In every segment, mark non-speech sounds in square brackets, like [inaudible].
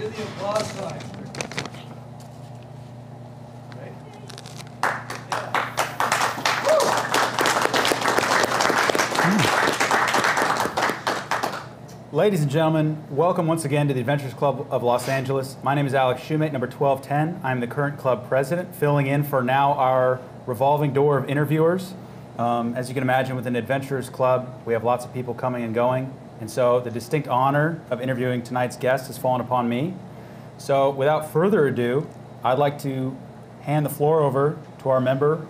The applause. Ladies and gentlemen, welcome once again to the Adventurers Club of Los Angeles. My name is Alex Shumate, number 1210. I'm the current club president, filling in for now our revolving door of interviewers. Um, as you can imagine, with an Adventurers Club, we have lots of people coming and going. And so the distinct honor of interviewing tonight's guest has fallen upon me. So without further ado, I'd like to hand the floor over to our member,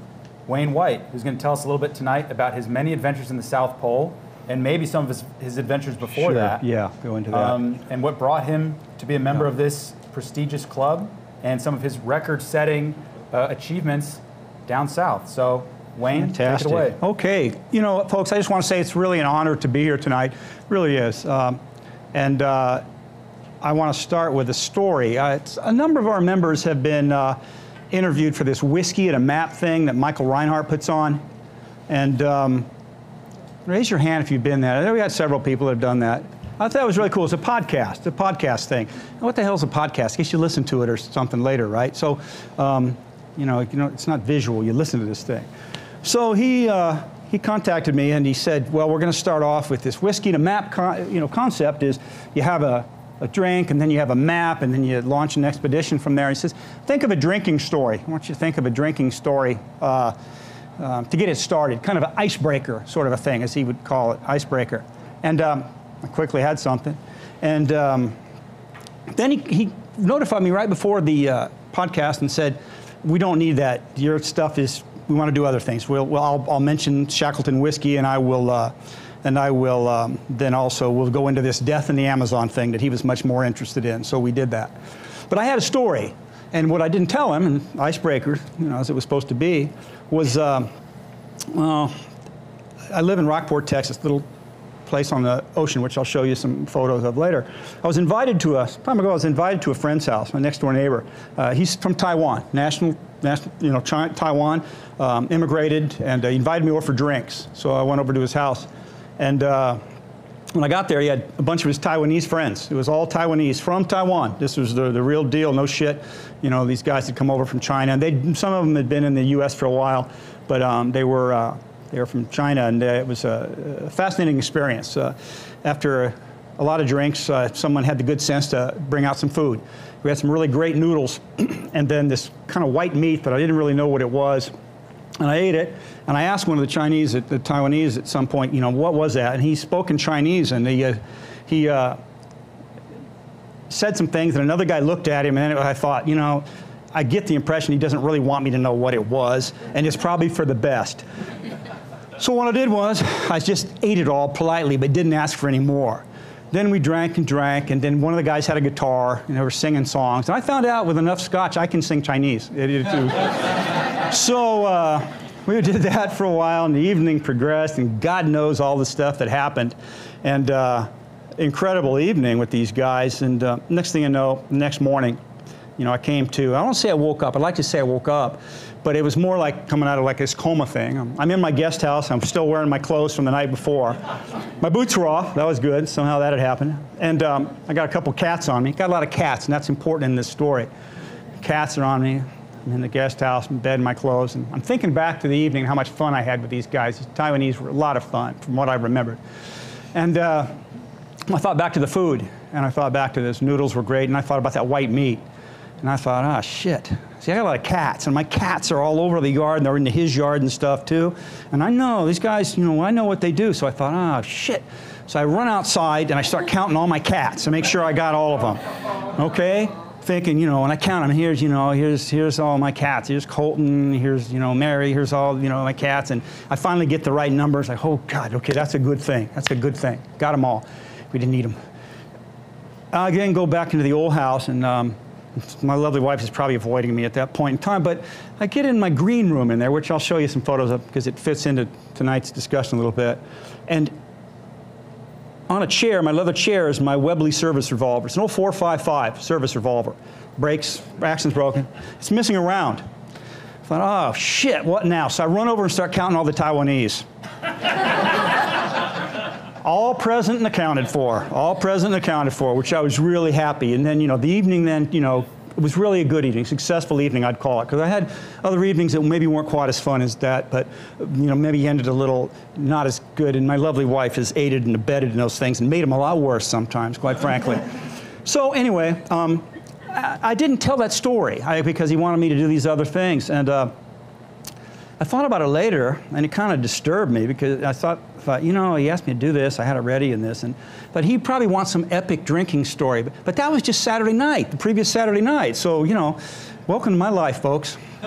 Wayne White, who's going to tell us a little bit tonight about his many adventures in the South Pole and maybe some of his, his adventures before Sure, that. yeah, go into that. Um, and what brought him to be a member of this prestigious club and some of his record setting uh, achievements down south. So, Wayne, Fantastic. take it away. Okay, you know, folks, I just want to say it's really an honor to be here tonight. Really is. Um, and uh, I want to start with a story. Uh, it's, a number of our members have been uh, interviewed for this whiskey and a map thing that Michael Reinhardt puts on. And um, raise your hand if you've been there. I know we had several people that have done that. I thought it was really cool. It's a podcast, a podcast thing. And what the hell is a podcast? I guess you listen to it or something later, right? So, um, you know, you know, it's not visual. You listen to this thing. So he uh, he contacted me and he said, "Well, we're going to start off with this whiskey to map. You know, concept is you have a a drink and then you have a map and then you launch an expedition from there." He says, "Think of a drinking story. I want you to think of a drinking story." Uh, um, to get it started, kind of an icebreaker sort of a thing, as he would call it, icebreaker. And um, I quickly had something. And um, then he, he, notified me right before the uh, podcast and said, We don't need that. Your stuff is, we want to do other things. We'll, well I'll, I'll mention Shackleton whiskey and I will. Uh, and I will um, then also we'll go into this death in the Amazon thing that he was much more interested in. So we did that. But I had a story, and what I didn't tell him, and icebreaker, you know, as it was supposed to be, was, um, well, I live in Rockport, Texas, little place on the ocean, which I'll show you some photos of later. I was invited to a time ago. I was invited to a friend's house, my next door neighbor. Uh, he's from Taiwan, national, national, you know, China, Taiwan, um, immigrated, and uh, he invited me over for drinks. So I went over to his house, and. Uh, when I got there, he had a bunch of his Taiwanese friends. It was all Taiwanese from Taiwan. This was the, the real deal, no shit. You know, these guys had come over from China. And they, some of them had been in the U.S. for a while, but um, they, were, uh, they were from China, and uh, it was a, fascinating experience. Uh, after a, a, lot of drinks, uh, someone had the good sense to bring out some food. We had some really great noodles, [clears throat] and then this kind of white meat, but I didn't really know what it was. And I ate it, and I asked one of the Chinese, the Taiwanese at some point, you know, what was that? And he spoke in Chinese, and he, uh, he uh, said some things, and another guy looked at him, and I thought, you know, I get the impression he doesn't really want me to know what it was, and it's probably for the best. So what I did was, I just ate it all politely, but didn't ask for any more. Then we drank and drank, and then one of the guys had a guitar, and they were singing songs. And I found out with enough scotch, I can sing Chinese. [laughs] so uh, we [laughs] did that for a while, and the evening progressed, and God knows all the stuff that happened. And uh, incredible evening with these guys. And uh, next thing you know, next morning, you know, I came to, I don't say I woke up, I'd like to say I woke up, but it was more like coming out of like this coma thing. I'm in my guest house, I'm still wearing my clothes from the night before. My boots were off, that was good, somehow that had happened. And um, I got a couple cats on me, got a lot of cats, and that's important in this story. Cats are on me, I'm in the guest house, in bed in my clothes, and I'm thinking back to the evening, how much fun I had with these guys. The Taiwanese were a lot of fun, from what I remembered. And uh, I thought back to the food, and I thought back to this. Noodles were great, and I thought about that white meat. And I thought, ah, oh, shit. See, I got a lot of cats, and my cats are all over the yard, and they're into his yard and stuff too. And I know these guys, you know, I know what they do. So I thought, ah, oh, shit. So I run outside and I start counting all my cats to make sure I got all of them. Okay? Thinking, you know, when I count them, here's, you know, here's, here's all my cats. Here's Colton, here's, you know, Mary, here's all, you know, my cats. And I finally get the right numbers. Like, oh, God, okay, that's a good thing. That's a good thing. Got them all. We didn't need them. I again go back into the old house, and um, my lovely wife is probably avoiding me at that point in time, but I get in my green room in there, which I'll show you some photos of because it fits into tonight's discussion a little bit. And on a chair, my leather chair, is my Webley service revolver. It's an old 0455 service revolver. Breaks, action's broken. It's missing a round. I thought, oh shit, what now? So I run over and start counting all the Taiwanese. [laughs] all present and accounted for. All present and accounted for, which I was really happy. And then, you know, the evening then, you know, it was really a good evening, successful evening, I'd call it, because I had other evenings that maybe weren't quite as fun as that, but you know, maybe ended a little not as good. And my lovely wife has aided and abetted in those things and made them a lot worse sometimes, quite frankly. [laughs] So anyway, um, I, I, didn't tell that story I, because he wanted me to do these other things, and. Uh, I thought about it later, and it kind of disturbed me because I thought, thought, you know, he asked me to do this, I had it ready in this, and but he probably wants some epic drinking story. But, but that was just Saturday night, the previous Saturday night. So you know, welcome to my life, folks. [laughs]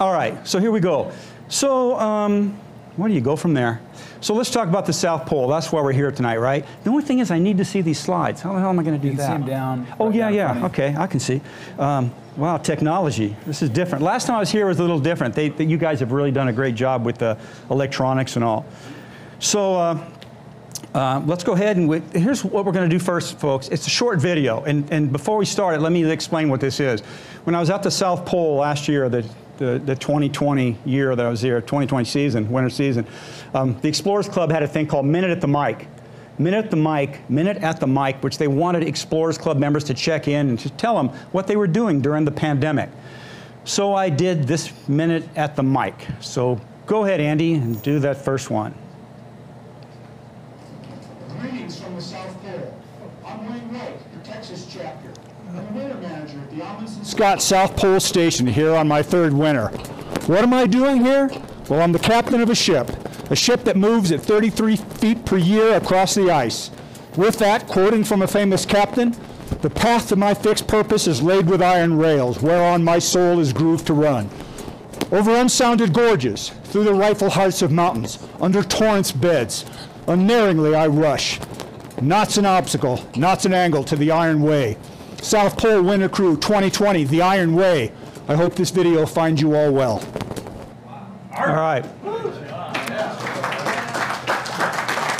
All right, so here we go. So um, where do you go from there? So let's talk about the South Pole. That's why we're here tonight, right? The only thing is, I need to see these slides. How the hell am I going to do you that? see them down. Oh right yeah, down yeah. Okay, I can see. Um, Wow, technology. This is different. Last time I was here was a little different. They, they, you guys have really done a great job with the electronics and all. So uh, uh, let's go ahead and we, here's what we're going to do first, folks. It's a short video, and, and before we start it, let me explain what this is. When I was at the South Pole last year, the, the, the 2020 year that I was here, 2020 season, winter season, um, the Explorers Club had a thing called Minute at the Mic. Minute at the Mic, Minute at the Mic, which they wanted Explorers Club members to check in and to tell them what they were doing during the pandemic. So I did this Minute at the Mic. So go ahead, Andy, and do that first one. Greetings from the South Pole. I'm Wayne White, your Texas chapter. I'm the winter manager at Scott South Pole Station here on my third winter. What am I doing here? Well, I'm the captain of a ship a ship that moves at 33 feet per year across the ice. With that, quoting from a famous captain, the path to my fixed purpose is laid with iron rails, whereon my soul is grooved to run. Over unsounded gorges, through the rifle hearts of mountains, under torrents' beds, unerringly I rush. Not's an obstacle, not's an angle to the Iron Way. South Pole Winter Crew 2020, the Iron Way. I hope this video finds you all well. All right.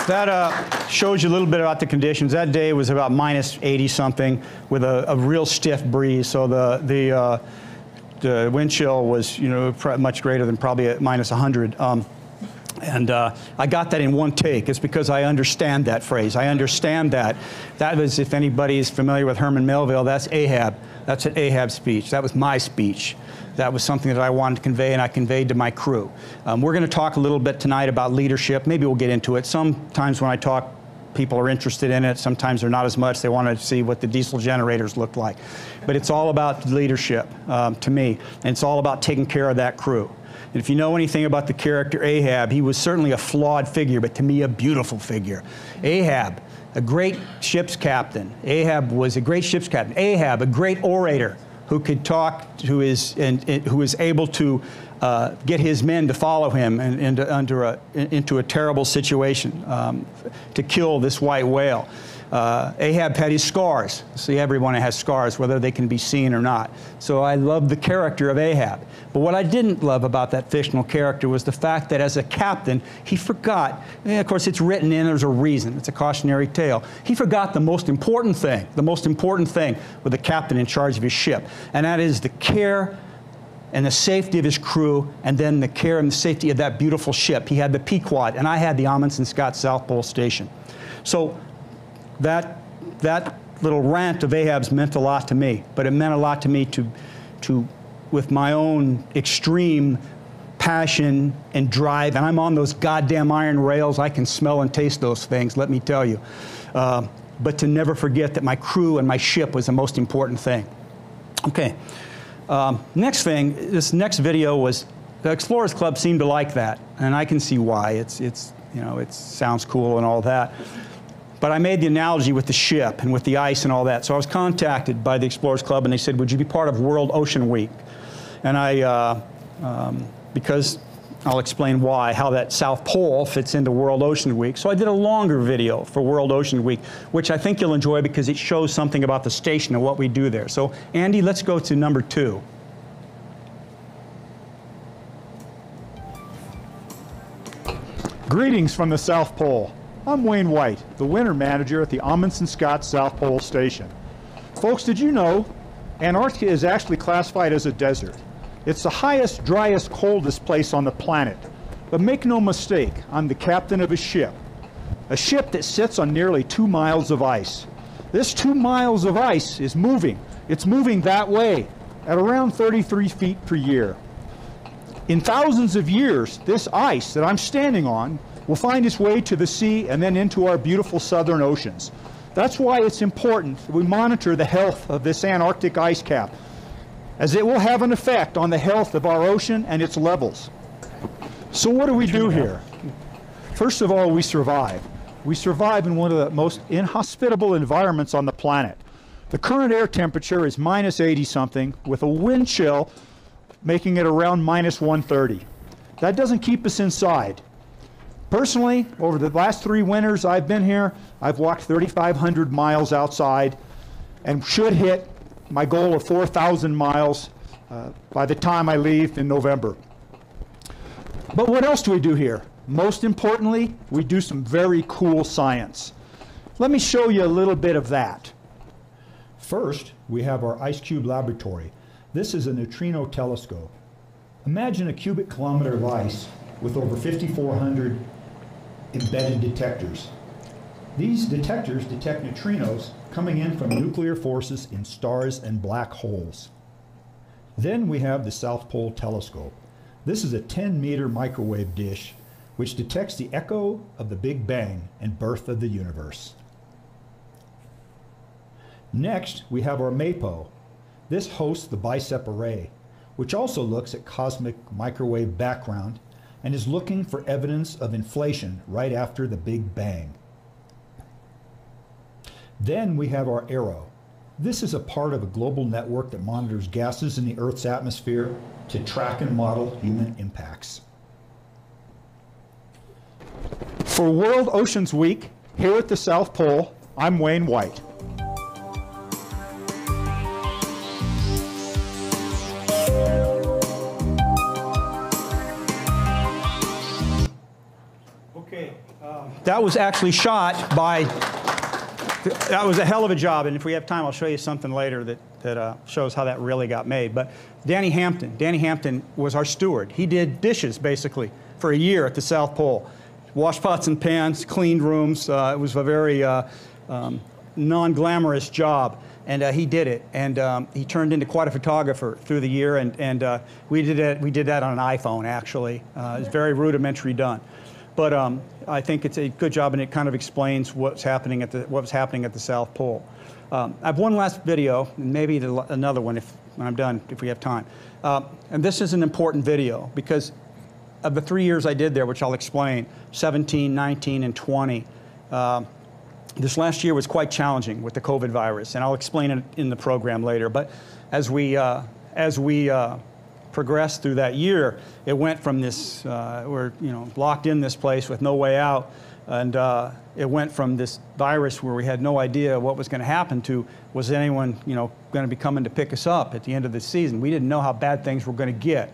That uh, shows you a little bit about the conditions. That day was about minus 80 something with a, a real stiff breeze. So the, the, uh, the wind chill was you know, much greater than probably minus 100. Um, and uh, I got that in one take. It's because I understand that phrase. I understand that. That was, if anybody is familiar with Herman Melville, that's Ahab. That's an Ahab speech. That was my speech that was something that I wanted to convey and I conveyed to my crew. Um, we're going to talk a little bit tonight about leadership. Maybe we'll get into it. Sometimes when I talk, people are interested in it. Sometimes they're not as much. They want to see what the diesel generators look like. But it's all about leadership um, to me, and it's all about taking care of that crew. And if you know anything about the character Ahab, he was certainly a flawed figure, but to me, a beautiful figure. Ahab, a great ship's captain. Ahab was a great ship's captain. Ahab, a great orator who could talk, who is, and, and who is able to uh, get his men to follow him and, and under a, into a terrible situation um, to kill this white whale. Uh, Ahab had his scars. See, everyone has scars, whether they can be seen or not. So I love the character of Ahab. But what I didn't love about that fictional character was the fact that as a captain, he forgot. of course, it's written in, there's a reason. It's a cautionary tale. He forgot the most important thing, the most important thing with the captain in charge of his ship, and that is the care and the safety of his crew, and then the care and the safety of that beautiful ship. He had the Pequod, and I had the Amundsen Scott South Pole Station. So that, that little rant of Ahab's meant a lot to me, but it meant a lot to me to, to with my own extreme passion and drive, and I'm on those goddamn iron rails. I can smell and taste those things, let me tell you. Uh, but to never forget that my crew and my ship was the most important thing. Okay. Um, next thing, this next video was the Explorers Club seemed to like that, and I can see why. It's, it's you know, it sounds cool and all that. But I made the analogy with the ship and with the ice and all that. So I was contacted by the Explorers Club and they said, would you be part of World Ocean Week? And I, uh, um, because I'll explain why, how that South Pole fits into World Ocean Week. So I did a longer video for World Ocean Week, which I think you'll enjoy because it shows something about the station and what we do there. So Andy, let's go to number two. Greetings from the South Pole. I'm Wayne White, the winter manager at the Amundsen Scott South Pole Station. Folks, did you know Antarctica is actually classified as a desert? It's the highest, driest, coldest place on the planet. But make no mistake, I'm the captain of a ship. a ship that sits on nearly two miles of ice. This two miles of ice is moving. It's moving that way at around 33 feet per year. In thousands of years, this ice that I'm standing on will find its way to the sea and then into our beautiful southern oceans. That's why it's important that we monitor the health of this Antarctic ice cap, as it will have an effect on the health of our ocean and its levels. So, what do we do here? First of all, we survive. We survive in one of the most inhospitable environments on the planet. The current air temperature is minus 80 something, with a wind chill making it around minus 130. That doesn't keep us inside. Personally, over the last three winters I've been here, I've walked 3,500 miles outside and should hit my goal of 4,000 miles uh, by the time I leave in November. But what else do we do here? Most importantly, we do some very cool science. Let me show you a little bit of that. First, we have our IceCube Laboratory. This is a neutrino telescope. Imagine a cubic kilometer of ice with over 5,400 embedded detectors. These detectors detect neutrinos coming in from nuclear forces in stars and black holes. Then we have the South Pole Telescope. This is a 10 meter microwave dish which detects the echo of the Big Bang and birth of the universe. Next, we have our MAPO. This hosts the BICEP array, which also looks at cosmic microwave background and is looking for evidence of inflation right after the Big Bang. Then we have our ARROW. This is a part of a global network that monitors gases in the Earth's atmosphere to track and model human impacts. For World Oceans Week, here at the South Pole, I'm Wayne White. Okay, um, that was actually shot by, that was a hell of a job, and if we have time, I'll show you something later that, that uh, shows how that really got made. But Danny Hampton, Danny Hampton was our steward. He did dishes, basically, for a year at the South Pole. Washed pots and pans, cleaned rooms. Uh, it was a very uh, um, non-glamorous job and uh, he did it. And um, he turned into quite a photographer through the year, and, and uh, we, did it, we did that on an iPhone, actually. Uh, it's very rudimentary done. But um, I think it's a good job, and it kind of explains what's happening at the, what was happening at the South Pole. Um, I have one last video, and maybe another one if, when I'm done, if we have time. Uh, and this is an important video because of the three years I did there, which I'll explain, 17, 19, and 20, uh, this last year was quite challenging with the COVID virus, and I'll explain it in the program later. But as we, uh, as we uh, progressed through that year, it went from this, uh, we're you know, locked in this place with no way out, and uh, it went from this virus where we had no idea what was going to happen to was anyone you know, going to be coming to pick us up at the end of the season. We didn't know how bad things were going to get.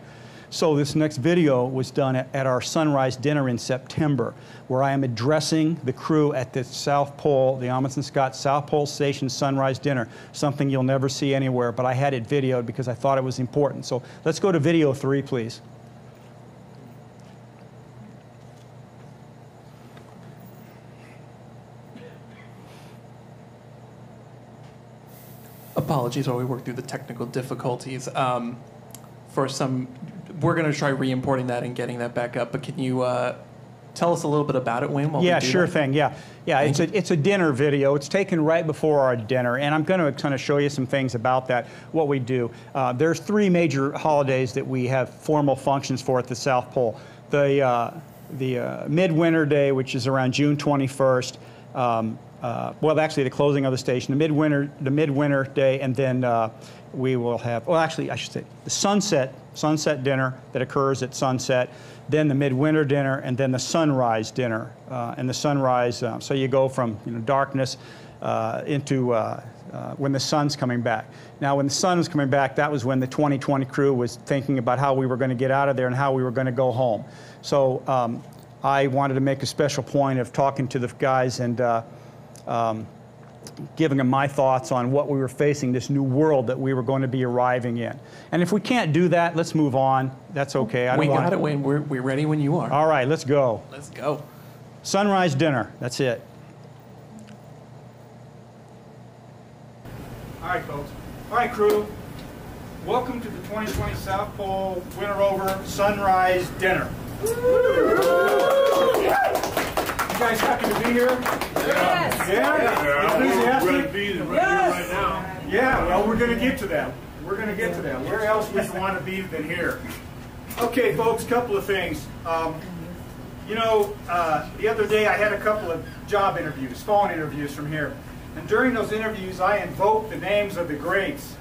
So this next video was done at, at, our sunrise dinner in September, where I am addressing the crew at the South Pole, the Amundsen Scott South Pole Station sunrise dinner, something you'll never see anywhere, but I had it videoed because I thought it was important. So let's go to video three, please. Apologies while we work through the technical difficulties. Um, for some we're going to try re-importing that and getting that back up. But can you uh, tell us a little bit about it, Wayne? yeah, sure that? thing. Yeah, yeah. Thank it's you. a it's a dinner video. It's taken right before our dinner, and I'm going to kind of show you some things about that. What we do. Uh, there's three major holidays that we have formal functions for at the South Pole. The uh, the uh, midwinter day, which is around June 21st. Um, uh, well, actually, the closing of the station, the midwinter, the midwinter day, and then uh, we will have. Well, actually, I should say the sunset sunset dinner that occurs at sunset, then the midwinter dinner, and then the sunrise dinner. Uh, and the sunrise, uh, so you go from you know, darkness uh, into uh, uh, when the sun's coming back. Now, when the sun was coming back, that was when the 2020 crew was thinking about how we were going to get out of there and how we were going to go home. So um, I wanted to make a special point of talking to the guys and uh, um, giving them my thoughts on what we were facing, this new world that we were going to be arriving in. And if we can't do that, let's move on. That's okay. I we got it, Wayne. We're, we're ready when you are. All right, let's go. Let's go. Sunrise dinner. That's it. All right, folks. All right, crew. Welcome to the 2020 South Pole Winter Over Sunrise Dinner. You guys happy to be here? Yes. Yeah? Enthusiastic? be right now. Yeah, well, we're going to get to that. We're going to get to that. Where else would you want to be than here? Okay, folks, couple of things. Um, you know, uh, the other day I had a couple of job interviews, phone interviews from here. And during those interviews, I invoked the names of the greats.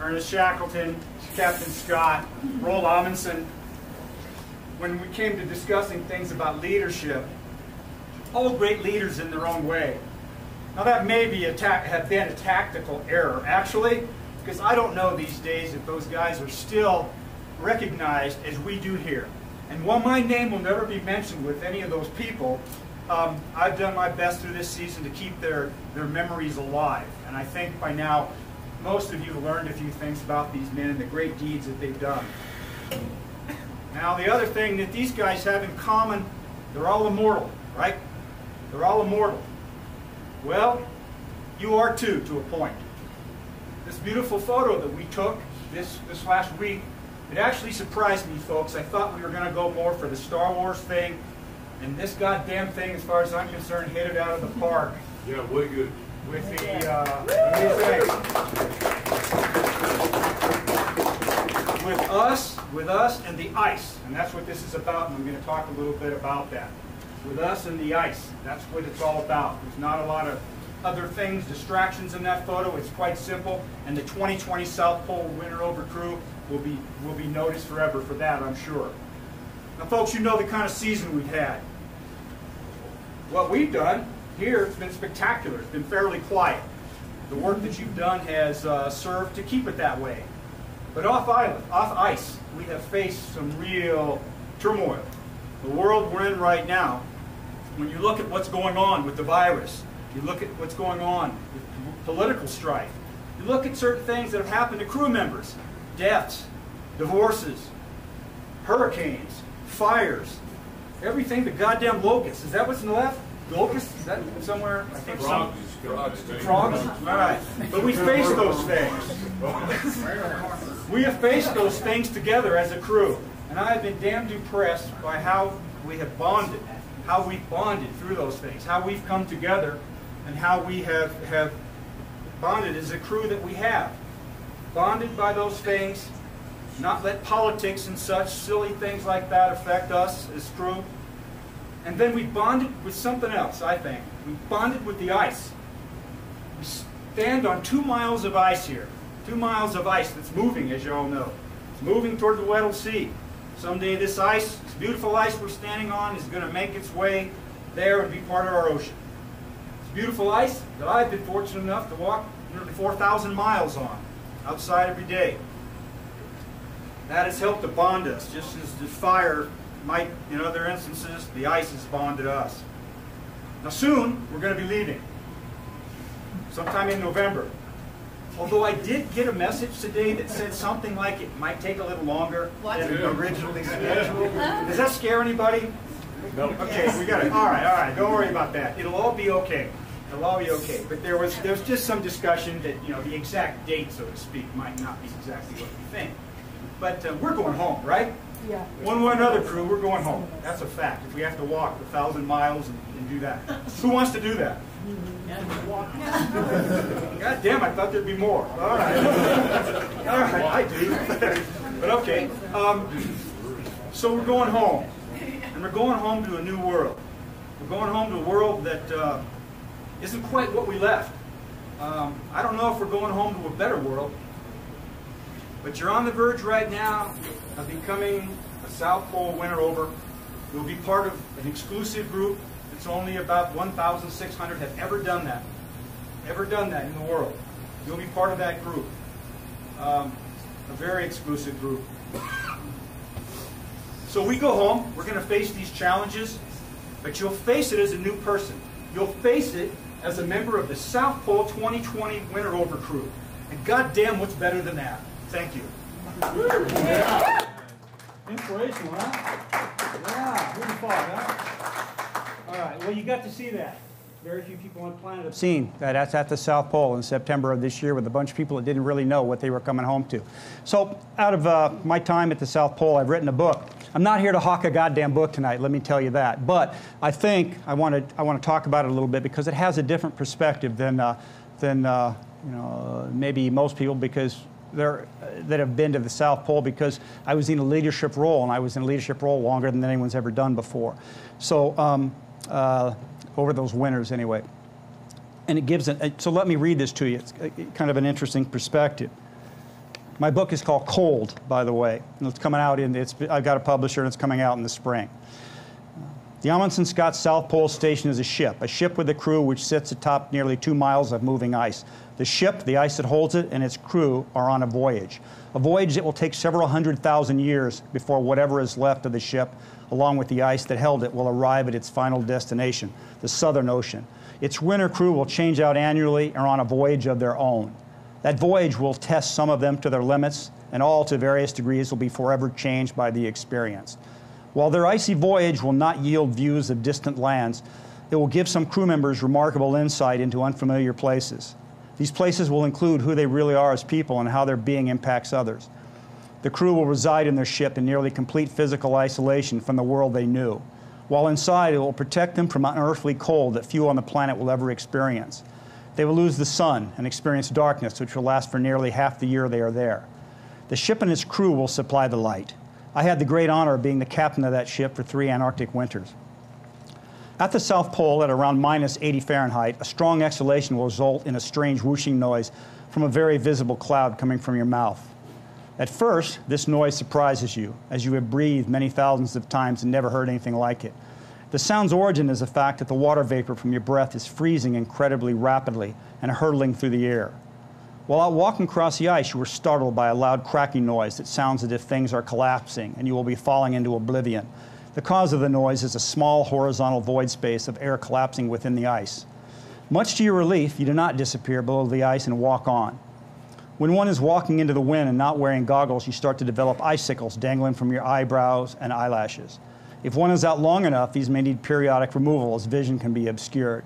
Ernest Shackleton, Captain Scott, Roald Amundsen. When we came to discussing things about leadership, all great leaders in their own way. Now that may be a have been a tactical error, actually, because I don't know these days if those guys are still recognized as we do here. And while my name will never be mentioned with any of those people, um, I've done my best through this season to keep their, their memories alive. And I think by now, most of you have learned a few things about these men and the great deeds that they've done. Now, the other thing that these guys have in common, they're all immortal, right? They're all immortal. Well, you are too, to a point. This beautiful photo that we took this, this last week, it actually surprised me, folks. I thought we were going to go more for the Star Wars thing, and this goddamn thing, as far as I'm concerned, hit it out of the park Yeah, way good. with the, uh, new thing. With us, with us and the ice, and that's what this is about, and I'm going to talk a little bit about that. With us and the ice, that's what it's all about. There's not a lot of other things, distractions in that photo. It's quite simple, and the 2020 South Pole Winter Over crew will be will be noticed forever for that, I'm sure. Now, folks, you know the kind of season we've had. What we've done here, it's been spectacular. It's been fairly quiet. The work that you've done has uh, served to keep it that way. But off island, off ice, we have faced some real turmoil. The world we're in right now, when you look at what's going on with the virus, you look at what's going on with political strife, you look at certain things that have happened to crew members, deaths, divorces, hurricanes, fires, everything, the goddamn locusts. Is that what's in the left? Locusts? Is that somewhere? I think some. Frogs. Frogs? All right. But we face those things. We have faced those things together as a crew. And I have been damned impressed by how we have bonded, how we've bonded through those things, how we've come together, and how we have, have bonded as a crew that we have. Bonded by those things, not let politics and such silly things like that affect us as crew. And then we bonded with something else, I think. We bonded with the ice. We stand on two miles of ice here. Two miles of ice that's moving, as you all know. It's moving toward the Weddell Sea. Someday this ice, this beautiful ice we're standing on, is going to make its way there and be part of our ocean. It's beautiful ice that I've been fortunate enough to walk nearly 4,000 miles on outside every day. That has helped to bond us, just as the fire might, in other instances, the ice has bonded us. Now soon, we're going to be leaving. Sometime in November. Although I did get a message today that said something like it might take a little longer What? than originally scheduled. Does that scare anybody? No. Okay, we got it. All right, all right. Don't worry about that. It'll all be okay. It'll all be okay. But there was there was just some discussion that you know the exact date, so to speak, might not be exactly what we think. But uh, we're going home, right? Yeah. One way or another, crew, we're going home. That's a fact. If we have to walk a thousand miles and, and do that, who wants to do that? God damn, I thought there'd be more. All right. All right, I do. [laughs] but okay. Um, so we're going home. And we're going home to a new world. We're going home to a world that uh, not quite what we left. Um, I don't know if we're going home to a better world. But you're on the verge right now of becoming a South Pole winter over. You'll be part of an exclusive group. It's only about 1,600 have ever done that. Ever done that in the world. You'll be part of that group. Um, a very exclusive group. So we go home. We're going to face these challenges, but you'll face it as a new person. You'll face it as a member of the South Pole 2020 Winter Over crew. And goddamn, what's better than that? Thank you. Inspirational, huh? Yeah, who'd huh? All right, well, you got to see that. Very few people on planet have seen that. That's at the South Pole in September of this year with a bunch of people that didn't really know what they were coming home to. So, out of uh, my time at the South Pole, I've written a book. I'm not here to hawk a goddamn book tonight, let me tell you that. But I think I want to I want to talk about it a little bit because it has a different perspective than uh, than uh, you know maybe most people because there uh, that have been to the South Pole because I was in a leadership role and I was in a leadership role longer than anyone's ever done before. So um, uh, over those winters anyway. And it gives it. So let me read this to you. It's uh, kind of an interesting perspective. My book is called Cold, by the way. And it's coming out in. It's. I've got a publisher and it's coming out in the spring. The Amundsen Scott South Pole Station is a ship, a ship with a crew which sits atop nearly two miles of moving ice. The ship, the ice that holds it, and its crew are on a voyage. A voyage that will take several hundred thousand years before whatever is left of the ship, along with the ice that held it, will arrive at its final destination, the Southern Ocean. Its winter crew will change out annually or on a voyage of their own. That voyage will test some of them to their limits, and all to various degrees will be forever changed by the experience. While their icy voyage will not yield views of distant lands, it will give some crew members remarkable insight into unfamiliar places. These places will include who they really are as people and how their being impacts others. The crew will reside in their ship in nearly complete physical isolation from the world they knew. While inside, it will protect them from unearthly cold that few on the planet will ever experience. They will lose the sun and experience darkness, which will last for nearly half the year they are there. The ship and its crew will supply the light. I had the great honor of being the captain of that ship for three Antarctic winters. At the South Pole, at around minus 80 Fahrenheit, a strong exhalation will result in a strange whooshing noise from a very visible cloud coming from your mouth. At first, this noise surprises you, as you have breathed many thousands of times and never heard anything like it. The sound's origin is the fact that the water vapor from your breath is freezing incredibly rapidly and hurtling through the air. While out walking across the ice, you are startled by a loud cracking noise that sounds as if things are collapsing and you will be falling into oblivion. The cause of the noise is a small horizontal void space of air collapsing within the ice. Much to your relief, you do not disappear below the ice and walk on. When one is walking into the wind and not wearing goggles, you start to develop icicles dangling from your eyebrows and eyelashes. If one is out long enough, these may need periodic removal as vision can be obscured.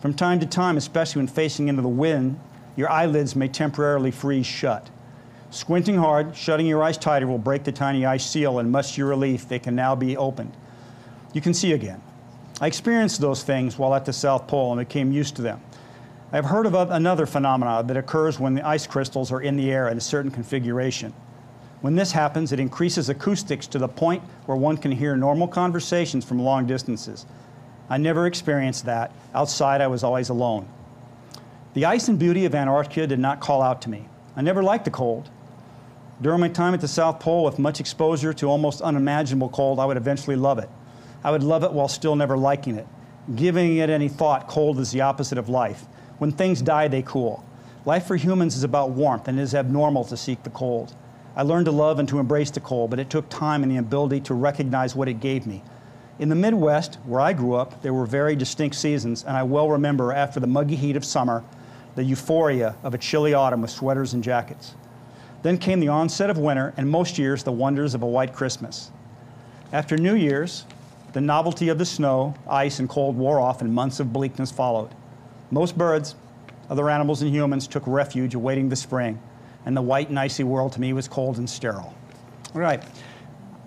From time to time, especially when facing into the wind, your eyelids may temporarily freeze shut. Squinting hard, shutting your eyes tighter will break the tiny ice seal, and much to your relief, they can now be opened. You can see again. I experienced those things while at the South Pole and became used to them. I have heard of another phenomenon that occurs when the ice crystals are in the air in a certain configuration. When this happens, it increases acoustics to the point where one can hear normal conversations from long distances. I never experienced that. Outside, I was always alone. The ice and beauty of Antarctica did not call out to me. I never liked the cold. During my time at the South Pole, with much exposure to almost unimaginable cold, I would eventually love it. I would love it while still never liking it. Giving it any thought, cold is the opposite of life. When things die, they cool. Life for humans is about warmth, and it is abnormal to seek the cold. I learned to love and to embrace the cold, but it took time and the ability to recognize what it gave me. In the Midwest, where I grew up, there were very distinct seasons, and I well remember after the muggy heat of summer, the euphoria of a chilly autumn with sweaters and jackets. Then came the onset of winter, and most years, the wonders of a white Christmas. After New Year's, the novelty of the snow, ice, and cold wore off, and months of bleakness followed. Most birds, other animals, and humans took refuge awaiting the spring, and the white and icy world to me was cold and sterile. All right.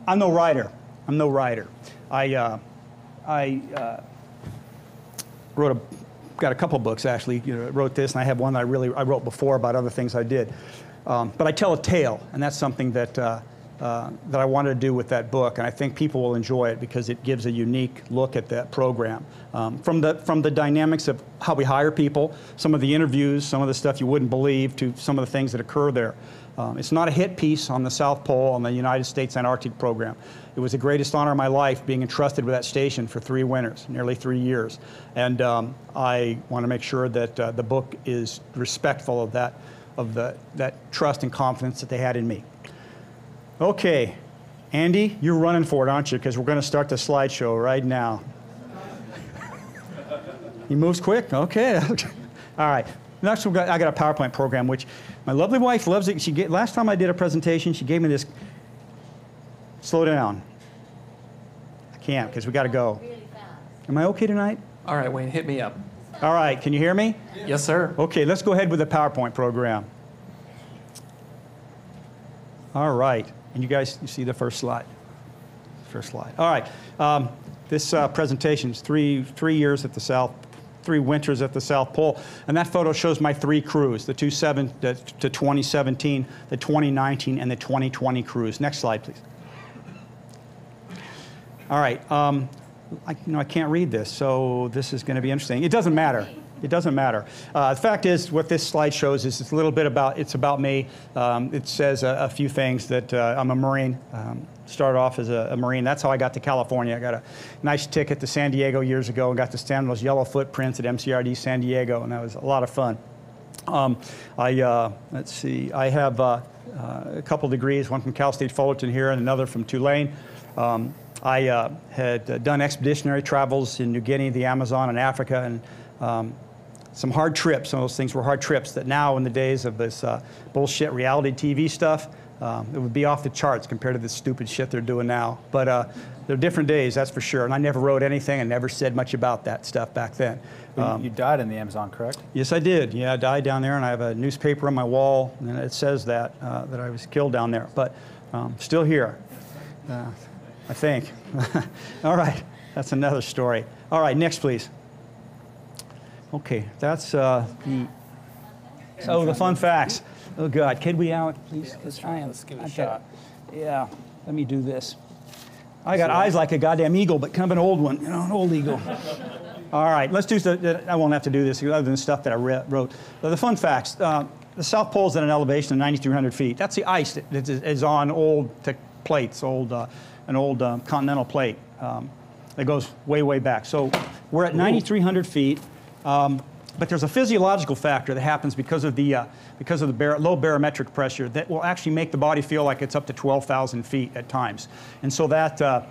I'm no writer. I'm no writer. I, uh, I uh, wrote a, got a couple books actually. You know, wrote this, and I have one that I really I wrote before about other things I did. Um, but I tell a tale, and that's something that. Uh, uh, that I wanted to do with that book, and I think people will enjoy it because it gives a unique look at that program. Um, from the from the dynamics of how we hire people, some of the interviews, some of the stuff you wouldn't believe, to some of the things that occur there. Um, it's not a hit piece on the South Pole on the United States Antarctic program. It was the greatest honor of my life being entrusted with that station for three winters, nearly three years. And um, I want to make sure that uh, the book is respectful of that, of the, that trust and confidence that they had in me. Okay, Andy, you're running for it, aren't you? Because we're going to start the slideshow right now. he moves quick. Okay. [laughs] All right. Next, got, I got a PowerPoint program, which my lovely wife loves it. She get, last time I did a presentation, she gave me this. Slow down. I can't because we got to go. Am I okay tonight? All right, Wayne, hit me up. All right, can you hear me? Yes, sir. Okay, let's go ahead with the PowerPoint program. All right, and you guys, you see the first slide? First slide. All right, um, this uh, presentation is three, three years at the South, three winters at the South Pole, and that photo shows my three crews, the two seven, the, to 2017, the 2019, and the 2020 crews. Next slide, please. All right, um, I, you know, I can't read this, so this is going to be interesting. It doesn't matter. It doesn't matter. Uh, the fact is, what this slide shows is it's a little bit about, it's about me. Um, it says a, a few things that uh, I'm a Marine. Um, started off as a, a, Marine. That's how I got to California. I got a nice ticket to San Diego years ago and got to stand on those yellow footprints at MCRD San Diego, and that was a lot of fun. Um, I, uh, let's see, I have uh, uh, a couple degrees, one from Cal State Fullerton here and another from Tulane. Um, I uh, had uh, done expeditionary travels in New Guinea, the Amazon, and Africa, and um, some hard trips. Some of those things were hard trips that now, in the days of this uh, bullshit reality TV stuff, um, it would be off the charts compared to the stupid shit they're doing now. But uh, they're different days, that's for sure. And I never wrote anything and never said much about that stuff back then. Um, you died in the Amazon, correct? Yes, I did. Yeah, I died down there, and I have a newspaper on my wall, and it says that uh, that I was killed down there. But um, still here. Uh, I think. [laughs] All right, that's another story. All right, next, please. Okay, that's uh, the. Oh, the fun facts. Oh God, can we out, please? Let's, I am, let's give it a shot. yeah, let me do this. I got eyes like a goddamn eagle, but kind of an old one, you know, an old eagle. [laughs] All right, let's do. I won't have to do this other than stuff that I wrote. The fun facts. Uh, the South Pole is at an elevation of 9,300 feet. That's the ice that is on old plates, old. Uh, an old um, continental plate um, that goes way, way back. So we're at 9,300 feet, um, but there's a physiological factor that happens because of the, uh, because of the bar low barometric pressure that will actually make the body feel like it's up to 12,000 feet at times. And so that, uh,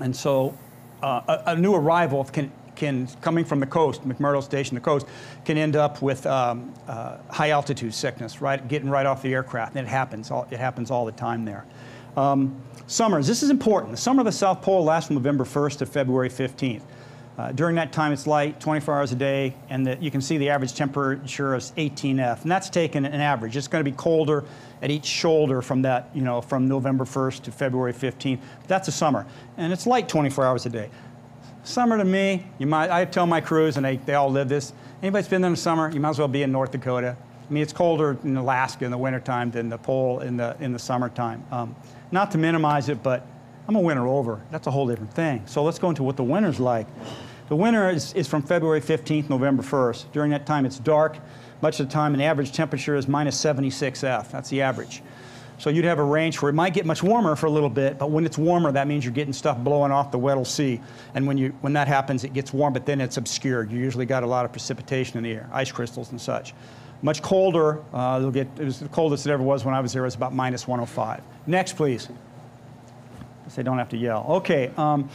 and so uh, a, a, new arrival can, can, coming from the coast, McMurdo Station, the coast, can end up with um, uh, high altitude sickness, right, getting right off the aircraft. And it happens, all, it happens all the time there. Um, Summers, this is important. The summer of the South Pole lasts from November 1st to February 15th. Uh, during that time, it's light, 24 hours a day, and the, you can see the average temperature is 18F, and that's taken an average. It's going to be colder at each shoulder from that, you know, from November 1st to February 15th. But that's the summer, and it's light 24 hours a day. Summer to me, you might, I tell my crews, and they, they all live this, anybody's been there in the summer, you might as well be in North Dakota. I mean, it's colder in Alaska in the wintertime than the pole in the, in the summertime. Um, not to minimize it, but I'm a winter over. That's a whole different thing. So let's go into what the winter's like. The winter is, is from February 15th, November 1st. During that time, it's dark much of the time, the average temperature is minus 76 F. That's the average. So you'd have a range where it might get much warmer for a little bit, but when it's warmer, that means you're getting stuff blowing off the Weddell Sea. And when, you, when that happens, it gets warm, but then it's obscured. You usually got a lot of precipitation in the air, ice crystals and such. Much colder, uh, it'll get, it was the coldest it ever was when I was there, it was about minus 105. Next, please. So they don't have to yell. Okay. Um,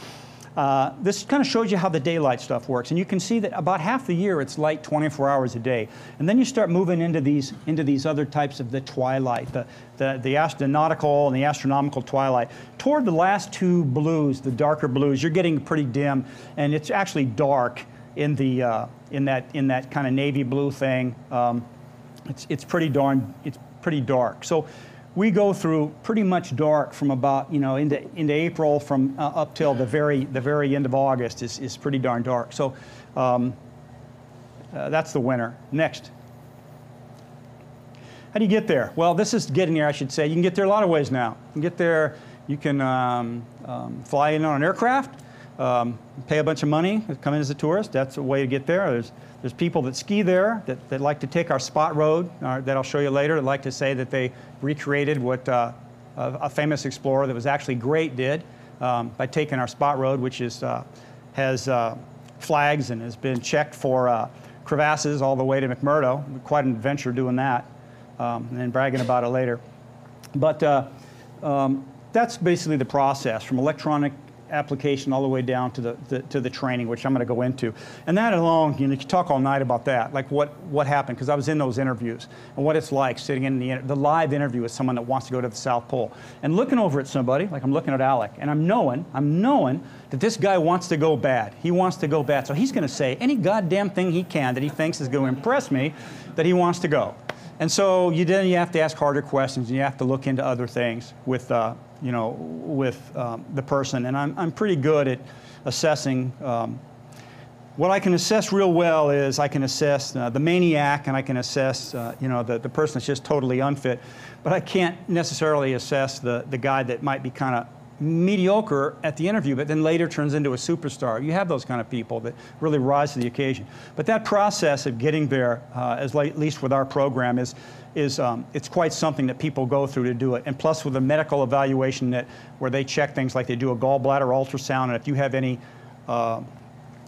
uh, this kind of shows you how the daylight stuff works. And you can see that about half the year it's light 24 hours a day. And then you start moving into these, into these other types of the twilight, the, the, the astronautical and the astronomical twilight. Toward the last two blues, the darker blues, you're getting pretty dim. And it's actually dark in, the, uh, in, that, in that kind of navy blue thing. Um, it's, it's pretty darn, it's pretty dark. So we go through pretty much dark from about, you know, into, into April from uh, up till the very, the very end of August is, is pretty darn dark. So um, uh, that's the winter. Next. How do you get there? Well, this is getting there, I should say. You can get there a lot of ways now. You can get there, you can um, um, fly in on an aircraft, um, pay a bunch of money, come in as a tourist. That's a way to get there. There's, there's people that ski there that, that like to take our spot road uh, that I'll show you later that like to say that they recreated what uh, a, a, famous explorer that was actually great did um, by taking our spot road, which is, uh, has uh, flags and has been checked for uh, crevasses all the way to McMurdo. Quite an adventure doing that um, and bragging about it later. But uh, um, that's basically the process from electronic application all the way down to the, the to the training, which I'm going to go into. And that alone, you know, you talk all night about that, like what what happened, because I was in those interviews and what it's like sitting in the the live interview with someone that wants to go to the South Pole and looking over at somebody, like I'm looking at Alec, and I'm knowing, I'm knowing that this guy wants to go bad. He wants to go bad, so he's going to say any goddamn thing he can that he thinks is going to impress me, that he wants to go. And so you then you have to ask harder questions, and you have to look into other things with, uh, you know, with um, the person. And I'm, I'm pretty good at assessing. Um, what I can assess real well is I can assess uh, the maniac, and I can assess, uh, you know, the, the person that's just totally unfit. But I can't necessarily assess the, the guy that might be kind of mediocre at the interview, but then later turns into a superstar. You have those kind of people that really rise to the occasion. But that process of getting there, uh, as at least with our program, is, is um, it's quite something that people go through to do it. And plus, with a medical evaluation that where they check things like they do a gallbladder ultrasound, and if you have any uh,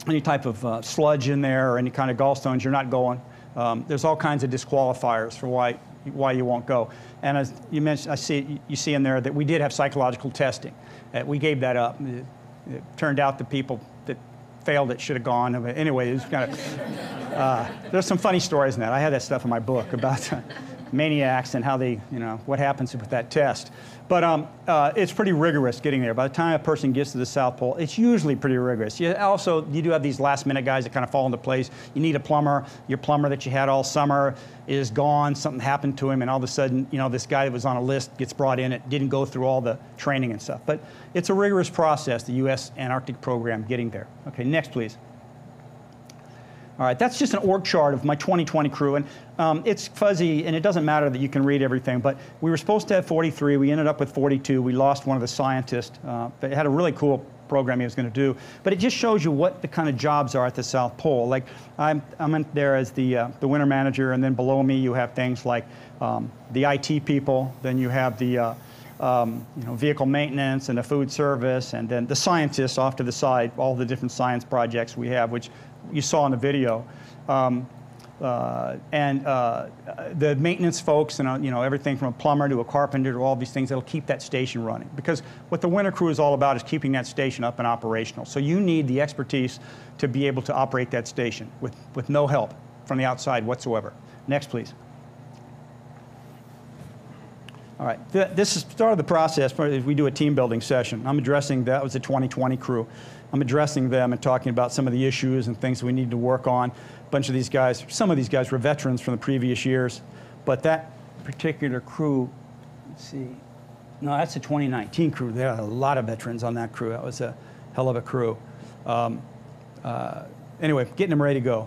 any type of uh, sludge in there or any kind of gallstones, you're not going. Um, there's all kinds of disqualifiers for why why you won't go. And as you mentioned, I see you see in there that we did have psychological testing. Uh, we gave that up. It, it turned out the people that failed it should have gone. Anyway, it was kind of. Uh, there's some funny stories in that. I had that stuff in my book about maniacs and how they, you know, what happens with that test. But um, uh, it's pretty rigorous getting there. By the time a person gets to the South Pole, it's usually pretty rigorous. You also, you do have these last minute guys that kind of fall into place. You need a plumber. Your plumber that you had all summer is gone. Something happened to him, and all of a sudden, you know, this guy that was on a list gets brought in. It didn't go through all the training and stuff. But it's a rigorous process, the U.S. Antarctic program getting there. Okay, next, please. All right, that's just an org chart of my 2020 crew, and um, it's fuzzy, and it doesn't matter that you can read everything, but we were supposed to have 43. We ended up with 42. We lost one of the scientists. Uh, that had a really cool program he was going to do, but it just shows you what the kind of jobs are at the South Pole. Like, I'm, I'm in there as the, uh, the winter manager, and then below me you have things like um, the IT people, then you have the uh, um, you know, vehicle maintenance and the food service, and then the scientists off to the side, all the different science projects we have, which you saw in the video. Um, uh, and uh, the maintenance folks and uh, you know everything from a plumber to a carpenter to all these things that'll keep that station running. Because what the winter crew is all about is keeping that station up and operational. So you need the expertise to be able to operate that station with, with no help from the outside whatsoever. Next please all right, Th this is start of the process. We do a team building session. I'm addressing that was the 2020 crew. I'm addressing them and talking about some of the issues and things we need to work on. A bunch of these guys, some of these guys were veterans from the previous years, but that particular crew, let's see, no, that's the 2019 crew. There are a lot of veterans on that crew. That was a hell of a crew. Um, uh, anyway, getting them ready to go.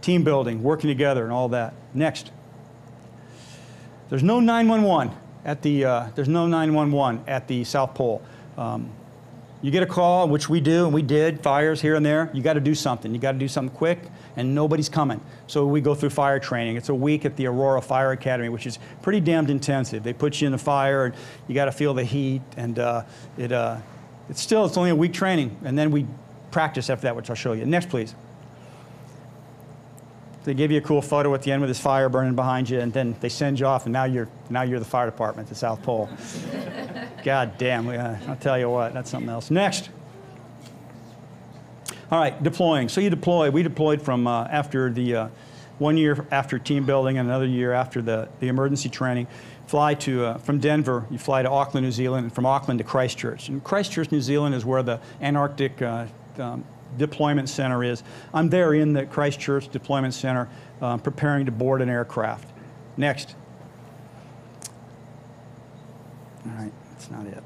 Team building, working together, and all that. Next. There's no 911 at the, uh, there's no 911 at the South Pole. Um, you get a call, which we do, and we did, fires here and there. You got to do something. You got to do something quick, and nobody's coming. So we go through fire training. It's a week at the Aurora Fire Academy, which is pretty damned intensive. They put you in the fire, and you got to feel the heat, and uh, it, uh, it's still, it's only a week training, and then we practice after that, which I'll show you. Next, please. They give you a cool photo at the end with this fire burning behind you, and then they send you off, and now you're now you're the fire department at the South Pole. [laughs] God damn, uh, I'll tell you what, that's something else. Next. All right, deploying. So you deploy. We deployed from uh, after the uh, one year after team building, and another year after the the emergency training. Fly to uh, from Denver. You fly to Auckland, New Zealand, and from Auckland to Christchurch. And Christchurch, New Zealand, is where the Antarctic uh, um, deployment center is. I'm there in the Christchurch Deployment Center uh, preparing to board an aircraft. Next. All right, that's not it.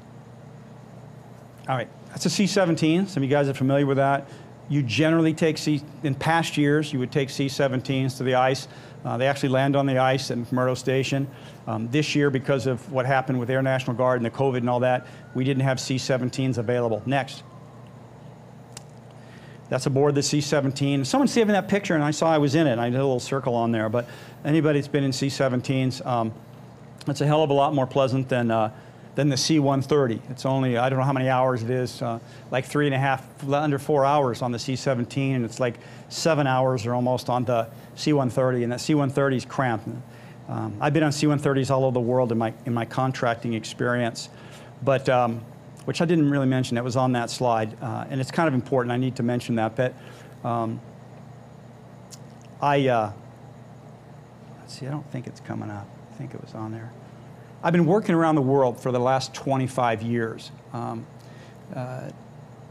All right, that's a C-17. Some of you guys are familiar with that. You generally take C, in past years, you would take C-17s to the ice. Uh, they actually land on the ice at McMurdo Station. Um, this year, because of what happened with the Air National Guard and the COVID and all that, we didn't have C-17s available. Next. That's aboard the C-17. Someone saving that picture, and I saw I was in it. And I did a little circle on there. But anybody that's been in C-17s, um, it's a hell of a lot more pleasant than, uh, than the C-130. It's only, I don't know how many hours it is, uh, like three and a half, under four hours on the C-17, and it's like seven hours or almost on the C-130, and that C-130 is cramped. Um, I've been on C-130s all over the world in my, in my contracting experience. But um, which I didn't really mention. That was on that slide, uh, and it's kind of important. I need to mention that. But um, I, uh, let's see, I don't think it's coming up. I think it was on there. I've been working around the world for the last 25 years. Um, uh,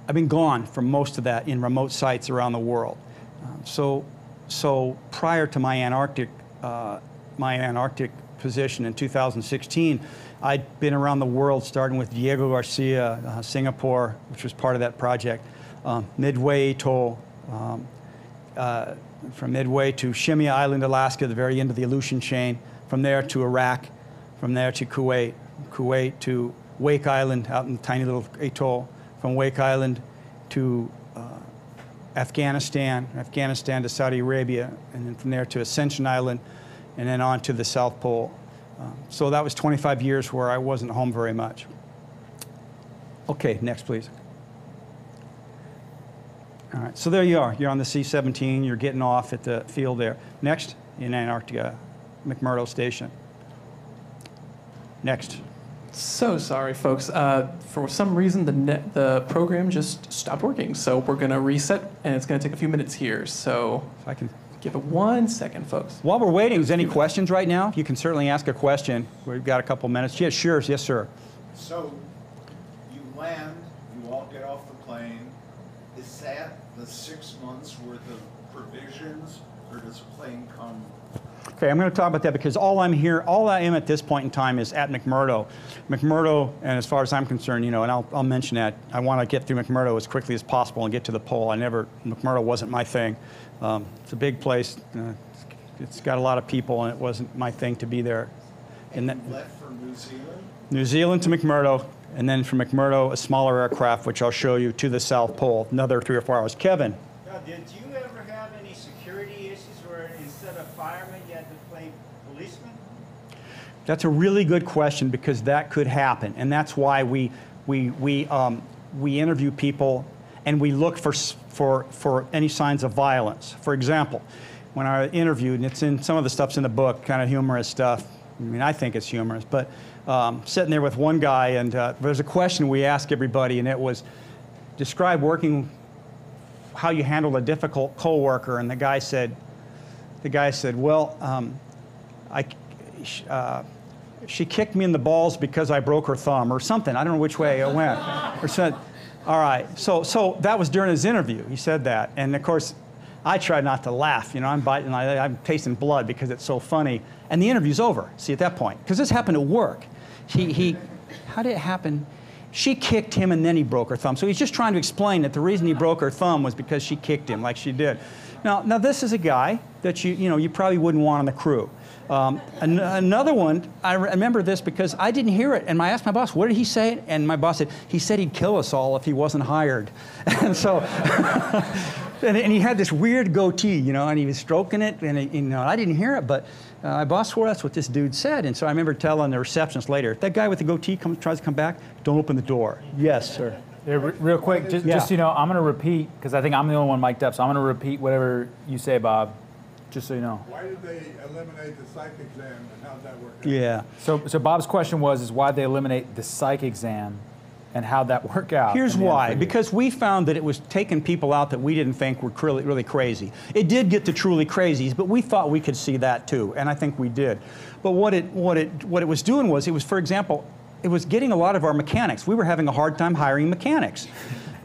I've been gone for most of that in remote sites around the world. Um, so, so prior to my Antarctic, uh, my Antarctic position in 2016, I'd been around the world, starting with Diego Garcia, uh, Singapore, which was part of that project, um, Midway Atoll, um, uh, from Midway to Shemya Island, Alaska, the very end of the Aleutian chain, from there to Iraq, from there to Kuwait, Kuwait to Wake Island, out in the tiny little atoll, from Wake Island to uh, Afghanistan, Afghanistan to Saudi Arabia, and then from there to Ascension Island, and then on to the South Pole. Um, so that was 25 years where I wasn't home very much. Okay, next, please. All right, so there you are. You're on the C-17. You're getting off at the field there. Next, in Antarctica, McMurdo Station. Next. So sorry, folks. Uh, for some reason, the net, the program just stopped working. So we're gonna reset, and it's gonna take a few minutes here. So If I can. Give it one second, folks. While we're waiting, is any questions right now? You can certainly ask a question. We've got a couple minutes. Yes, sure. Yes, sir. So you land, you all get off the plane. Is that the six months worth of provisions, or does the plane come? Okay, I'm going to talk about that because all I'm here, all I am at this point in time is at McMurdo. McMurdo, and as far as I'm concerned, you know, and I'll, I'll mention that, I want to get through McMurdo as quickly as possible and get to the pole. I never, McMurdo wasn't my thing. Um, it's a big place. Uh, it's got a lot of people, and it wasn't my thing to be there. And that, You left for New Zealand? New Zealand to McMurdo, and then from McMurdo, a smaller aircraft, which I'll show you, to the South Pole, another three or four hours. Kevin, Now, did you ever have any security issues where instead of firemen, you had to play policeman? That's a really good question because that could happen, and that's why we we we um, we interview people and we look for for for any signs of violence. For example, when I interviewed, and it's in some of the stuff's in the book, kind of humorous stuff. I mean, I think it's humorous, but um, sitting there with one guy, and uh, there's a question we ask everybody, and it was, describe working, how you handled a difficult coworker, and the guy said, the guy said, well. Um, I, uh, she kicked me in the balls because I broke her thumb or something. I don't know which way it went. or said, all right. So, so that was during his interview. He said that. And of course, I tried not to laugh. You know, I'm biting, I, I'm tasting blood because it's so funny. And the interview's over, see, at that point. Because this happened at work. He, he, how did it happen? She kicked him and then he broke her thumb. So he's just trying to explain that the reason he broke her thumb was because she kicked him like she did. Now, now this is a guy that you, you know, you probably wouldn't want on the crew. Um, an- another one, I re- remember this because I didn't hear it, and I asked my boss, "What did he say?" And my boss said, "He said he'd kill us all if he wasn't hired." [laughs] and so, [laughs] and, and he had this weird goatee, you know, and he was stroking it, and it, you know, I didn't hear it, but uh, my boss swore that's what this dude said, and so I remember telling the receptionist later, "If that guy with the goatee comes tries to come back, don't open the door." Yes, sir. Yeah, re- real quick, just, Yeah. just you know, I'm going to repeat because I think I'm the only one mic'd up. So I'm going to repeat whatever you say, Bob, just so you know. Why did they eliminate the psych exam and how'd that work out? Yeah. So, so Bob's question was, is why they eliminate the psych exam, and how'd that work out? Here's in the end why. Because we found that it was taking people out that we didn't think were really, really crazy. It did get to truly crazies, but we thought we could see that too, and I think we did. But what it, what it, what it was doing was, it was, for example, it was getting a lot of our mechanics. We were having a hard time hiring mechanics.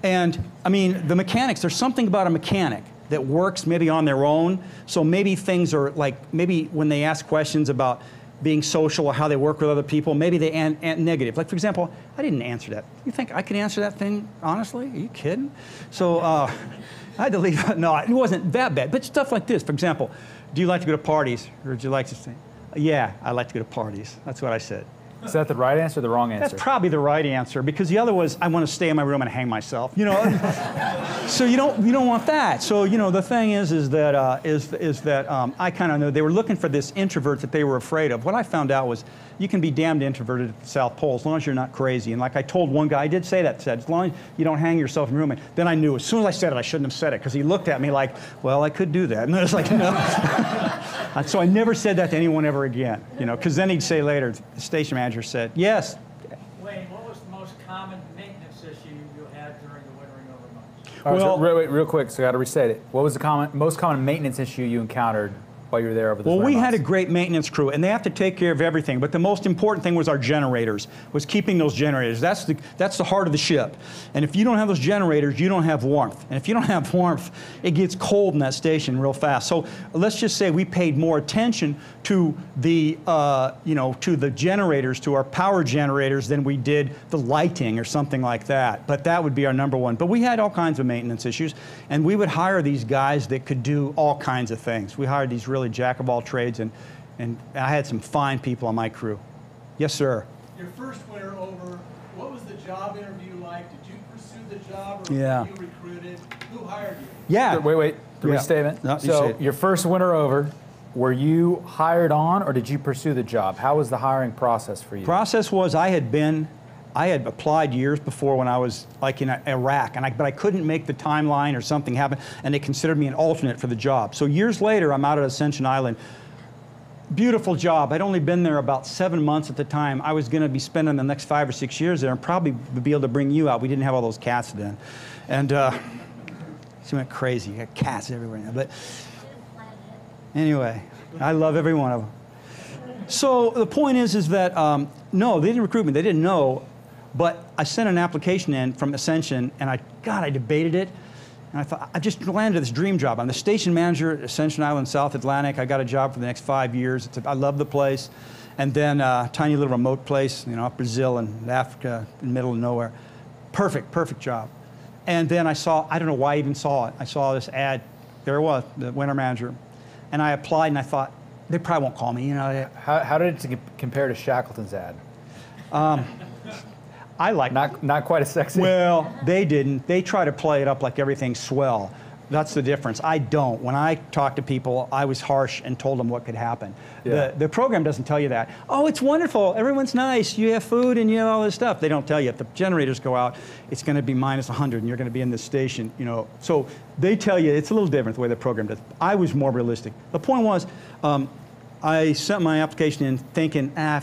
And I mean, the mechanics, there's something about a mechanic that works maybe on their own. So maybe things are like, maybe when they ask questions about being social or how they work with other people, maybe they an, an negative. Like, for example, I didn't answer that. You think I could answer that thing honestly? Are you kidding? So uh, [laughs] I had to leave. [laughs] No, it wasn't that bad. But stuff like this, for example, do you like to go to parties or would you like to say, yeah, I like to go to parties. That's what I said. Is that the right answer or the wrong answer? That's probably the right answer because the other was I want to stay in my room and hang myself. You know, [laughs] so you don't you don't want that. So you know the thing is is that uh, is is that um, I kind of know they were looking for this introvert that they were afraid of. What I found out was you can be damned introverted at the South Pole as long as you're not crazy. And like I told one guy, I did say that said as long as you don't hang yourself in your room. And then I knew as soon as I said it, I shouldn't have said it because he looked at me like, well, I could do that. [laughs] And I was like, no. [laughs] So I never said that to anyone ever again. You know, because then he'd say later, the station manager said, yes, Wayne, what was the most common maintenance issue you had during the wintering over months? All right, so Well- real, wait, real quick, so I got to reset it. What was the common, most common maintenance issue you encountered while you were there over the Well, we had a great maintenance crew, and they have to take care of everything. But the most important thing was our generators, was keeping those generators. That's the that's the heart of the ship. And if you don't have those generators, you don't have warmth. And if you don't have warmth, it gets cold in that station real fast. So let's just say we paid more attention to the uh, you know to the generators, to our power generators, than we did the lighting or something like that. But that would be our number one. But we had all kinds of maintenance issues, and we would hire these guys that could do all kinds of things. We hired these really jack of all trades, and, and I had some fine people on my crew. Yes, sir. Your first winter over, what was the job interview like? Did you pursue the job or Yeah. were you recruited? Who hired you? Yeah. Wait, wait, the Yeah. restatement. No, so it. your first winter over, were you hired on or did you pursue the job? How was the hiring process for you? Process was I had been, I had applied years before when I was like in Iraq, and I, but I couldn't make the timeline or something happen, and they considered me an alternate for the job. So years later, I'm out at Ascension Island. Beautiful job. I'd only been there about seven months at the time. I was going to be spending the next five or six years there and probably be able to bring you out. We didn't have all those cats then. And uh, she went crazy. You got cats everywhere now. But anyway, I love every one of them. So the point is, is that um, no, they didn't recruit me. They didn't know, but I sent an application in from Ascension, and I, God, I debated it, and I thought I just landed this dream job. I'm the station manager at Ascension Island, South Atlantic. I got a job for the next five years. It's a, I love the place, and then uh, tiny little remote place, you know, Brazil and Africa, in the middle of nowhere. Perfect, perfect job. And then I saw, I don't know why I even saw it. I saw this ad. There it was, the winter manager, and I applied, and I thought they probably won't call me. You know, How, how did it compare to Shackleton's ad? I like Not, not quite as sexy. Well, they didn't. They try to play it up like everything's swell. That's the difference. I don't. When I talk to people, I was harsh and told them what could happen. Yeah. The, the program doesn't tell you that. Oh, it's wonderful. Everyone's nice. You have food and you have all this stuff. They don't tell you. If the generators go out, it's going to be minus 100 and you're going to be in this station, you know. So they tell you it's a little different the way the program does. I was more realistic. The point was, um, I sent my application in thinking, ah,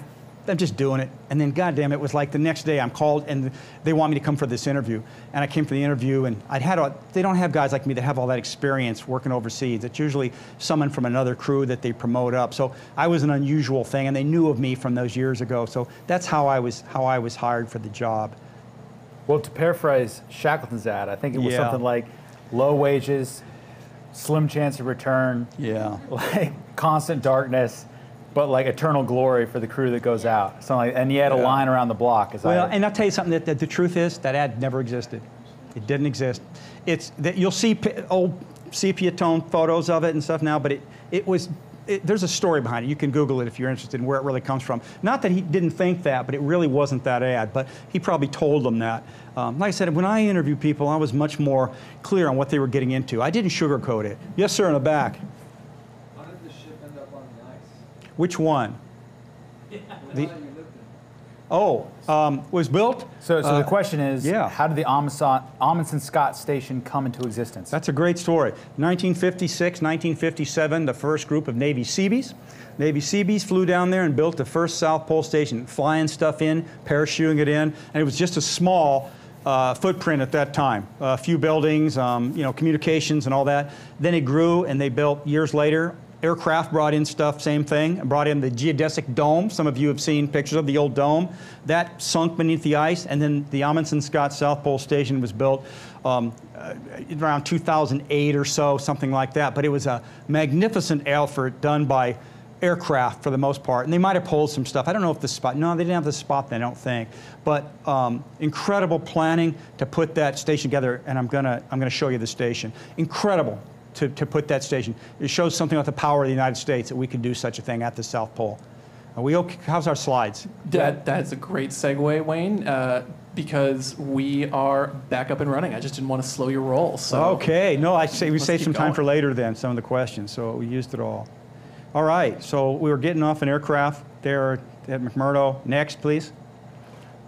I'm just doing it. And then, goddamn, it was like the next day I'm called and they want me to come for this interview. And I came for the interview and I'd had, a, they don't have guys like me that have all that experience working overseas. It's usually someone from another crew that they promote up. So I was an unusual thing and they knew of me from those years ago. So that's how I was, how I was hired for the job. Well, to paraphrase Shackleton's ad, I think it was Yeah. something like low wages, slim chance of return, Yeah. [laughs] like constant darkness, but like eternal glory for the crew that goes out. Something like, and you had a Yeah. line around the block. As Well, I, and I'll tell you something that, that the truth is that ad never existed. It didn't exist. It's that you'll see old sepia tone photos of it and stuff now, but it, it was. It, there's a story behind it. You can Google it if you're interested in where it really comes from. Not that he didn't think that, but it really wasn't that ad. But he probably told them that. Um, like I said, when I interview people, I was much more clear on what they were getting into. I didn't sugarcoat it. Yes, sir, in the back. How did the ship end up on the ice? Which one? The The- one you lived in. Oh, um, was built. so, so uh, the question is, yeah. how did the Amundsen, Amundsen Scott station come into existence? That's a great story. 1956, 1957, the first group of Navy Seabees. Navy Seabees flew down there and built the first South Pole station, flying stuff in, parachuting it in, and it was just a small uh, footprint at that time. A few buildings, um, you know, communications and all that. Then it grew, and they built years later. Aircraft brought in stuff, same thing. Brought in the geodesic dome. Some of you have seen pictures of the old dome. That sunk beneath the ice, and then the Amundsen Scott South Pole Station was built um, uh, around 2008 or so, something like that. But it was a magnificent effort done by aircraft for the most part, and they might have pulled some stuff. I don't know if the spot. No, they didn't have the spot. Then, I don't think. But um, incredible planning to put that station together, and I'm gonna I'm gonna show you the station. Incredible to, to put that station. It shows something about the power of the United States that we could do such a thing at the South Pole. Are we okay? How's our slides? That that's a great segue, Wayne, uh, because we are back up and running. I just didn't want to slow your roll. So Okay, no, I say we saved keep some time going. for later then, some of the questions, so we used it all. All right, so we were getting off an aircraft there at McMurdo. Next, please.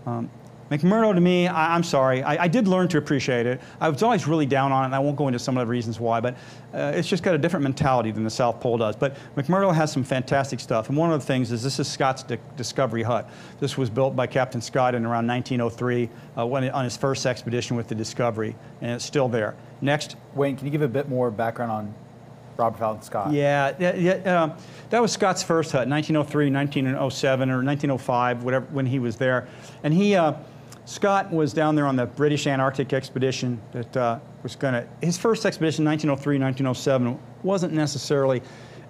Um, McMurdo to me, I, I'm sorry, I, I did learn to appreciate it. I was always really down on it, and I won't go into some of the reasons why, but uh, it's just got a different mentality than the South Pole does. But McMurdo has some fantastic stuff, and one of the things is this is Scott's Di- Discovery Hut. This was built by Captain Scott in around 1903 uh, when, on his first expedition with the Discovery, and it's still there. Next. Wayne, can you give a bit more background on Robert Falcon Scott? Yeah, yeah, yeah um, that was Scott's first hut, 1903, 1907, or 1905, whatever, when he was there. And he, uh, Scott was down there on the British Antarctic expedition that uh, was going to, his first expedition, 1903, 1907, wasn't necessarily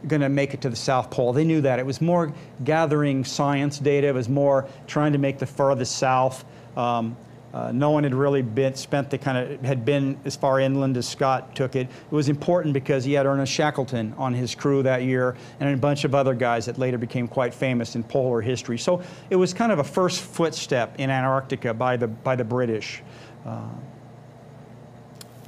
going to make it to the South Pole. They knew that. It was more gathering science data, it was more trying to make the furthest south. Um, uh, no one had really been spent the kind of had been as far inland as Scott took it. It was important because he had Ernest Shackleton on his crew that year, and a bunch of other guys that later became quite famous in polar history. So it was kind of a first footstep in Antarctica by the by the British. Uh,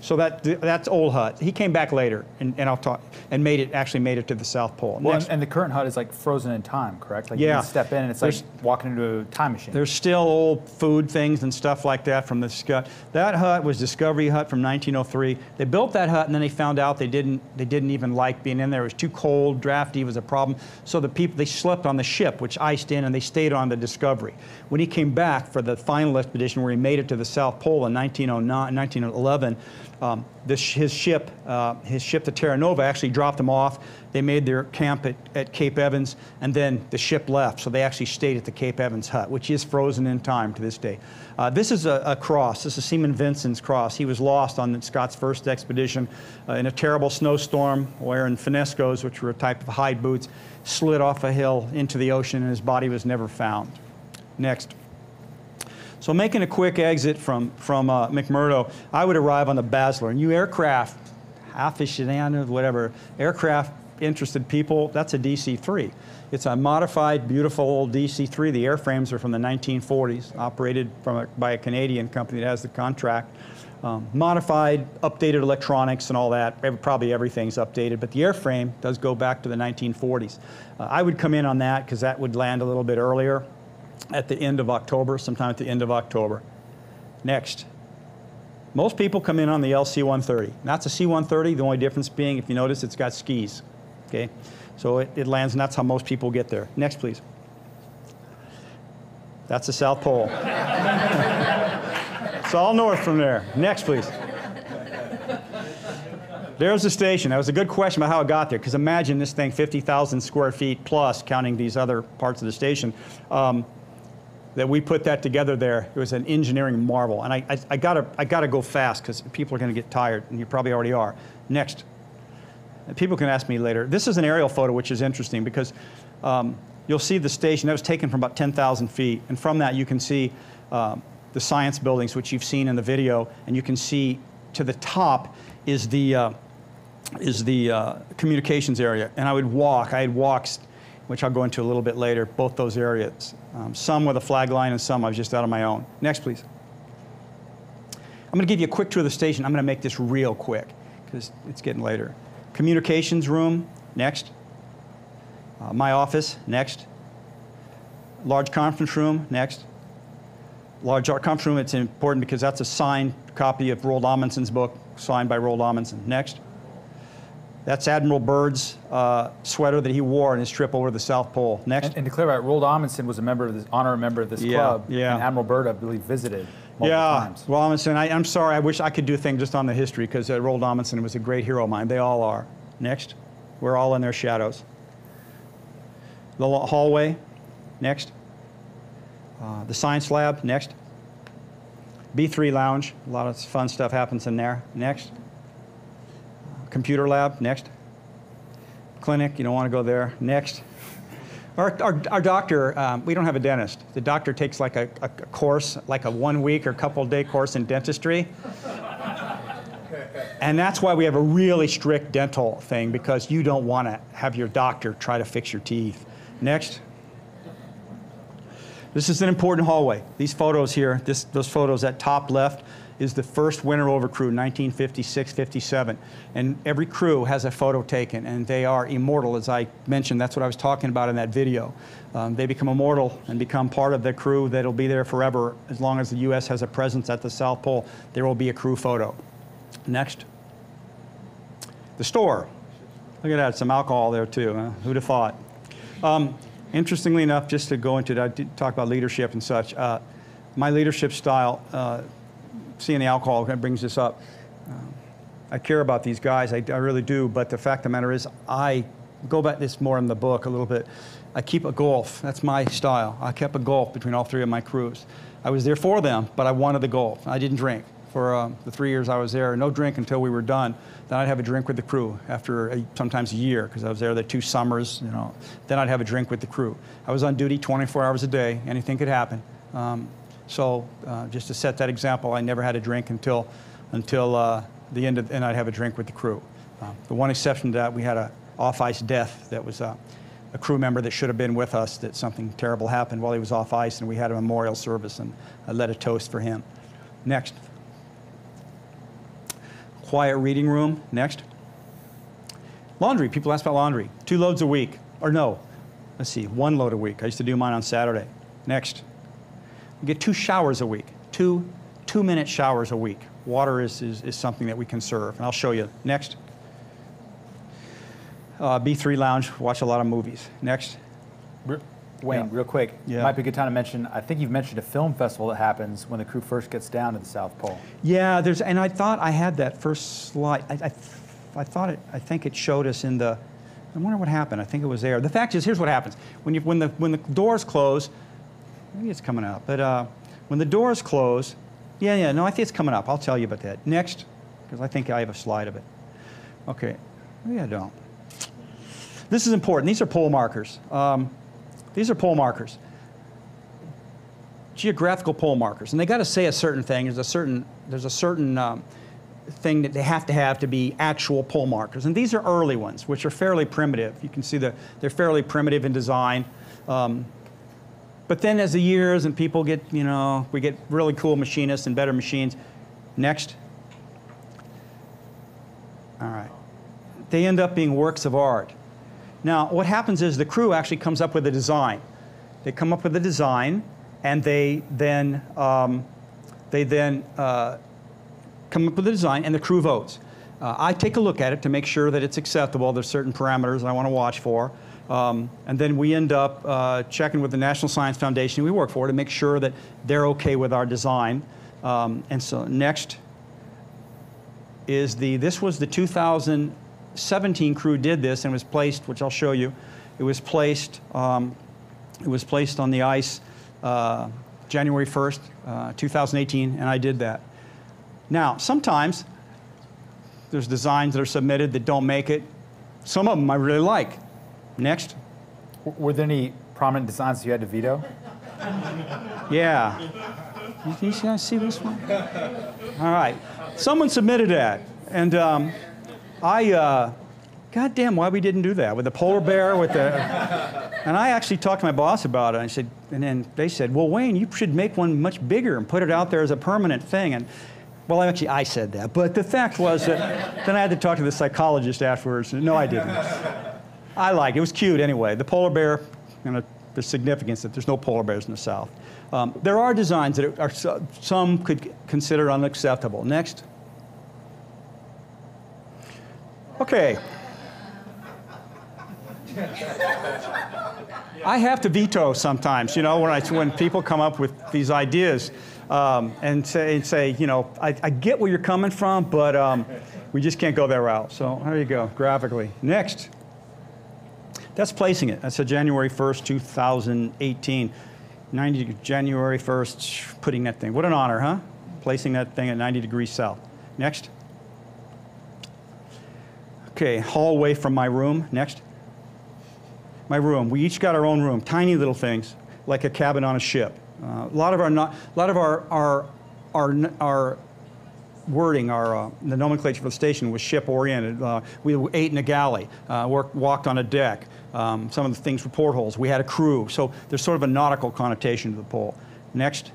so that that's old hut. He came back later, and, and I'll talk, and made it actually made it to the South Pole. Well, and, and the current hut is like frozen in time, correct? Like you Yeah. can step in and it's like walking into a time machine. There's still old food things and stuff like that from the. That hut was Discovery Hut from 1903. They built that hut and then they found out they didn't they didn't even like being in there. It was too cold, drafty was a problem. So the people they slept on the ship, which iced in, and they stayed on the Discovery. When he came back for the final expedition where he made it to the South Pole in 1909, 1911, um, this, his ship, uh, his ship, the Terra Nova, actually dropped them off. They made their camp at, at Cape Evans, and then the ship left. So they actually stayed at the Cape Evans hut, which is frozen in time to this day. Uh, this is a, a cross. This is Seaman Vincent's cross. He was lost on Scott's first expedition uh, in a terrible snowstorm, wearing finneskos, which were a type of hide boots, slid off a hill into the ocean, and his body was never found. Next. So making a quick exit from, from uh, McMurdo, I would arrive on the Basler. And you aircraft, aficionados, whatever, aircraft interested people, that's a DC-3. It's a modified, beautiful old DC-3. The airframes are from the 1940s, operated from a, by a Canadian company that has the contract. Um, modified, updated electronics and all that. Probably everything's updated, but the airframe does go back to the 1940s. Uh, I would come in on that because that would land a little bit earlier at the end of October, sometime at the end of October. Next. Most people come in on the LC-130. That's a C-130, the only difference being, if you notice, it's got skis. Okay? So it, it lands, and that's how most people get there. Next, please. That's the South Pole. [laughs] it's all north from there. Next, please. There's the station. That was a good question about how it got there, because imagine this thing 50,000 square feet plus, counting these other parts of the station. Um, that we put that together there. It was an engineering marvel. And I, I, I gotta, I gotta go fast because people are gonna get tired, and you probably already are. Next. People can ask me later. This is an aerial photo, which is interesting because um, you'll see the station. That was taken from about 10,000 feet. And from that, you can see um, the science buildings, which you've seen in the video. And you can see to the top is the, uh, is the uh, communications area. And I would walk. I had walks which I'll go into a little bit later, both those areas. Um, some with a flag line and some I was just out on my own. Next, please. I'm going to give you a quick tour of the station. I'm going to make this real quick because it's getting later. Communications room, next. Uh, my office, next. Large conference room, next. Large conference room, it's important because that's a signed copy of Roald Amundsen's book, signed by Roald Amundsen. Next. That's Admiral Byrd's uh, sweater that he wore on his trip over the South Pole. Next. And, and to clarify, Roald Amundsen was a member of this, honorary member of this Yeah, club. yeah. And Admiral Byrd, I believe, visited multiple yeah, times. well, Amundsen, I, I'm sorry. I wish I could do a thing just on the history because uh, Roald Amundsen was a great hero of mine. They all are. Next. We're all in their shadows. The hallway. Next. Uh, the science lab. Next. B3 lounge. A lot of fun stuff happens in there. Next. Computer lab. Next. Clinic. You don't want to go there. Next. Our, our, our doctor, um, we don't have a dentist. The doctor takes like a, a course, like a one week or couple day course in dentistry. And that's why we have a really strict dental thing because you don't want to have your doctor try to fix your teeth. Next. This is an important hallway. These photos here, this, those photos at top left is the first winter over crew, 1956 57. And every crew has a photo taken, and they are immortal, as I mentioned. That's what I was talking about in that video. Um, they become immortal and become part of the crew that'll be there forever as long as the U.S. has a presence at the South Pole. There will be a crew photo. Next. The store. Look at that, some alcohol there too. Huh? Who'd have thought? Um, interestingly enough, just to go into that, talk about leadership and such. Uh, my leadership style, uh, seeing the alcohol that brings this up. I care about these guys, I, I really do, but the fact of the matter is, I go back this more in the book a little bit. I keep a gulf. That's my style. I kept a gulf between all three of my crews. I was there for them, but I wanted the gulf. I didn't drink for um, the three years I was there. No drink until we were done. Then I'd have a drink with the crew after a, sometimes a year because I was there the two summers. You know, then I'd have a drink with the crew. I was on duty 24 hours a day. Anything could happen. Um, so uh, just to set that example, I never had a drink until until uh, the end of, and I'd have a drink with the crew. Uh, the one exception to that, we had a off-ice death that was uh, a crew member that should have been with us that something terrible happened while he was off ice, and we had a memorial service, and I led a toast for him. Next. Quiet reading room. Next. Laundry. People ask about laundry. Two loads a week. Or no, let's see, one load a week. I used to do mine on Saturday. Next. We get two showers a week. Two two minute showers a week. Water is, is, is something that we conserve. And I'll show you. Next. Uh, B3 Lounge, watch a lot of movies. Next. Wayne, Yeah. real quick, Yeah. might be a good time to mention. I think you've mentioned a film festival that happens when the crew first gets down to the South Pole. Yeah, there's, and I thought I had that first slide. I, I, I thought it, I think it showed us in the, I wonder what happened. I think it was there. The fact is, here's what happens. When, you, when, the, when the doors close, maybe it's coming out, but uh, when the doors close, yeah, yeah, no, I think it's coming up. I'll tell you about that. Next, because I think I have a slide of it. Okay, maybe I don't. This is important. These are pole markers. Um, these are pole markers geographical pole markers, and they got to say a certain thing. There's a certain there's a certain um, thing that they have to have to be actual pole markers, and these are early ones, which are fairly primitive. You can see that they're fairly primitive in design. Um, but then, as the years and people get, you know, we get really cool machinists and better machines. Next. All right. They end up being works of art. Now, what happens is the crew actually comes up with a design. They come up with a design, and they then um, they then uh, come up with a design, and the crew votes. Uh, I take a look at it to make sure that it's acceptable. There's certain parameters I want to watch for, um, and then we end up uh, checking with the National Science Foundation we work for to make sure that they're okay with our design. Um, and so next is the this was the 2017 crew did this and was placed, which I'll show you. It was placed. Um, it was placed on the ice uh, January 1st, uh, 2018, and I did that. Now, sometimes there's designs that are submitted that don't make it. Some of them I really like. Next. Were there any prominent designs you had to veto? [laughs] Yeah. You, you guys see this one? All right. Someone submitted that, and um, I, uh, goddamn, why we didn't do that with the polar bear, with the, and I actually talked to my boss about it. I said, and then they said, well, Wayne, you should make one much bigger and put it out there as a permanent thing. And well, actually, I said that, but the fact was that then I had to talk to the psychologist afterwards. No, I didn't. I like it. It was cute anyway. The polar bear, you know, the significance that there's no polar bears in the South. Um, there are designs that are some could consider unacceptable. Next. Okay. I have to veto sometimes, you know, when, I, when people come up with these ideas um, and, say, and say, you know, I, I get where you're coming from, but um, we just can't go that route. So there you go, graphically. Next. That's placing it. That's a January 1st, 2018. 90 January 1st, putting that thing. What an honor, huh? Placing that thing at 90 degrees south. Next. Okay, hallway from my room. Next. My room. We each got our own room. Tiny little things, like a cabin on a ship. Uh, a lot of our not, a lot of our our our, our wording, our uh, the nomenclature for the station was ship oriented. Uh, we ate in a galley, uh, worked, walked on a deck. Um, some of the things were portholes. We had a crew, so there's sort of a nautical connotation to the pole. Next.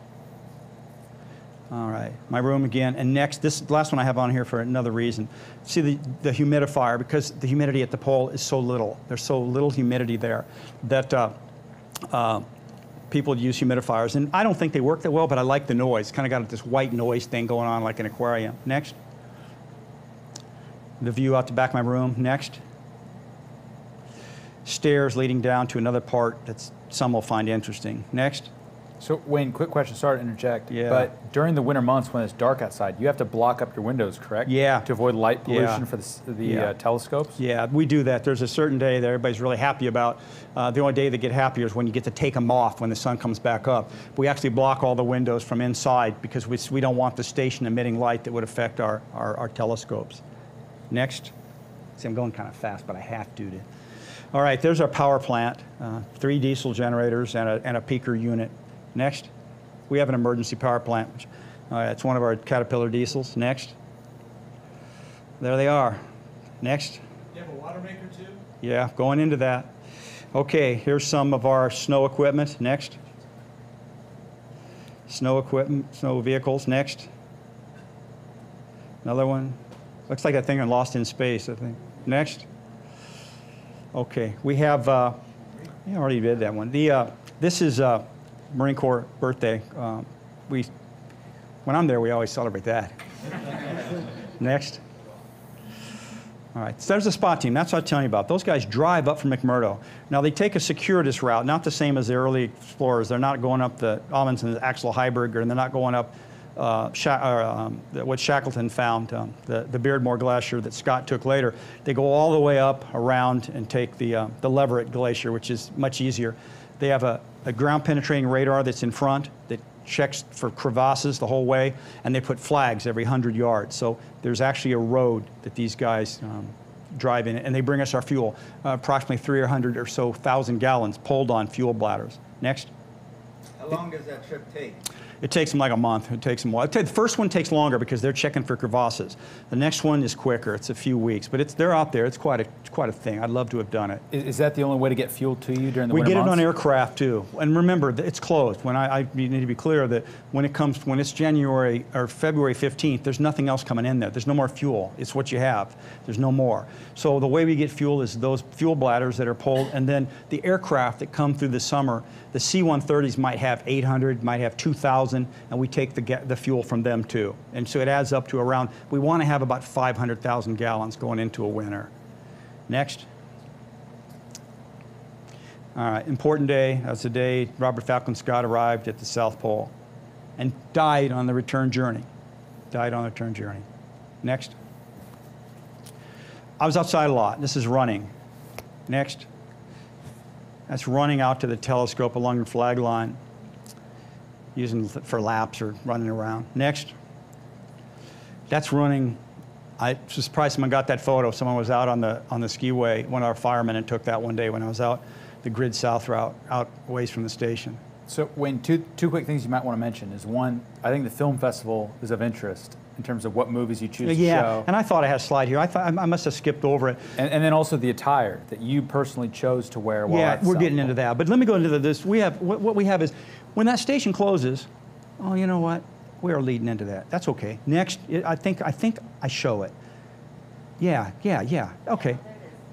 All right, my room again. And next, this last one I have on here for another reason. See the, the humidifier, because the humidity at the pole is so little. There's so little humidity there that uh, uh, people use humidifiers. And I don't think they work that well, but I like the noise. Kind of got this white noise thing going on like an aquarium. Next. The view out the back of my room. Next. Stairs leading down to another part that some will find interesting. Next. So, Wayne, quick question. Sorry to interject. Yeah. But during the winter months when it's dark outside, you have to block up your windows, correct? Yeah. To avoid light pollution Yeah. for the, the Yeah. uh, telescopes? Yeah, we do that. There's a certain day that everybody's really happy about. Uh, the only day they get happier is when you get to take them off when the sun comes back up. We actually block all the windows from inside because we, we don't want the station emitting light that would affect our, our, our telescopes. Next. See, I'm going kind of fast, but I have to. to. All right, there's our power plant. Uh, three diesel generators and a, and a peaker unit. Next. We have an emergency power plant. Which, right, it's one of our Caterpillar diesels. Next. There they are. Next. You have a water maker too? Yeah, going into that. Okay, here's some of our snow equipment. Next. Snow equipment, snow vehicles. Next. Another one. Looks like that thing on Lost in Space, I think. Next. Okay, we have, uh, I already did that one. The, uh, this is uh, Marine Corps birthday. Um, we, when I'm there, we always celebrate that. [laughs] Next. All right, so there's the spot team. That's what I'm telling you about. Those guys drive up from McMurdo. Now, they take a circuitous route, not the same as the early explorers. They're not going up the Amundsen Axel Heiberg, and they're not going up uh, Sha- or, um, what Shackleton found, um, the, the Beardmore Glacier that Scott took later. They go all the way up around and take the, uh, the Leverett Glacier, which is much easier. They have a, a ground penetrating radar that's in front that checks for crevasses the whole way, and they put flags every 100 yards. So there's actually a road that these guys um, drive in, and they bring us our fuel, uh, approximately 300 or so thousand gallons pulled on fuel bladders. Next. How long does that trip take? It takes them like a month. It takes them a while. The first one takes longer because they're checking for crevasses. The next one is quicker. It's a few weeks, but it's they're out there. It's quite a it's quite a thing. I'd love to have done it. Is, is that the only way to get fuel to you during the winter? We get it on aircraft too. And remember, it's closed. When I, I need to be clear that when it comes, when it's January or February 15th, there's nothing else coming in there. There's no more fuel. It's what you have. There's no more. So the way we get fuel is those fuel bladders that are pulled, and then the aircraft that come through the summer. The C-130s might have 800, might have 2,000, and we take the the fuel from them too. And so it adds up to around. We want to have about 500,000 gallons going into a winter. Next. All right, important day. That's the day Robert Falcon Scott arrived at the South Pole and died on the return journey. Died on the return journey. Next. I was outside a lot. This is running. Next. That's running out to the telescope along the flag line, using for laps or running around. Next. That's running. I was surprised someone got that photo. Someone was out on the on the skiway, one of our firemen, and took that one day when I was out the grid south route, out ways from the station. So, Wayne, two, two quick things you might want to mention is one, I think the film festival is of interest in terms of what movies you choose to yeah, show. and I thought I had a slide here. I thought I must have skipped over it. And, and then also the attire that you personally chose to wear while yeah, we're getting into that. But let me go into the, this. We have what, what we have is when that station closes. Oh, you know what? We are leading into that. That's okay. Next, I think I think I show it. Yeah, yeah, yeah. Okay,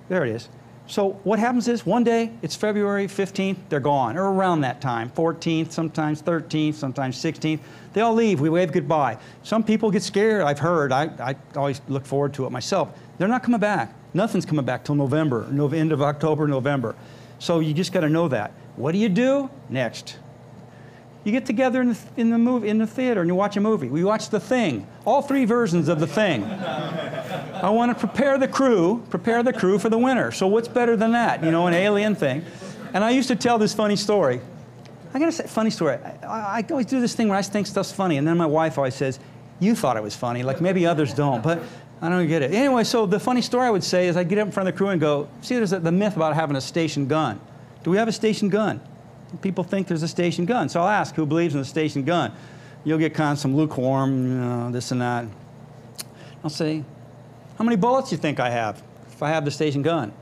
there it is. So what happens is one day it's February 15th, they're gone, or around that time, 14th, sometimes 13th, sometimes 16th. They all leave. We wave goodbye. Some people get scared. I've heard. I, I always look forward to it myself. They're not coming back. Nothing's coming back till November, no, end of October, November. So you just got to know that. What do you do next? You get together in the, in the movie in the theater and you watch a movie. We watch The Thing, all three versions of The Thing. I want to prepare the crew, prepare the crew for the winter. So what's better than that? You know, an alien thing. And I used to tell this funny story. I gotta say, funny story. I, I, I always do this thing where I think stuff's funny, and then my wife always says, "You thought it was funny, like maybe others don't." But I don't get it. Anyway, so the funny story I would say is I get up in front of the crew and go, "See, there's a, the myth about having a station gun. Do we have a station gun?" People think there's a station gun. So I'll ask who believes in the station gun. You'll get kind of some lukewarm, you know, this and that. I'll say, how many bullets do you think I have if I have the station gun?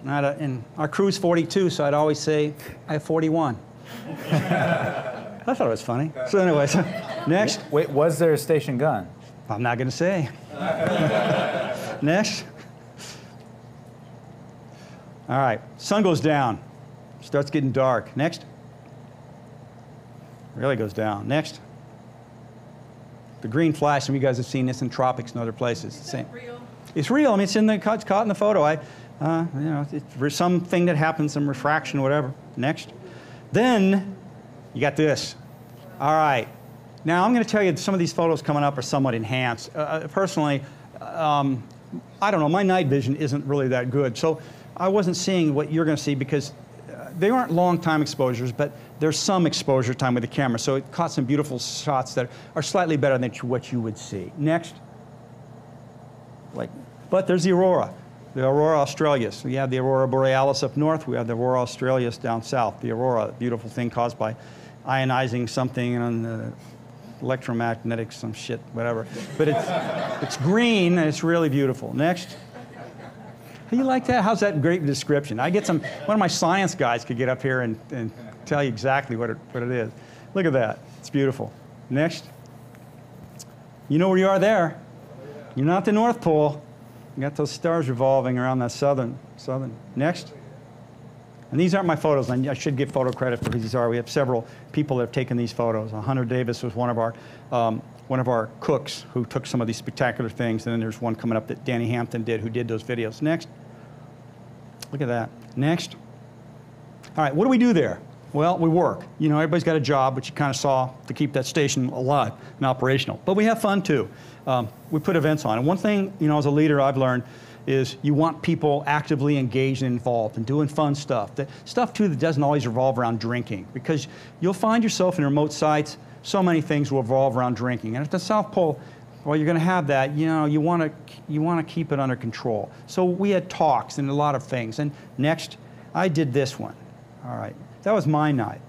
And, I'd, uh, and our crew's 42, so I'd always say, I have 41. [laughs] I thought it was funny. So, anyways, [laughs] next. Wait, was there a station gun? I'm not going to say. [laughs] Next. All right, sun goes down, starts getting dark. Next. Really goes down. Next. The green flash, some of you guys have seen this in tropics and other places. Is real? It's real. I mean, it's in the it's caught in the photo. I, uh, you know, it's something that happens, some refraction, whatever. Next. Then you got this. All right. Now I'm going to tell you some of these photos coming up are somewhat enhanced. Uh, uh, personally, um, I don't know. My night vision isn't really that good, so I wasn't seeing what you're going to see because they aren't long time exposures, but there's some exposure time with the camera. So it caught some beautiful shots that are slightly better than what you would see. Next. Like, but there's the aurora, the aurora australis. We have the aurora borealis up north. We have the aurora australis down south. The aurora, beautiful thing caused by ionizing something on the electromagnetic, some shit, whatever. But it's, it's green and it's really beautiful. Next. How you like that? How's that great description? I get some, one of my science guys could get up here and, and tell you exactly what it, what it is. Look at that. It's beautiful. Next. You know where you are there. You're not the North Pole. You got those stars revolving around that southern, southern. Next. And these aren't my photos. I should give photo credit for who these are. We have several people that have taken these photos. Hunter Davis was one of our um, one of our cooks who took some of these spectacular things. And then there's one coming up that Danny Hampton did who did those videos. Next. Look at that. Next. All right, what do we do there? Well, we work. You know, everybody's got a job, which you kind of saw to keep that station alive and operational. But we have fun too. Um, we put events on. And one thing, you know, as a leader, I've learned is you want people actively engaged and involved and doing fun stuff. That stuff too that doesn't always revolve around drinking because you'll find yourself in remote sites. So many things will revolve around drinking. And at the South Pole, well, you're going to have that. You know, you want to you want to keep it under control. So we had talks and a lot of things. And next, I did this one. All right, that was my night.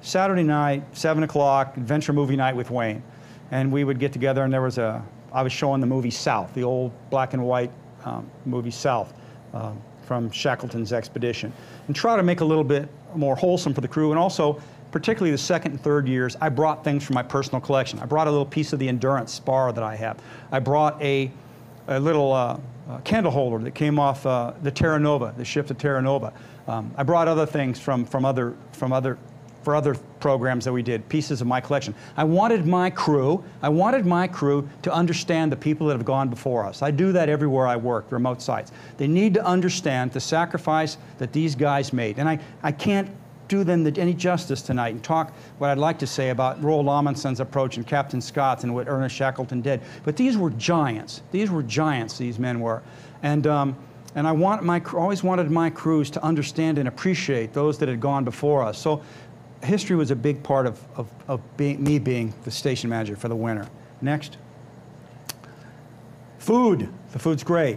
Saturday night, seven o'clock, adventure movie night with Wayne, and we would get together. And there was a I was showing the movie South, the old black and white um, movie South um, from Shackleton's expedition, and try to make a little bit more wholesome for the crew. And also, particularly the second and third years, I brought things from my personal collection. I brought a little piece of the Endurance spar that I have. I brought a, a little uh, uh, candle holder that came off uh, the Terra Nova, the ship the Terra Nova. Um, I brought other things from, from, other, from other for other programs that we did, pieces of my collection. I wanted my crew, I wanted my crew to understand the people that have gone before us. I do that everywhere I work, remote sites. They need to understand the sacrifice that these guys made. And I, I can't do them any justice tonight and talk what I'd like to say about Roald Amundsen's approach and Captain Scott's and what Ernest Shackleton did. But these were giants. These were giants, these men were. And, um, and I want my, always wanted my crews to understand and appreciate those that had gone before us. So history was a big part of, of, of being, me being the station manager for the winter. Next. Food. The food's great.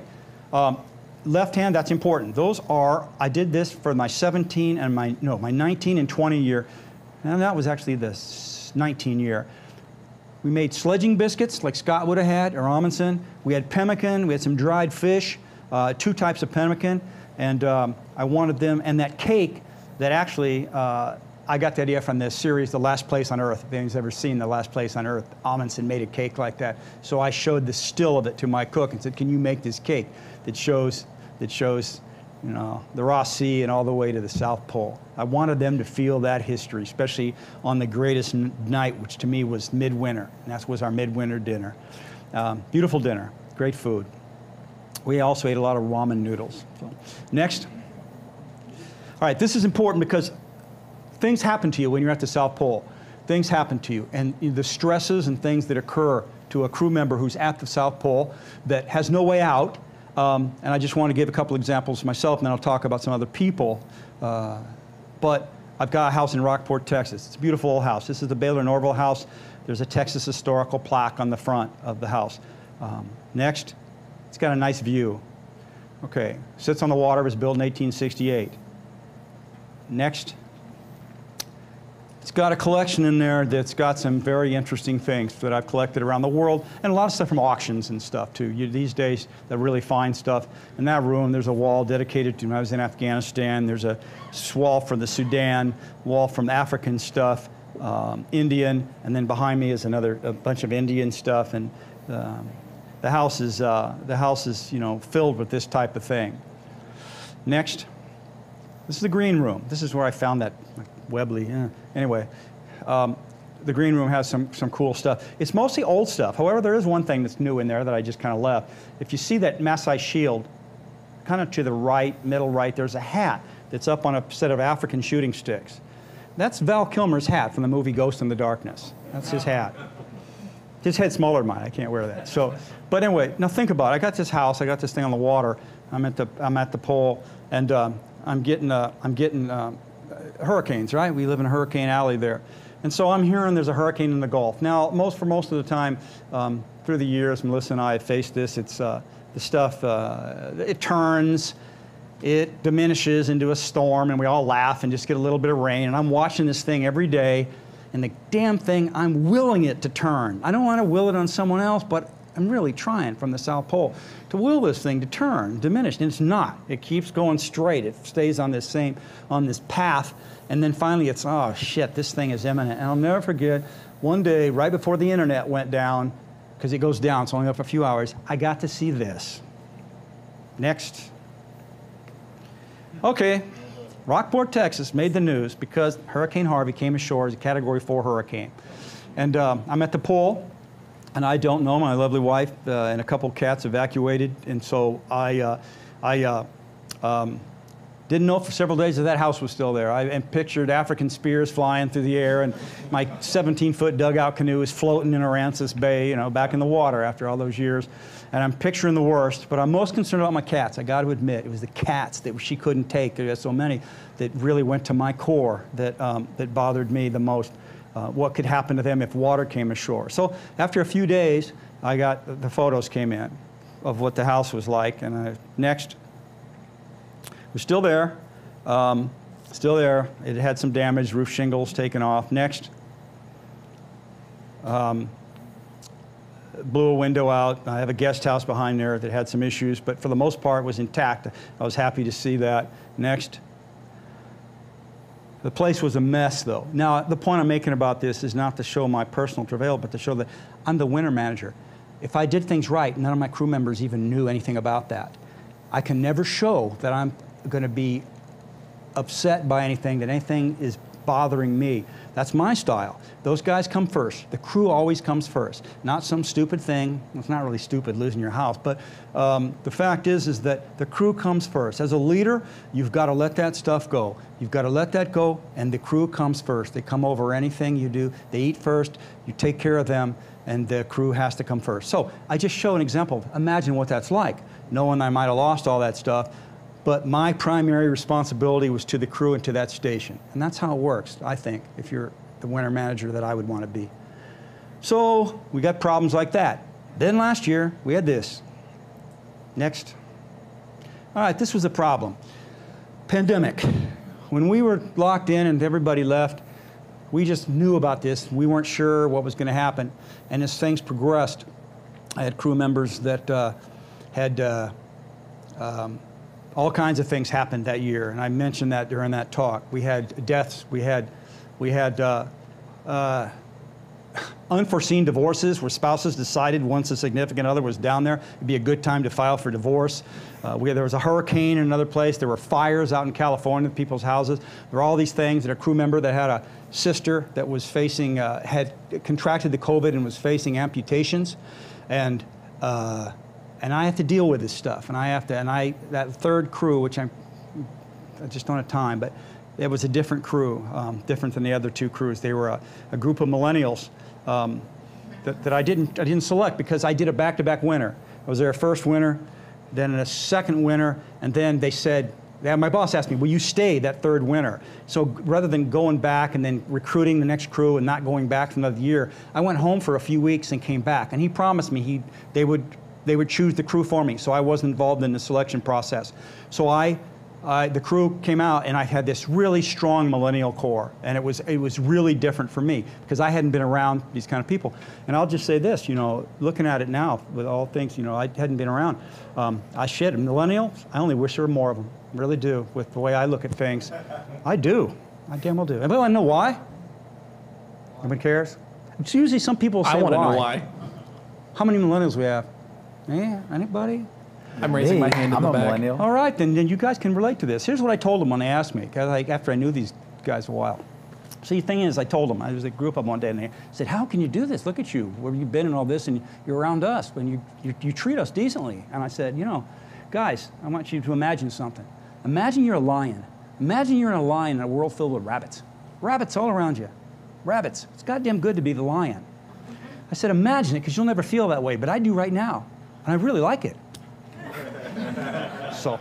Um, left hand, that's important. Those are, I did this for my 17 and my, no, my 19 and 20 year. And that was actually the 19 year. We made sledging biscuits like Scott would have had, or Amundsen. We had pemmican, we had some dried fish, uh, two types of pemmican, and um, I wanted them, and that cake that actually uh, I got the idea from this series, The Last Place on Earth. If anyone's ever seen The Last Place on Earth, Amundsen made a cake like that. So I showed the still of it to my cook and said, "Can you make this cake that shows that shows, you know, the Ross Sea and all the way to the South Pole?" I wanted them to feel that history, especially on the greatest night, which to me was midwinter, and that was our midwinter dinner. Um, beautiful dinner, great food. We also ate a lot of ramen noodles. So, next. All right, this is important because things happen to you when you're at the South Pole. Things happen to you. And the stresses and things that occur to a crew member who's at the South Pole that has no way out. Um, and I just want to give a couple examples myself, and then I'll talk about some other people. Uh, but I've got a house in Rockport, Texas. It's a beautiful old house. This is the Baylor Norville house. There's a Texas historical plaque on the front of the house. Um, next, it's got a nice view. Okay, sits on the water, was built in 1868. Next, it's got a collection in there that's got some very interesting things that I've collected around the world, and a lot of stuff from auctions and stuff too. You, these days, the really fine stuff. In that room, there's a wall dedicated to when I was in Afghanistan. There's a wall from the Sudan, wall from African stuff. um, Indian, and then behind me is another a bunch of Indian stuff, and um, the house is uh, the house is you know filled with this type of thing. Next, this is the green room. This is where I found that Webley. Yeah. Anyway, um, the green room has some some cool stuff. It's mostly old stuff. However, there is one thing that's new in there that I just kind of left. If you see that Maasai shield, kind of to the right, middle right, there's a hat that's up on a set of African shooting sticks. That's Val Kilmer's hat from the movie Ghost and the Darkness. That's his hat. His head's smaller than mine. I can't wear that. So, but anyway, now think about it. I got this house. I got this thing on the water. I'm at the I'm at the pole, and um, I'm getting uh, I'm getting um, hurricanes. Right? We live in a hurricane alley there, and so I'm hearing there's a hurricane in the Gulf. Now, most for most of the time, um, through the years, Melissa and I have faced this. It's uh, the stuff. Uh, it turns it diminishes into a storm and we all laugh and just get a little bit of rain. And I'm watching this thing every day and the damn thing, I'm willing it to turn. I don't want to will it on someone else, but I'm really trying from the South Pole to will this thing to turn, diminish. And it's not. It keeps going straight. It stays on this same, on this path. And then finally it's, oh shit, this thing is imminent. And I'll never forget one day, right before the internet went down, because it goes down, it's only up for a few hours, I got to see this. Next. Okay, Rockport, Texas made the news because Hurricane Harvey came ashore as a Category 4 hurricane. And um, I'm at the pool, and I don't know my lovely wife uh, and a couple cats evacuated, and so I, uh, I uh, um, didn't know for several days that that house was still there. I and pictured African spears flying through the air, and my 17-foot dugout canoe is floating in Aransas Bay, you know, back in the water after all those years. And I'm picturing the worst, but I'm most concerned about my cats. I got to admit, it was the cats that she couldn't take. There are so many that really went to my core that, um, that bothered me the most. Uh, what could happen to them if water came ashore? So after a few days, I got the photos came in of what the house was like, and I, next was still there, um, still there. It had some damage, roof shingles taken off. Next, um, blew a window out. I have a guest house behind there that had some issues, but for the most part was intact. I was happy to see that. Next. The place was a mess, though. Now, the point I'm making about this is not to show my personal travail, but to show that I'm the winter manager. If I did things right, none of my crew members even knew anything about that. I can never show that I'm going to be upset by anything, that anything is bothering me. That's my style. Those guys come first. The crew always comes first, not some stupid thing. It's not really stupid losing your house, but um, the fact is, is that the crew comes first. As a leader, you've got to let that stuff go. You've got to let that go, and the crew comes first. They come over anything you do. They eat first. You take care of them, and the crew has to come first. So I just show an example. Imagine what that's like, knowing I might have lost all that stuff but my primary responsibility was to the crew and to that station. And that's how it works, I think, if you're the winter manager that I would want to be. So we got problems like that. Then last year, we had this. Next. All right, this was a problem. Pandemic. When we were locked in and everybody left, we just knew about this. We weren't sure what was going to happen. And as things progressed, I had crew members that uh, had uh, um, all kinds of things happened that year, and I mentioned that during that talk. We had deaths, we had, we had uh, uh, unforeseen divorces where spouses decided once a significant other was down there, it'd be a good time to file for divorce. Uh, we, there was a hurricane in another place. There were fires out in California, people's houses. There were all these things. And a crew member that had a sister that was facing, uh, had contracted the COVID and was facing amputations. And uh, and I have to deal with this stuff. And I have to, and I, that third crew, which I'm, I just don't have time, but it was a different crew, um, different than the other two crews. They were a, a group of millennials um, that, that I didn't, I didn't select because I did a back-to-back winter. I was their first winter, then a second winter, and then they said, my boss asked me, will you stay that third winter? So rather than going back and then recruiting the next crew and not going back for another year, I went home for a few weeks and came back. And he promised me he, they would they would choose the crew for me, so I wasn't involved in the selection process. So I, uh, the crew came out, and I had this really strong millennial core, and it was it was really different for me because I hadn't been around these kind of people. And I'll just say this, you know, looking at it now with all things, you know, I hadn't been around. Um, I shit millennials. I only wish there were more of them. Really do. With the way I look at things, I do. I damn well do. Anybody want to know why? Nobody cares? It's usually some people say I want to know why. How many millennials we have? Yeah, anybody? I'm raising my hand in I'm the a back. millennial. All right, then, then you guys can relate to this. Here's what I told them when they asked me, 'cause like, after I knew these guys a while. See, the thing is, I told them, I was at a group up one day, and they said, How can you do this? Look at you, where you've been and all this, and you're around us, and you, you, you treat us decently. And I said, You know, guys, I want you to imagine something. Imagine you're a lion. Imagine you're in a lion in a world filled with rabbits. Rabbits all around you. Rabbits. It's goddamn good to be the lion. I said, Imagine it, because you'll never feel that way, but I do right now. And I really like it. so.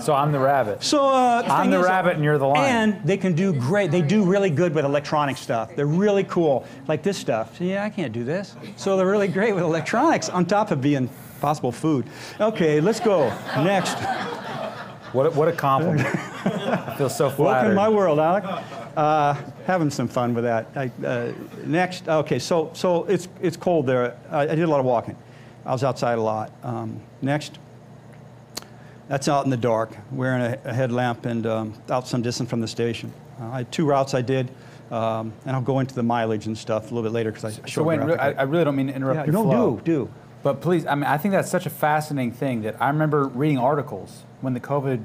So I'm the rabbit. So uh, I'm the is- rabbit and you're the lion. And they can do great. They do really good with electronic stuff. They're really cool, like this stuff. So, yeah, I can't do this. So they're really great with electronics on top of being possible food. Okay, let's go next. What a, what a compliment. I feel so flattered. Welcome to my world, Alec. Uh, having some fun with that. I, uh, next, okay, so so it's it's cold there. I, I did a lot of walking. I was outside a lot. Um, next. That's out in the dark, wearing a, a headlamp and um, out some distance from the station. Uh, I had two routes I did, um, and I'll go into the mileage and stuff a little bit later because I So showed Wayne, graphic. I, I really don't mean to interrupt yeah, your no, flow. do do. But please, I mean, I think that's such a fascinating thing that I remember reading articles when the COVID,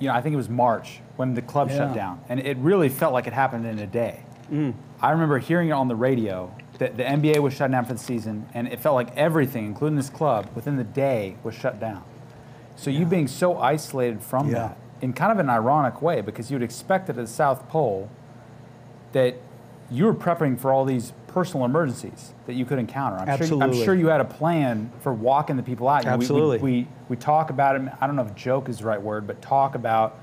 you know, I think it was March when the club Yeah. shut down, and it really felt like it happened in a day. Mm. I remember hearing it on the radio that the NBA was shut down for the season, and it felt like everything, including this club, within the day was shut down. So you being so isolated from Yeah. that, in kind of an ironic way, because you'd expect at the South Pole that you were prepping for all these personal emergencies that you could encounter. I'm Sure, Absolutely. I'm sure you had a plan for walking the people out. You know, Absolutely. We, we, we talk about it. I don't know if joke is the right word, but talk about,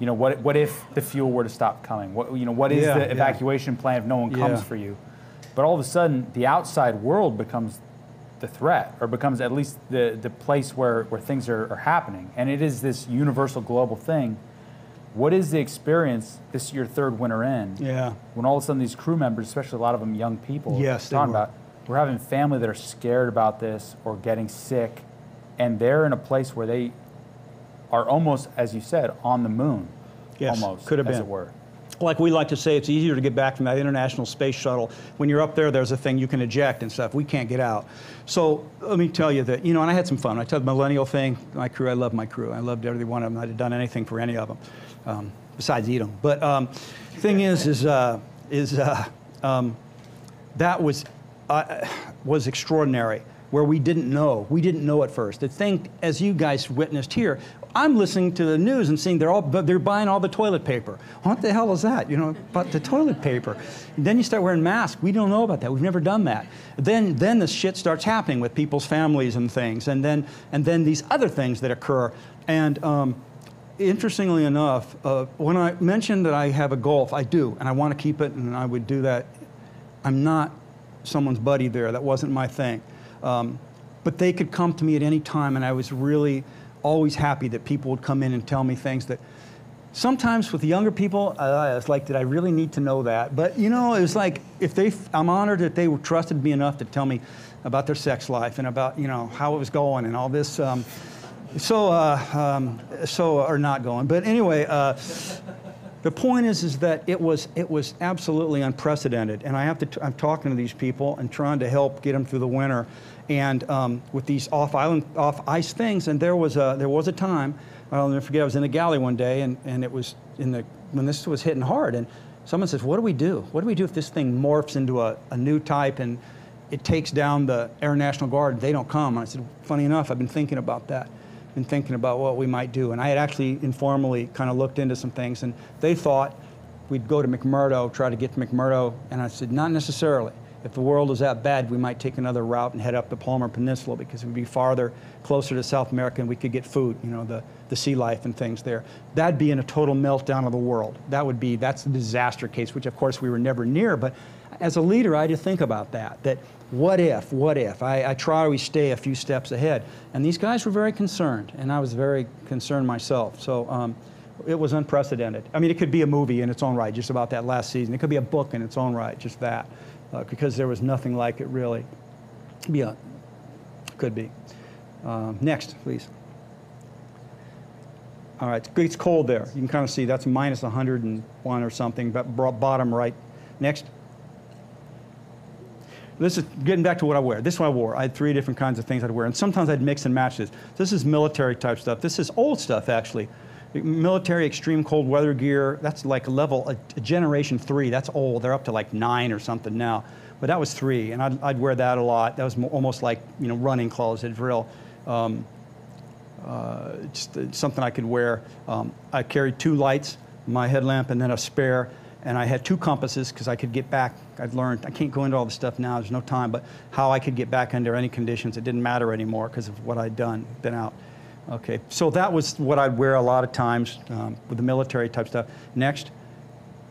you know, what, what if the fuel were to stop coming? What, you know, what is Yeah, the yeah. evacuation plan if no one comes Yeah. for you? But all of a sudden, the outside world becomes the threat or becomes at least the, the place where, where things are, are happening. And it is this universal global thing. What is the experience this your third winter in? Yeah. When all of a sudden these crew members, especially a lot of them young people, Yes, talking were. about we're having family that are scared about this or getting sick, and they're in a place where they are almost, as you said, on the moon. Yes, almost could have been. as it were. Like we like to say, it's easier to get back from that International Space Shuttle. When you're up there, there's a thing you can eject and stuff. We can't get out. So let me tell you that, you know, and I had some fun. I tell the millennial thing, my crew, I love my crew. I loved every one of them. I'd have done anything for any of them, um, besides eat them. But um, thing is, is, uh, is uh, um, that was, uh, was extraordinary where we didn't know. We didn't know at first. The thing, as you guys witnessed here, I'm listening to the news and seeing they're all, they're buying all the toilet paper. What the hell is that? You know, but the toilet paper. And then you start wearing masks. We don't know about that. We've never done that. Then, then the shit starts happening with people's families and things, and then, and then these other things that occur. And um, interestingly enough, uh, when I mentioned that I have a golf, I do, and I want to keep it, and I would do that. I'm not someone's buddy there. That wasn't my thing. Um, but they could come to me at any time, and I was really always happy that people would come in and tell me things that sometimes with the younger people, uh, it's like, did I really need to know that? But you know, it was like, if they, I'm honored that they trusted me enough to tell me about their sex life and about, you know, how it was going and all this. Um, so, uh, um, so, or not going. But anyway, uh, the point is, is that it was, it was absolutely unprecedented. And I have to, I'm talking to these people and trying to help get them through the winter. And um, with these off-island, off-ice things, and there was a, there was a time, I'll never forget, I was in the galley one day, and, and it was in the, when this was hitting hard, and someone says, what do we do? What do we do if this thing morphs into a, a new type and it takes down the Air National Guard, they don't come? And I said, funny enough, I've been thinking about that been thinking about what we might do. And I had actually informally kind of looked into some things, and they thought we'd go to McMurdo, try to get to McMurdo. And I said, not necessarily. If the world is that bad, we might take another route and head up the Palmer Peninsula because it would be farther, closer to South America, and we could get food, you know, the, the sea life and things there. That'd be in a total meltdown of the world. That would be, that's the disaster case, which of course we were never near. But as a leader, I had to think about that, that what if, what if? I, I try always stay a few steps ahead. And these guys were very concerned, and I was very concerned myself. So um, it was unprecedented. I mean, it could be a movie in its own right, just about that last season. It could be a book in its own right, just that, uh, because there was nothing like it really. Be a, could be. Um, next, please. All right, it's- it's cold there. You can kind of see that's minus 101 or something, but bottom right. Next. This is getting back to what I wear. This is what I wore. I had three different kinds of things I'd wear, and sometimes I'd mix and match this. This is military type stuff. This is old stuff, actually. Military extreme cold weather gear, that's like a level, a, a generation three. That's old. They're up to like nine or something now. But that was three, and I'd, I'd wear that a lot. That was mo- almost like, you know, running clothes at drill. Um, uh, just uh, something I could wear. Um, I carried two lights, my headlamp, and then a spare. And I had two compasses because I could get back. I'd learned, I can't go into all the stuff now, there's no time, but how I could get back under any conditions, it didn't matter anymore because of what I'd done, been out. Okay, so that was what I'd wear a lot of times um, with the military type stuff. Next,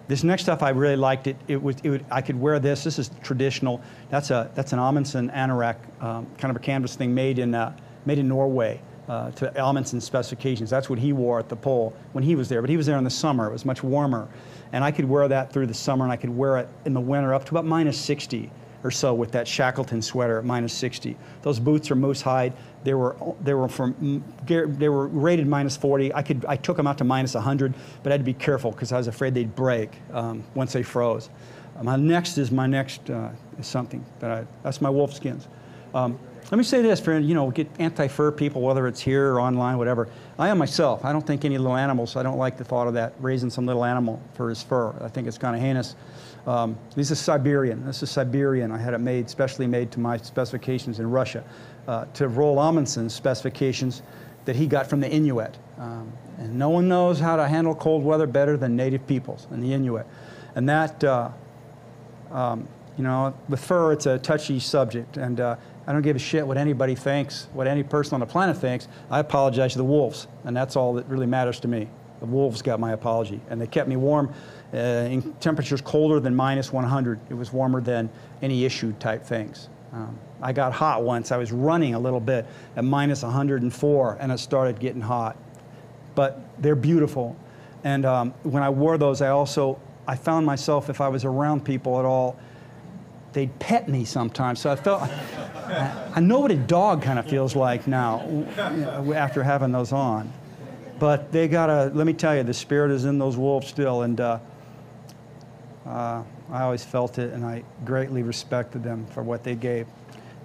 this next stuff I really liked it. It was, it would, I could wear this. This is traditional. That's a that's an Amundsen anorak, um, kind of a canvas thing made in uh, made in Norway uh, to Amundsen specifications. That's what he wore at the pole when he was there. But he was there in the summer. It was much warmer, and I could wear that through the summer, and I could wear it in the winter up to about minus 60 or so with that Shackleton sweater at minus 60. Those boots are moose hide. They were they were from they were rated minus 40. I could I took them out to minus 100, but I had to be careful because I was afraid they'd break um, once they froze. Uh, my next is my next uh, is something that I that's my wolf skins. Um, let me say this for you know get anti-fur people whether it's here or online whatever. I am myself. I don't think any little animals. I don't like the thought of that raising some little animal for his fur. I think it's kind of heinous. Um, this is Siberian. This is Siberian. I had it made, specially made to my specifications in Russia, uh, to Roald Amundsen's specifications that he got from the Inuit. Um, and no one knows how to handle cold weather better than native peoples and the Inuit. And that, uh, um, you know, with fur, it's a touchy subject. And uh, I don't give a shit what anybody thinks, what any person on the planet thinks. I apologize to the wolves, and that's all that really matters to me. The wolves got my apology, and they kept me warm uh, in temperatures colder than minus 100. It was warmer than any issue type things. Um, I got hot once. I was running a little bit at minus 104, and it started getting hot. But they're beautiful, and um, when I wore those, I also I found myself if I was around people at all, they'd pet me sometimes. So I felt. [laughs] I know what a dog kind of feels like now after having those on. But they got a let me tell you, the spirit is in those wolves still. And uh, uh, I always felt it, and I greatly respected them for what they gave.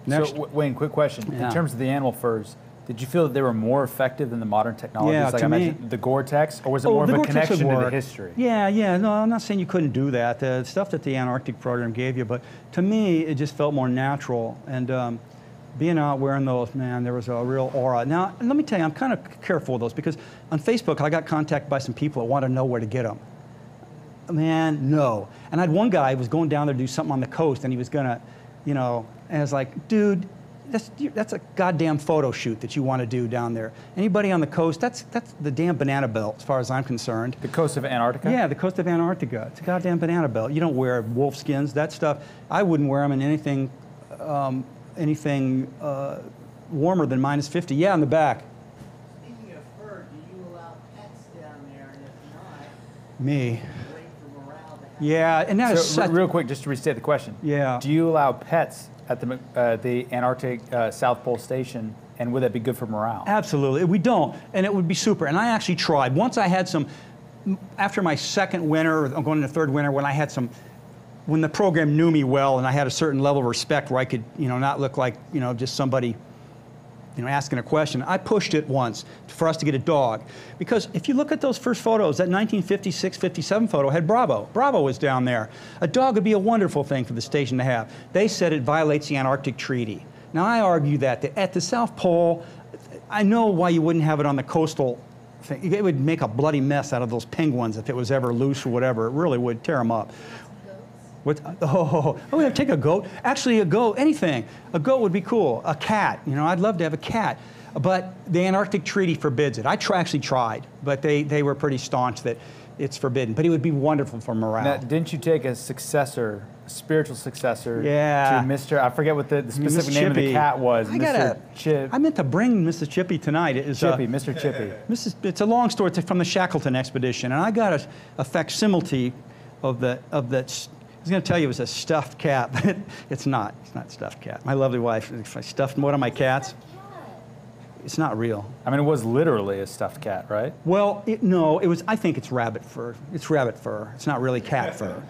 Next. So, Wayne, quick question. Yeah. In terms of the animal furs, did you feel that they were more effective than the modern technologies? Yeah, like to I me- mentioned, the Gore-Tex, or was it Oh, more of a connection to the history? Yeah, yeah. No, I'm not saying you couldn't do that. The stuff that the Antarctic program gave you, but to me, it just felt more natural. And um, being out wearing those, man, there was a real aura. Now, let me tell you, I'm kind of careful of those because on Facebook, I got contacted by some people that want to know where to get them. Man, no. And I had one guy who was going down there to do something on the coast, and he was gonna, you know, and I was like, dude, that's that's a goddamn photo shoot that you want to do down there. Anybody on the coast, that's that's the damn banana belt, as far as I'm concerned. The coast of Antarctica? Yeah, the coast of Antarctica. It's a goddamn banana belt. You don't wear wolf skins. That stuff, I wouldn't wear them in anything, um, anything uh, warmer than minus 50. Yeah, in the back. Speaking of fur, do you allow pets down there? And if not, Me. great for morale to have Yeah, and that is So, such. real quick, just to restate the question. Yeah. Do you allow pets at the uh, the Antarctic uh, South Pole Station, and would that be good for morale? Absolutely. We don't. And it would be super. And I actually tried. Once I had some, after my second winter, I'm going into third winter, when I had some, when the program knew me well and I had a certain level of respect where I could, you know, not look like, you know, just somebody, you know, asking a question, I pushed it once for us to get a dog. Because if you look at those first photos, that 1956 57 photo had Bravo. Bravo was down there. A dog would be a wonderful thing for the station to have. They said it violates the Antarctic Treaty. Now, I argue that, that at the South Pole, I know why you wouldn't have it on the coastal thing. It would make a bloody mess out of those penguins if it was ever loose or whatever. It really would tear them up. What? [laughs] Oh, oh, yeah, take a goat. Actually, a goat, anything. A goat would be cool. A cat, you know, I'd love to have a cat. But the Antarctic Treaty forbids it. I tr- actually tried, but they, they were pretty staunch that it's forbidden. But it would be wonderful for morale. Now, didn't you take a successor, a spiritual successor, Yeah. to Mr. I forget what the, the specific name of the cat was. I Mr. gotta. Chip, I meant to bring Mrs. Chippy tonight. It is, Chippy, Mr. Chippy. Mrs. It's a long story. It's from the Shackleton expedition, and I got a, a facsimile of the of that. Was going to tell you it was a stuffed cat, [laughs] but it's not. It's not a stuffed cat. My lovely wife, if I stuffed one of my cats, it's not real. I mean, it was literally a stuffed cat, right? Well, it, no, it was. I think it's rabbit fur. It's rabbit fur. It's not really cat fur,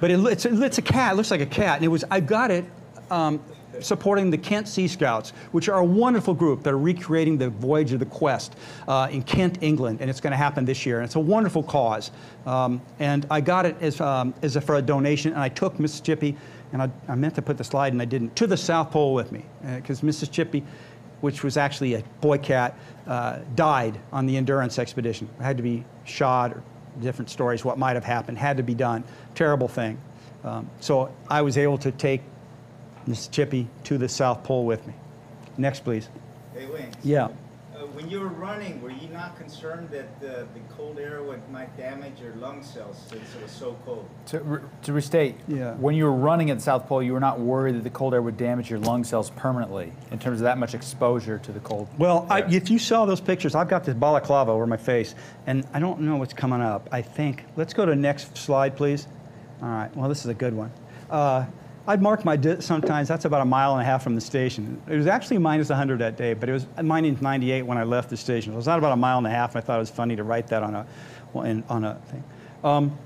but it, it's, it's a cat. It looks like a cat, and it was. I got it um, supporting the Kent Sea Scouts, which are a wonderful group that are recreating the voyage of the Quest uh, in Kent, England, and it's going to happen this year. And it's a wonderful cause. Um, and I got it as, um, as a, for a donation, and I took Mrs. Chippy, and I, I meant to put the slide, and I didn't, to the South Pole with me, because Mrs. Chippy, which was actually a boy cat, uh, died on the Endurance expedition. It had to be shot, or different stories, what might have happened, had to be done. Terrible thing. Um, so I was able to take Mrs. Chippy to the South Pole with me. Next, please. Hey, Wayne. Yeah. Uh, when you were running, were you not concerned that uh, the cold air would might damage your lung cells since it was so cold? To, re- to restate, Yeah. when you were running at the South Pole, you were not worried that the cold air would damage your lung cells permanently in terms of that much exposure to the cold. Well, I, if you saw those pictures, I've got this balaclava over my face, and I don't know what's coming up. I think, let's go to the next slide, please. All right, well, this is a good one. Uh, I'd mark my, sometimes, that's about a mile and a half from the station. It was actually minus 100 that day, but it was minus 98 when I left the station. It was not about a mile and a half, and I thought it was funny to write that on a, on a thing. Um,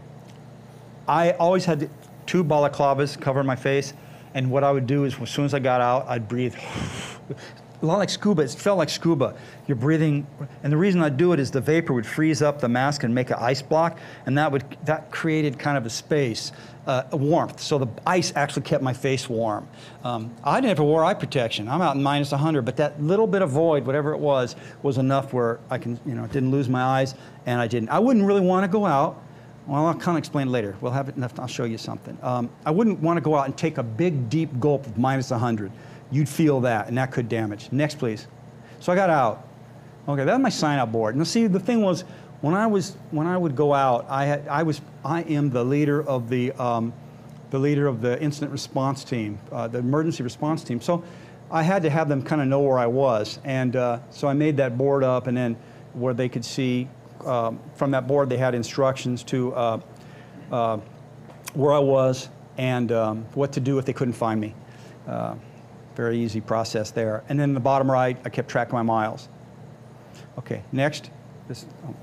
I always had two balaclavas covering my face, and what I would do is as soon as I got out, I'd breathe. A [sighs] lot like scuba. It felt like scuba. You're breathing, and the reason I do it is the vapor would freeze up the mask and make an ice block, and that would that created kind of a space, uh, warmth. So the ice actually kept my face warm. Um, I never wore eye protection. I'm out in minus 100, but that little bit of void, whatever it was, was enough where I can, you know, didn't lose my eyes, and I didn't. I wouldn't really want to go out. Well, I'll kind of explain later. We'll have it enough. I'll show you something. Um, I wouldn't want to go out and take a big, deep gulp of minus 100. You'd feel that, and that could damage. Next, please. So I got out. Okay, that's my sign-out board. Now, see, the thing was, when I was when I would go out, I had I was I am the leader of the um, the leader of the incident response team, uh, the emergency response team. So I had to have them kind of know where I was, and uh, so I made that board up, and then where they could see um, from that board, they had instructions to uh, uh, where I was and um, what to do if they couldn't find me. Uh, very easy process there. And then in the bottom right, I kept track of my miles. Okay, next. This oh,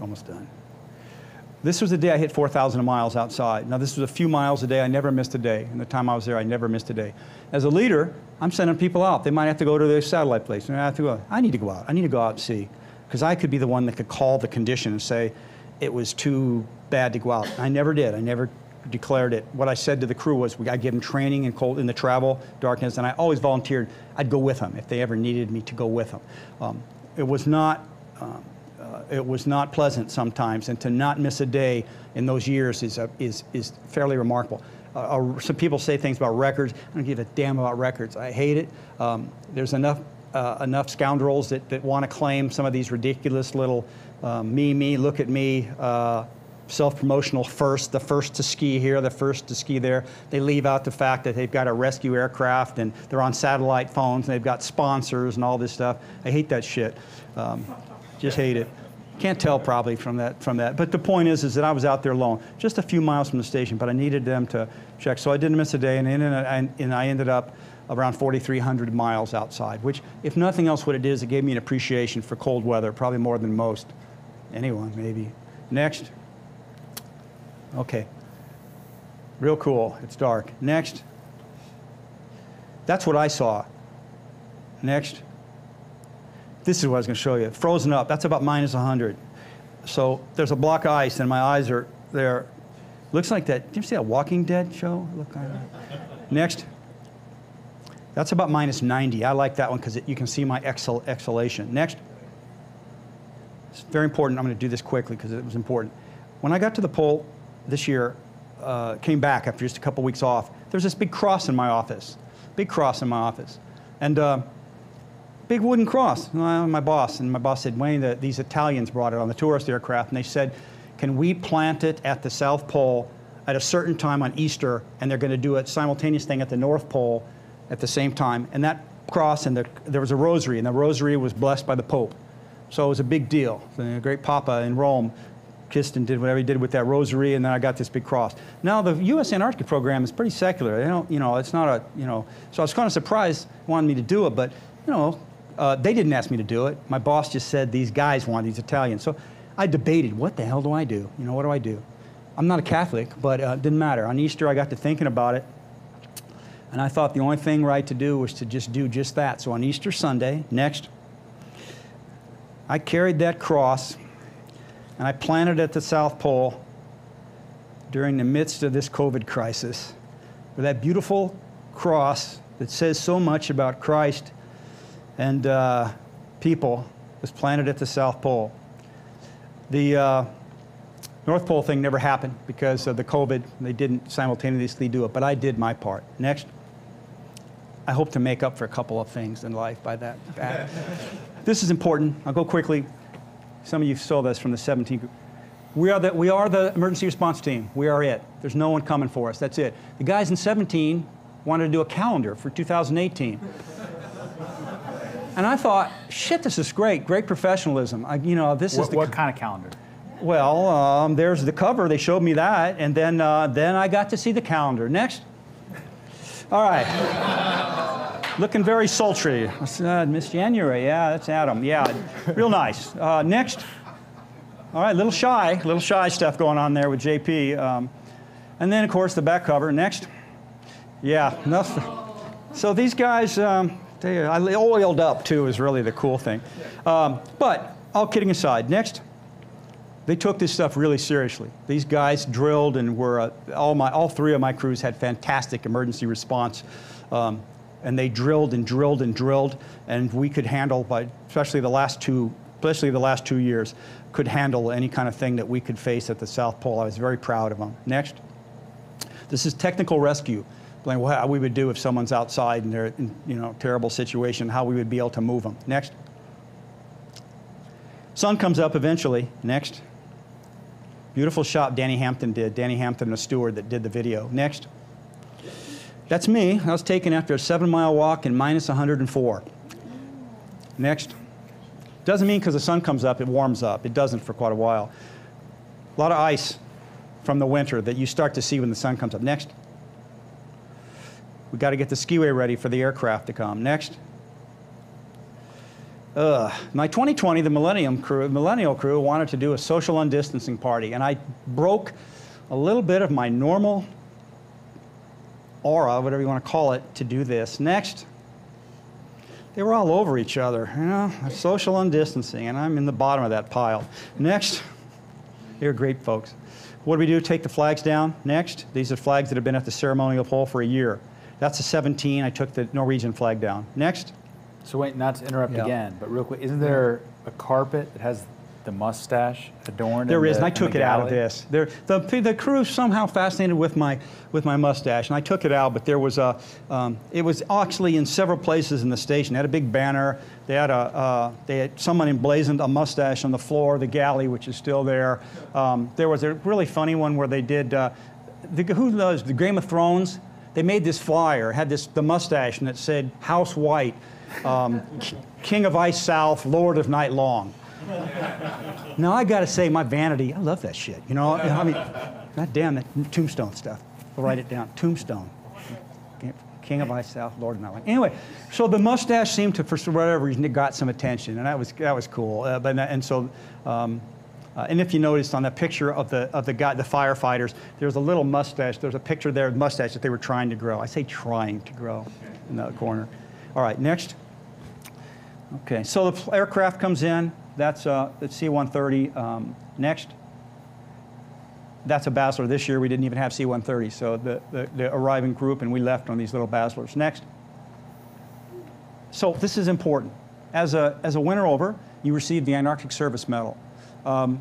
almost done. This was the day I hit 4,000 miles outside. Now, this was a few miles a day. I never missed a day. In the time I was there, I never missed a day. As a leader, I'm sending people out. They might have to go to their satellite place. I have to go. I need to go out. I need to go out and see, because I could be the one that could call the condition and say it was too bad to go out. I never did. I never declared it. What I said to the crew was, to give them training in cold in the travel darkness, and I always volunteered. I'd go with them if they ever needed me to go with them. Um, it was not. Um, it was not pleasant sometimes, and to not miss a day in those years is, a, is, is fairly remarkable. Uh, uh, some people say things about records. I don't give a damn about records. I hate it. Um, there's enough, uh, enough scoundrels that, that want to claim some of these ridiculous little um, me, me, look at me, uh, self-promotional first, the first to ski here, the first to ski there. They leave out the fact that they've got a rescue aircraft and they're on satellite phones and they've got sponsors and all this stuff. I hate that shit. Um, just hate it. Can't tell probably from that. From that. But the point is, is that I was out there alone, just a few miles from the station, but I needed them to check. So I didn't miss a day, and, and, and I ended up around 4,300 miles outside. Which, if nothing else, what it is it gave me an appreciation for cold weather, probably more than most. Anyone, maybe. Next. Okay. Real cool. It's dark. Next. That's what I saw. Next. This is what I was going to show you. Frozen up. That's about minus 100. So there's a block of ice, and my eyes are there. Looks like that. Did you see that Walking Dead show? Look. Next. That's about minus 90. I like that one because you can see my exhal exhalation. Next. It's very important. I'm going to do this quickly because it was important. When I got to the pole this year, uh, came back after just a couple weeks off, there's this big cross in my office. Big cross in my office. And uh, big wooden cross. My boss, and my boss said, Wayne, the, these Italians brought it on the tourist aircraft, and they said, can we plant it at the South Pole at a certain time on Easter, and they're going to do a simultaneous thing at the North Pole at the same time. And that cross, and the, there was a rosary, and the rosary was blessed by the Pope. So it was a big deal. The great Papa in Rome kissed and did whatever he did with that rosary, and then I got this big cross. Now the U.S. Antarctic program is pretty secular. They don't, you know, it's not a, you know. So I was kind of surprised, he wanted me to do it, but you know, uh, they didn't ask me to do it. My boss just said these guys want these Italians. So I debated, what the hell do I do? You know, what do I do? I'm not a Catholic, but uh, didn't matter. On Easter, I got to thinking about it. And I thought the only thing right to do was to just do just that. So on Easter Sunday, next, I carried that cross and I planted it at the South Pole during the midst of this COVID crisis with that beautiful cross that says so much about Christ and uh, people was planted at the South Pole. The uh, North Pole thing never happened because of the COVID. They didn't simultaneously do it, but I did my part. Next. I hope to make up for a couple of things in life by that. fact. [laughs] this is important. I'll go quickly. Some of you saw this from the 17 group. We are the, we are the emergency response team. We are it. There's no one coming for us. That's it. The guys in 17 wanted to do a calendar for 2018. And I thought, shit, this is great. Great professionalism. I, you know, this What, is the what kind of calendar? well, um, there's the cover. They showed me that, and then uh, then I got to see the calendar. Next. All right. Looking very sultry. Miss January. Yeah, that's Adam. Yeah, real nice. Uh, next. All right, little shy, little shy stuff going on there with JP. Um, and then, of course, the back cover. Next. Yeah, nothing. So these guys, um, I oiled up too is really the cool thing. Um, but all kidding aside, next they took this stuff really seriously. These guys drilled and were uh, all my all three of my crews had fantastic emergency response, um, and they drilled and drilled and drilled, and we could handle by especially the last two especially the last two years could handle any kind of thing that we could face at the South Pole. I was very proud of them. Next, this is technical rescue. Like what we would do if someone's outside and they're in you know terrible situation, how we would be able to move them. Next. Sun comes up eventually. Next. Beautiful shot Danny Hampton did. Danny Hampton, the steward that did the video. Next. That's me. I was taken after a seven mile walk in minus 104. Next. Doesn't mean because the sun comes up, it warms up. It doesn't for quite a while. A lot of ice from the winter that you start to see when the sun comes up. Next. We got to get the skiway ready for the aircraft to come. Next. Ugh. My 2020, the Millennium crew, Millennial crew wanted to do a social undistancing party, and I broke a little bit of my normal aura, whatever you want to call it, to do this. Next, they were all over each other, you know, social undistancing, and I'm in the bottom of that pile. Next, they're great folks. What do we do? Take the flags down. Next, these are flags that have been at the ceremonial pole for a year. That's a 17. I took the Norwegian flag down. Next, So wait, not to interrupt Yeah. again, but real quick, isn't there a carpet that has the mustache adorned? There is, the, and I took it out of this. There, the, the crew somehow fascinated with my, with my mustache, and I took it out, but there was a, um, it was actually in several places in the station. They had a big banner. They had a, uh, they had someone emblazoned a mustache on the floor of the galley, which is still there. Um, there was a really funny one where they did, uh, the, who knows, the Game of Thrones? They made this flyer, had this, the mustache, and it said, House White, um, King of Ice South, Lord of Night Long. Now I got to say, my vanity, I love that shit. You know, I mean, god damn that tombstone stuff. I'll write it down. Tombstone. King of Ice South, Lord of Night. Long. Anyway, so the mustache seemed to, for whatever reason, it got some attention, and that was that was cool. Uh, but and so, um, uh, and if you noticed on that picture of the of the guy, the firefighters, there's a little mustache. There's a picture there of mustache that they were trying to grow. I say trying to grow in the corner. All right, next. Okay, so the aircraft comes in. That's uh, the C-130. Um, next. That's a Basler. This year we didn't even have C-130, so the, the, the arriving group and we left on these little Baslers. Next. So this is important. As a, as a winter over, you receive the Antarctic Service Medal. Um,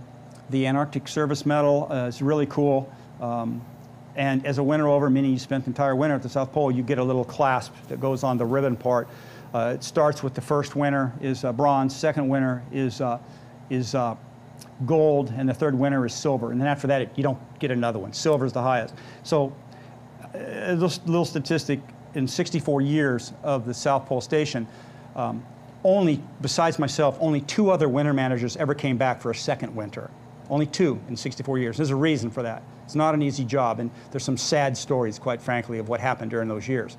the Antarctic Service Medal uh, is really cool. Um, and as a winter over, meaning you spent the entire winter at the South Pole, you get a little clasp that goes on the ribbon part. Uh, it starts with the first winner is uh, bronze, second winner is, uh, is uh, gold, and the third winner is silver. And then after that, it, you don't get another one. Silver is the highest. So, uh, a little, little statistic in 64 years of the South Pole Station, um, only, besides myself, only two other winter managers ever came back for a second winter. Only two in 64 years. There's a reason for that. It's not an easy job, and there's some sad stories, quite frankly, of what happened during those years.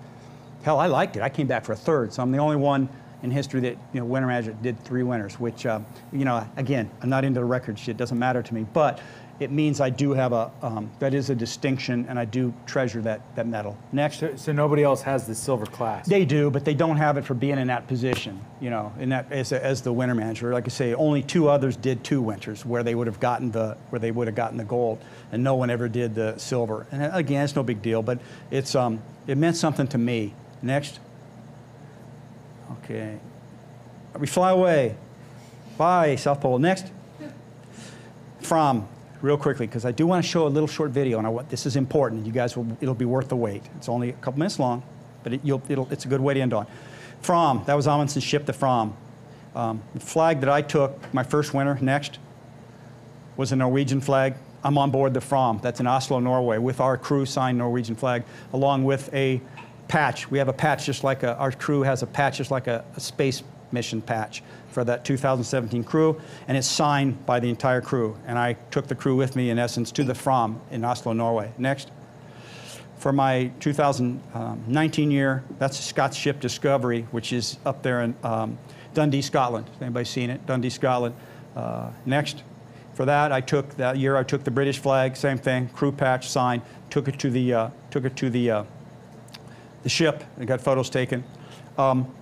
Hell, I liked it. I came back for a third, so I'm the only one in history that you know winter manager did three winners. Which uh, you know, again, I'm not into the record shit. Doesn't matter to me. But it means I do have a, um, that is a distinction, and I do treasure that, that medal. Next. So, so nobody else has the silver class. They do, but they don't have it for being in that position, you know, in that, as, a, as the winter manager. Like I say, only two others did two winters where they would have gotten the, where they would have gotten the gold, and no one ever did the silver. And uh, again, it's no big deal, but it's, um, it meant something to me. Next. Okay. We fly away. Bye, South Pole. Next. Fram, real quickly, because I do want to show a little short video, and I this is important. You guys will, it'll be worth the wait. It's only a couple minutes long, but it, it's a good way to end on. Fram, that was Amundsen's ship, the Fram. Um, the flag that I took my first winter, next, was a Norwegian flag. I'm on board the Fram. That's in Oslo, Norway, with our crew signed Norwegian flag, along with a patch. We have a patch just like a, our crew has a patch just like a, a space mission patch for that 2017 crew, and it's signed by the entire crew. And I took the crew with me, in essence, to the Fram in Oslo, Norway. Next. For my 2019 year, that's Scott's ship Discovery, which is up there in um, Dundee, Scotland. Has anybody seen it? Dundee, Scotland. Uh, next. For that, I took that year. I took the British flag, same thing, crew patch, signed. Took it to the uh, took it to the uh, the ship. Got photos taken. Um,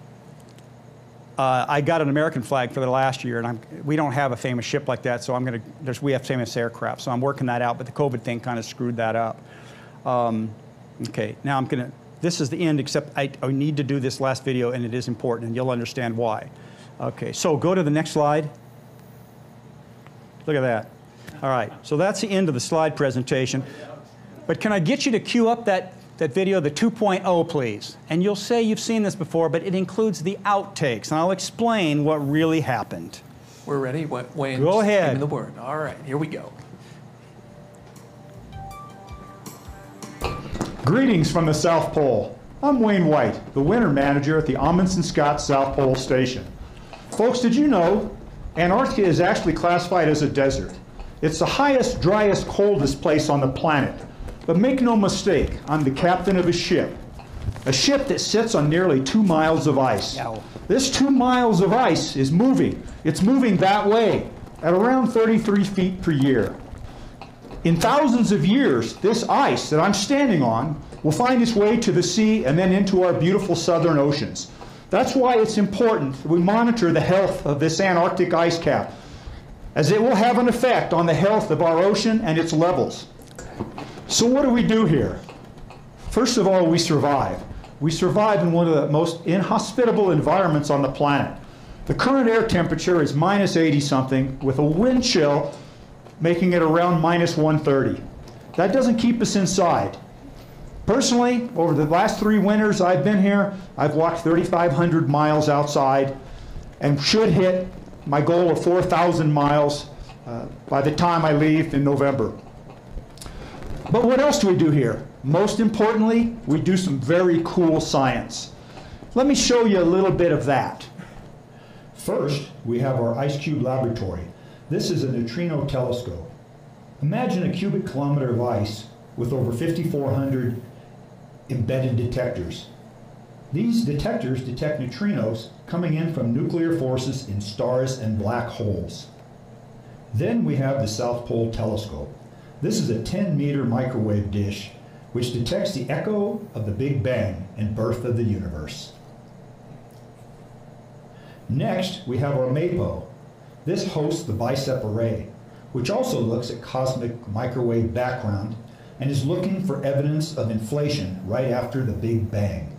uh, I got an American flag for the last year, and I'm, we don't have a famous ship like that, so I'm going to, there's we have famous aircraft, so I'm working that out, but the COVID thing kind of screwed that up. Um, okay, now I'm going to, this is the end, except I, I need to do this last video, and it is important, and you'll understand why. Okay, so go to the next slide. Look at that. All right, so that's the end of the slide presentation. But can I get you to cue up that that video, the 2.0, please. And you'll say you've seen this before, but it includes the outtakes, and I'll explain what really happened. We're ready. Wayne, Wayne Go ahead. Give me the word. All right, here we go. Greetings from the South Pole. I'm Wayne White, the winter manager at the Amundsen Scott South Pole Station. Folks, did you know Antarctica is actually classified as a desert? It's the highest, driest, coldest place on the planet. But make no mistake, I'm the captain of a ship. A ship that sits on nearly two miles of ice. This two miles of ice is moving. It's moving that way at around 33 feet per year. In thousands of years, this ice that I'm standing on will find its way to the sea and then into our beautiful southern oceans. That's why it's important that we monitor the health of this Antarctic ice cap, as it will have an effect on the health of our ocean and its levels. So what do we do here? First of all, we survive. We survive in one of the most inhospitable environments on the planet. The current air temperature is minus 80 something with a wind chill making it around minus 130. That doesn't keep us inside. Personally, over the last three winters I've been here, I've walked 3,500 miles outside and should hit my goal of 4,000 miles uh, by the time I leave in November. But what else do we do here? Most importantly, we do some very cool science. Let me show you a little bit of that. First, we have our IceCube Laboratory. This is a neutrino telescope. Imagine a cubic kilometer of ice with over 5,400 embedded detectors. These detectors detect neutrinos coming in from nuclear forces in stars and black holes. Then we have the South Pole Telescope. This is a 10 meter microwave dish which detects the echo of the Big Bang and birth of the universe. Next, we have our MAPO. This hosts the BICEP array, which also looks at cosmic microwave background and is looking for evidence of inflation right after the Big Bang.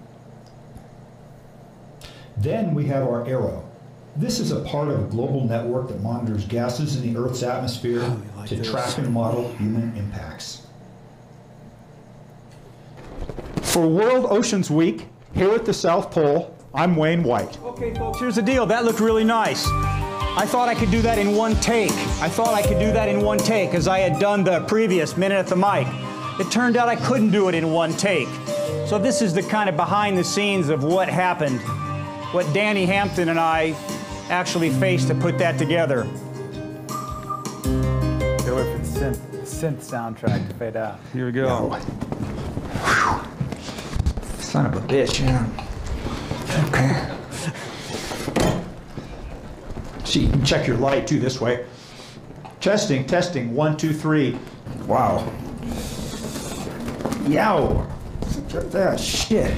Then we have our ARO. This is a part of a global network that monitors gases in the Earth's atmosphere oh, like to this. track and model human impacts. For World Oceans Week, here at the South Pole, I'm Wayne White. Okay, folks, here's the deal. That looked really nice. I thought I could do that in one take. I thought I could do that in one take as I had done the previous minute at the mic. It turned out I couldn't do it in one take. So this is the kind of behind the scenes of what happened, what Danny Hampton and I actually faced to put that together. Gotta wait for the synth, synth soundtrack to fade out. Here we go. Son of a bitch, yeah. Okay. See, you can check your light too this way. Testing, testing, one, two, three. Wow. Yow. That shit.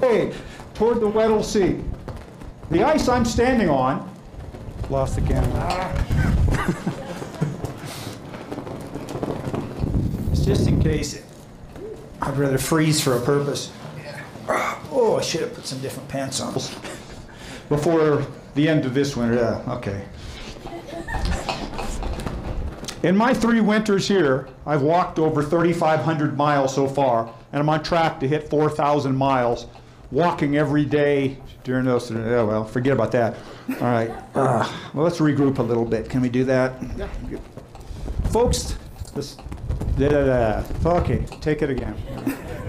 hey, toward the Weddell Sea. The ice I'm standing on. Lost the camera. Ah. [laughs] It's just in case. I'd rather freeze for a purpose. Oh, I should have put some different pants on. [laughs] Before the end of this winter, yeah, okay. In my three winters here, I've walked over 3,500 miles so far, and I'm on track to hit 4,000 miles walking every day during those. Oh, well, forget about that. All right. Uh, well, let's regroup a little bit. Can we do that? Yeah. Folks, this. Da, da, da. Okay, take it again.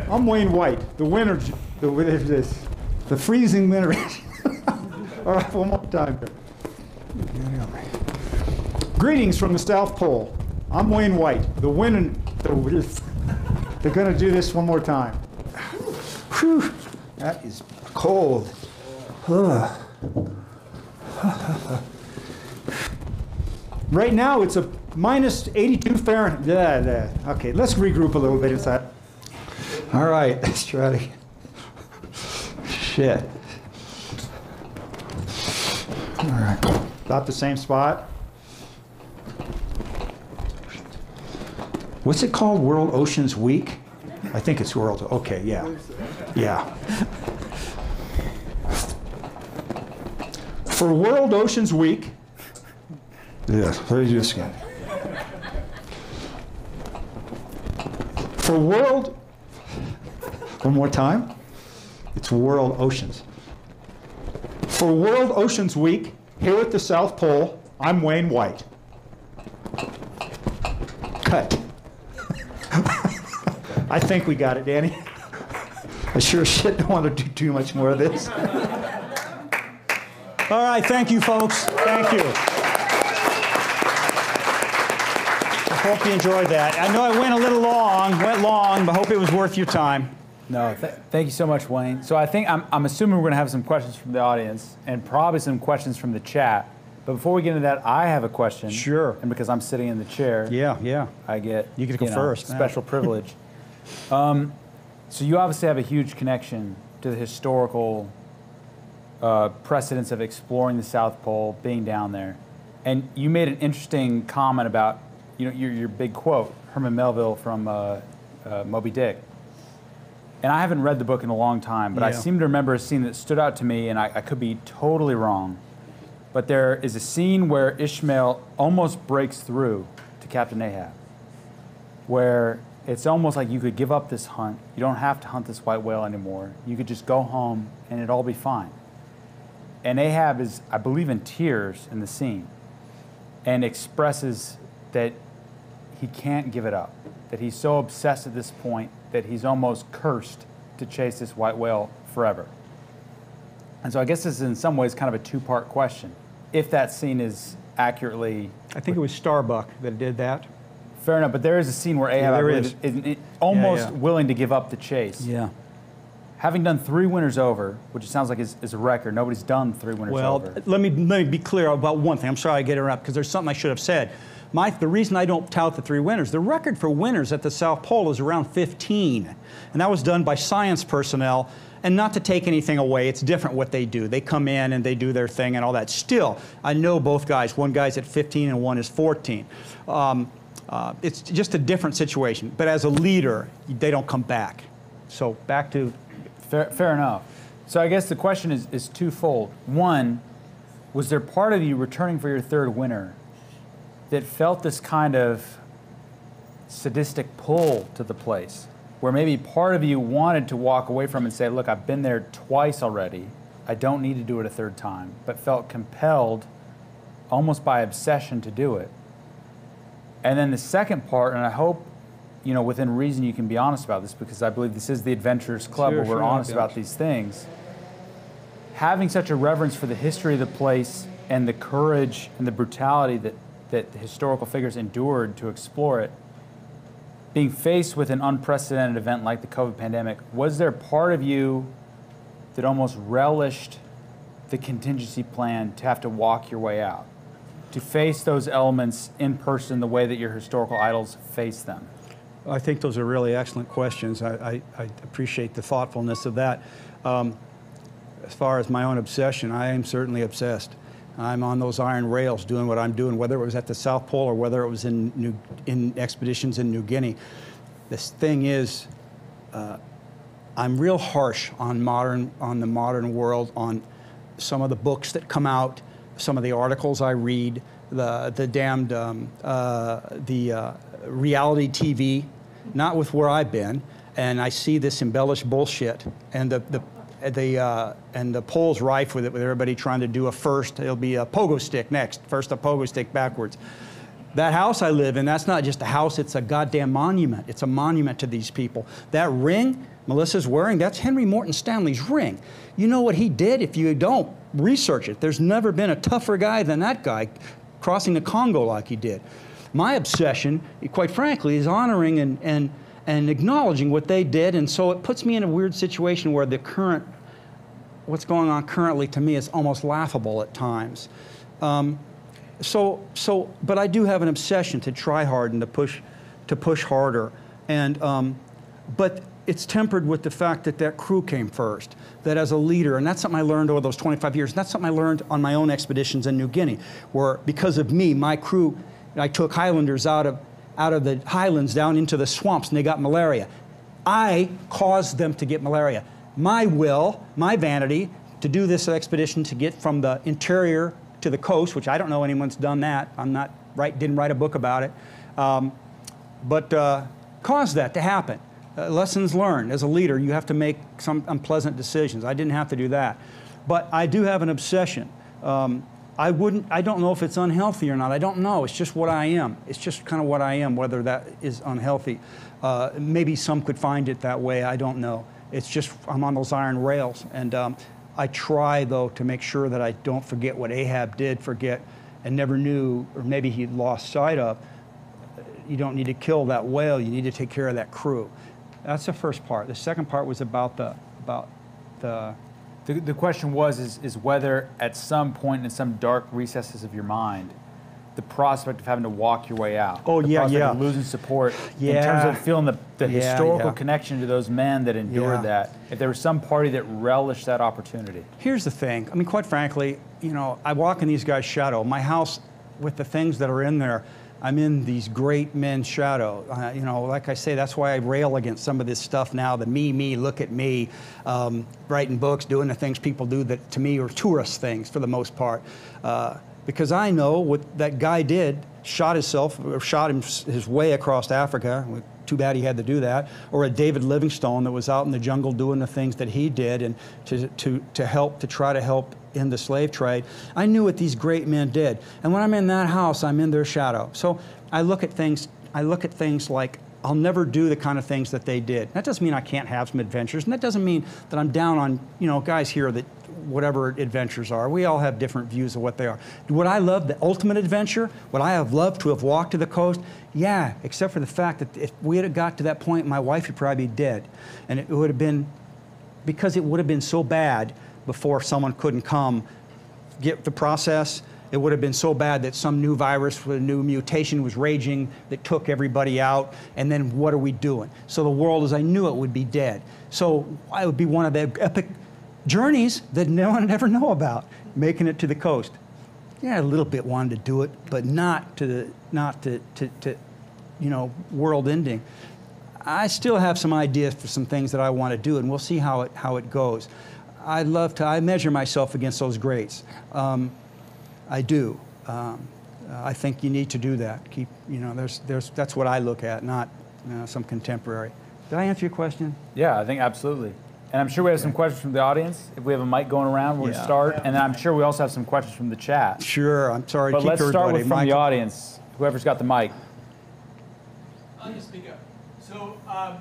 I'm Wayne White, the winter, the, this, the freezing winter. [laughs] All right, one more time. Greetings from the South Pole. I'm Wayne White, the winning. The, they're going to do this one more time. Whew, that is cold. [laughs] Right now it's a minus 82 Fahrenheit. Yeah, yeah. Okay, let's regroup a little bit inside. All right, [laughs] let's try to. Shit. All right, about the same spot. What's it called? World Oceans Week? I think it's World. Okay, yeah. Yeah. For World Oceans Week, yes, let me do this again. For World, one more time, it's World Oceans. For World Oceans Week, here at the South Pole, I'm Wayne White. Cut. [laughs] I think we got it, Danny. [laughs] I sure shit don't want to do too much more of this. All right, thank you, folks. Thank you. I hope you enjoyed that. I know I went a little long, went long, but hope it was worth your time. No, th- thank you so much, Wayne. So I think I'm, I'm assuming we're going to have some questions from the audience and probably some questions from the chat. But before we get into that, I have a question. Sure. And because I'm sitting in the chair, Yeah, yeah. I get You get to go know, first, yeah. Special privilege. [laughs] Um, so you obviously have a huge connection to the historical uh, precedence of exploring the South Pole, being down there, and you made an interesting comment about you know your, your big quote, Herman Melville from uh, uh, Moby Dick. And I haven't read the book in a long time, but I seem to remember a scene that stood out to me, and I, I could be totally wrong. But there is a scene where Ishmael almost breaks through to Captain Ahab, where it's almost like you could give up this hunt. You don't have to hunt this white whale anymore. You could just go home and it'd all be fine. And Ahab is, I believe, in tears in the scene and expresses that he can't give it up, that he's so obsessed at this point that he's almost cursed to chase this white whale forever. And so I guess this is in some ways kind of a two part question. If that scene is accurately I think it was Starbuck that did that. fair enough, but there is a scene where Ahab I there believe, is. is, is almost yeah. willing to give up the chase. Yeah. Having done three winners over, which it sounds like is, is a record, nobody's done three winners Well, over. let me let me be clear about one thing. I'm sorry I get interrupted because there's something I should have said. My, the reason I don't tout the three winners, the record for winners at the South Pole is around 15, and that was done by science personnel. And not to take anything away, it's different what they do. They come in and they do their thing and all that. Still, I know both guys. One guy's at 15 and one is 14. Um, uh, it's just a different situation. But as a leader, they don't come back. So back to Fair, fair enough. So I guess the question is, is twofold. One, was there part of you returning for your third winter that felt this kind of sadistic pull to the place, where maybe part of you wanted to walk away from and say, look, I've been there twice already. I don't need to do it a third time, but felt compelled almost by obsession to do it. And then the second part, and I hope, you know, within reason you can be honest about this because I believe this is the Adventurers Club Sure, where we're sure, honest about these things. Having such a reverence for the history of the place and the courage and the brutality that, that the historical figures endured to explore it, being faced with an unprecedented event like the COVID pandemic, was there part of you that almost relished the contingency plan to have to walk your way out? to face those elements in person the way that your historical idols face them? I think those are really excellent questions. I, I, I appreciate the thoughtfulness of that. Um, as far as my own obsession, I am certainly obsessed. I'm on those iron rails doing what I'm doing, whether it was at the South Pole or whether it was in, New, in expeditions in New Guinea. This thing is, uh, I'm real harsh on modern on the modern world, on some of the books that come out, some of the articles I read, the the damned um, uh, the uh, reality TV, not with where I've been, and I see this embellished bullshit, and the the the uh, and the pole's rife with it, with everybody trying to do a first. It'll be a pogo stick next, first a pogo stick backwards. That house I live in, that's not just a house, it's a goddamn monument. It's a monument to these people. That ring Melissa's wearing, that's Henry Morton Stanley's ring. You know what he did? If you don't, research it. There's never been a tougher guy than that guy crossing the Congo like he did. My obsession, quite frankly, is honoring and, and, and acknowledging what they did, and so it puts me in a weird situation where the current, what's going on currently to me is almost laughable at times. Um, so, so, but I do have an obsession to try hard and to push, to push harder. And, um, but it's tempered with the fact that that crew came first, that as a leader, and that's something I learned over those 25 years, and that's something I learned on my own expeditions in New Guinea, where because of me, my crew, I took Highlanders out of, out of the highlands down into the swamps and they got malaria. I caused them to get malaria. My will, my vanity, to do this expedition to get from the interior to the coast, which I don't know anyone's done that. I'm not right, didn't write a book about it, um, but uh, caused that to happen. Uh, lessons learned. As a leader, you have to make some unpleasant decisions. I didn't have to do that, but I do have an obsession. Um, I wouldn't. I don't know if it's unhealthy or not. I don't know. It's just what I am. It's just kind of what I am. Whether that is unhealthy, uh, maybe some could find it that way. I don't know. It's just I'm on those iron rails, and um, I try, though, to make sure that I don't forget what Ahab did forget and never knew, or maybe he lost sight of. You don't need to kill that whale. You need to take care of that crew. That's the first part. The second part was about the about the. The, the question was is, is whether at some point in some dark recesses of your mind, the prospect of having to walk your way out. Oh the yeah, prospect yeah. Of losing support Yeah. in terms of feeling the, the Yeah, historical yeah. connection to those men that endured that. If there was some party that relished that opportunity. Here's the thing. I mean, quite frankly, you know, I walk in these guys' shadow. My house, with the things that are in there, I'm in these great men's shadow. Uh, you know, like I say, that's why I rail against some of this stuff now. The me, me, look at me, um, writing books, doing the things people do that to me are tourist things for the most part. Uh, because I know what that guy did, shot himself, or shot him, his way across Africa. Too bad he had to do that. Or a David Livingstone that was out in the jungle doing the things that he did and to, to, to help, to try to help in the slave trade. I knew what these great men did. And when I'm in that house, I'm in their shadow. So I look at things, I look at things like I'll never do the kind of things that they did. That doesn't mean I can't have some adventures, and that doesn't mean that I'm down on, you know, guys here that whatever adventures are. We all have different views of what they are. Would I love the ultimate adventure? Would I have loved to have walked to the coast? Yeah, except for the fact that if we had got to that point, my wife would probably be dead. And it would have been, because it would have been so bad before someone couldn't come get the process, it would have been so bad that some new virus with a new mutation was raging that took everybody out. And then what are we doing? So the world as I knew it would be dead. So I would be one of the epic journeys that no one would ever know about, making it to the coast. Yeah, a little bit wanted to do it, but not to the, not to, to, to you know, world ending. I still have some ideas for some things that I want to do, and we'll see how it, how it goes. I'd love to, I measure myself against those greats. Um, I do. Um, uh, I think you need to do that. Keep, you know, there's, there's, that's what I look at, not you know, some contemporary. Did I answer your question? Yeah, I think absolutely. And I'm sure we have some questions from the audience. If we have a mic going around, we'll Yeah. start. And then I'm sure we also have some questions from the chat. Sure. I'm sorry. But keep let's start with from the audience. Whoever's got the mic. I'll just speak up. So, um,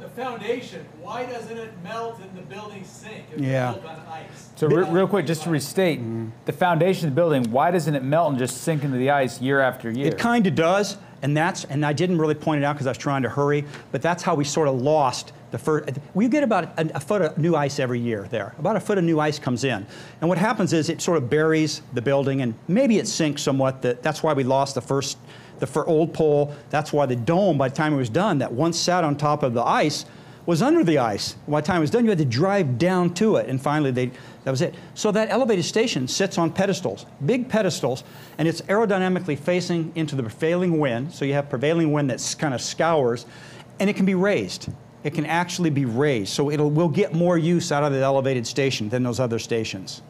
the foundation, why doesn't it melt and the building sink if Yeah. it's built on ice? So re- real quick, just to restate, Mm-hmm. the foundation of the building, why doesn't it melt and just sink into the ice year after year? It kind of does, And that's, and I didn't really point it out because I was trying to hurry, but that's how we sort of lost the first. We get about a, a foot of new ice every year there. About a foot of new ice comes in. And what happens is it sort of buries the building and maybe it sinks somewhat. That, that's why we lost the first, the fir- old pole. That's why the dome, by the time it was done, that once sat on top of the ice, was under the ice. By the time it was done, you had to drive down to it, and finally they, that was it. So that elevated station sits on pedestals, big pedestals, and it's aerodynamically facing into the prevailing wind. So you have prevailing wind that kind of scours, and it can be raised. It can actually be raised, so it'll we'll get more use out of the elevated station than those other stations.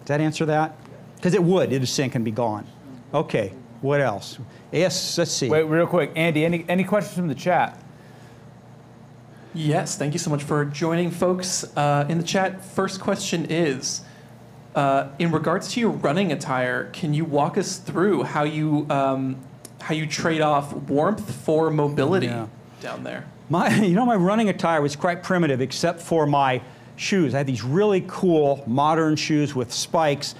Does that answer that? Because it would, it'd sink and be gone. Okay, what else? Yes, let's see. Wait, real quick, Andy. Any any questions from the chat? Yes, thank you so much for joining, folks. Uh, in the chat, first question is uh, in regards to your running attire, can you walk us through how you um, how you trade off warmth for mobility Yeah. down there? My, [laughs] you know, my running attire was quite primitive, except for my shoes. I had these really cool modern shoes with spikes,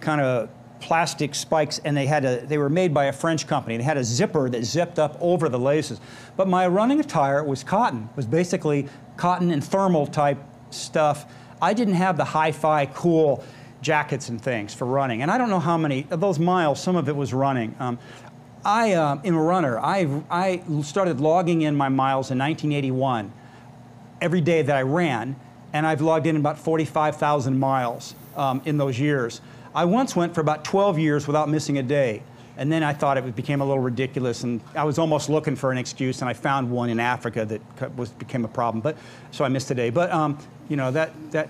kind of plastic spikes, and they had a, they were made by a French company. They had a zipper that zipped up over the laces. But my running attire was cotton, was basically cotton and thermal type stuff. I didn't have the hi-fi cool jackets and things for running. And I don't know how many of those miles, some of it was running. Um, I uh, am a runner. I, I started logging in my miles in 1981 every day that I ran, and I've logged in about 45,000 miles um, in those years. I once went for about 12 years without missing a day, and then I thought it became a little ridiculous, and I was almost looking for an excuse, and I found one in Africa that was became a problem. But so I missed a day. But um, you know that that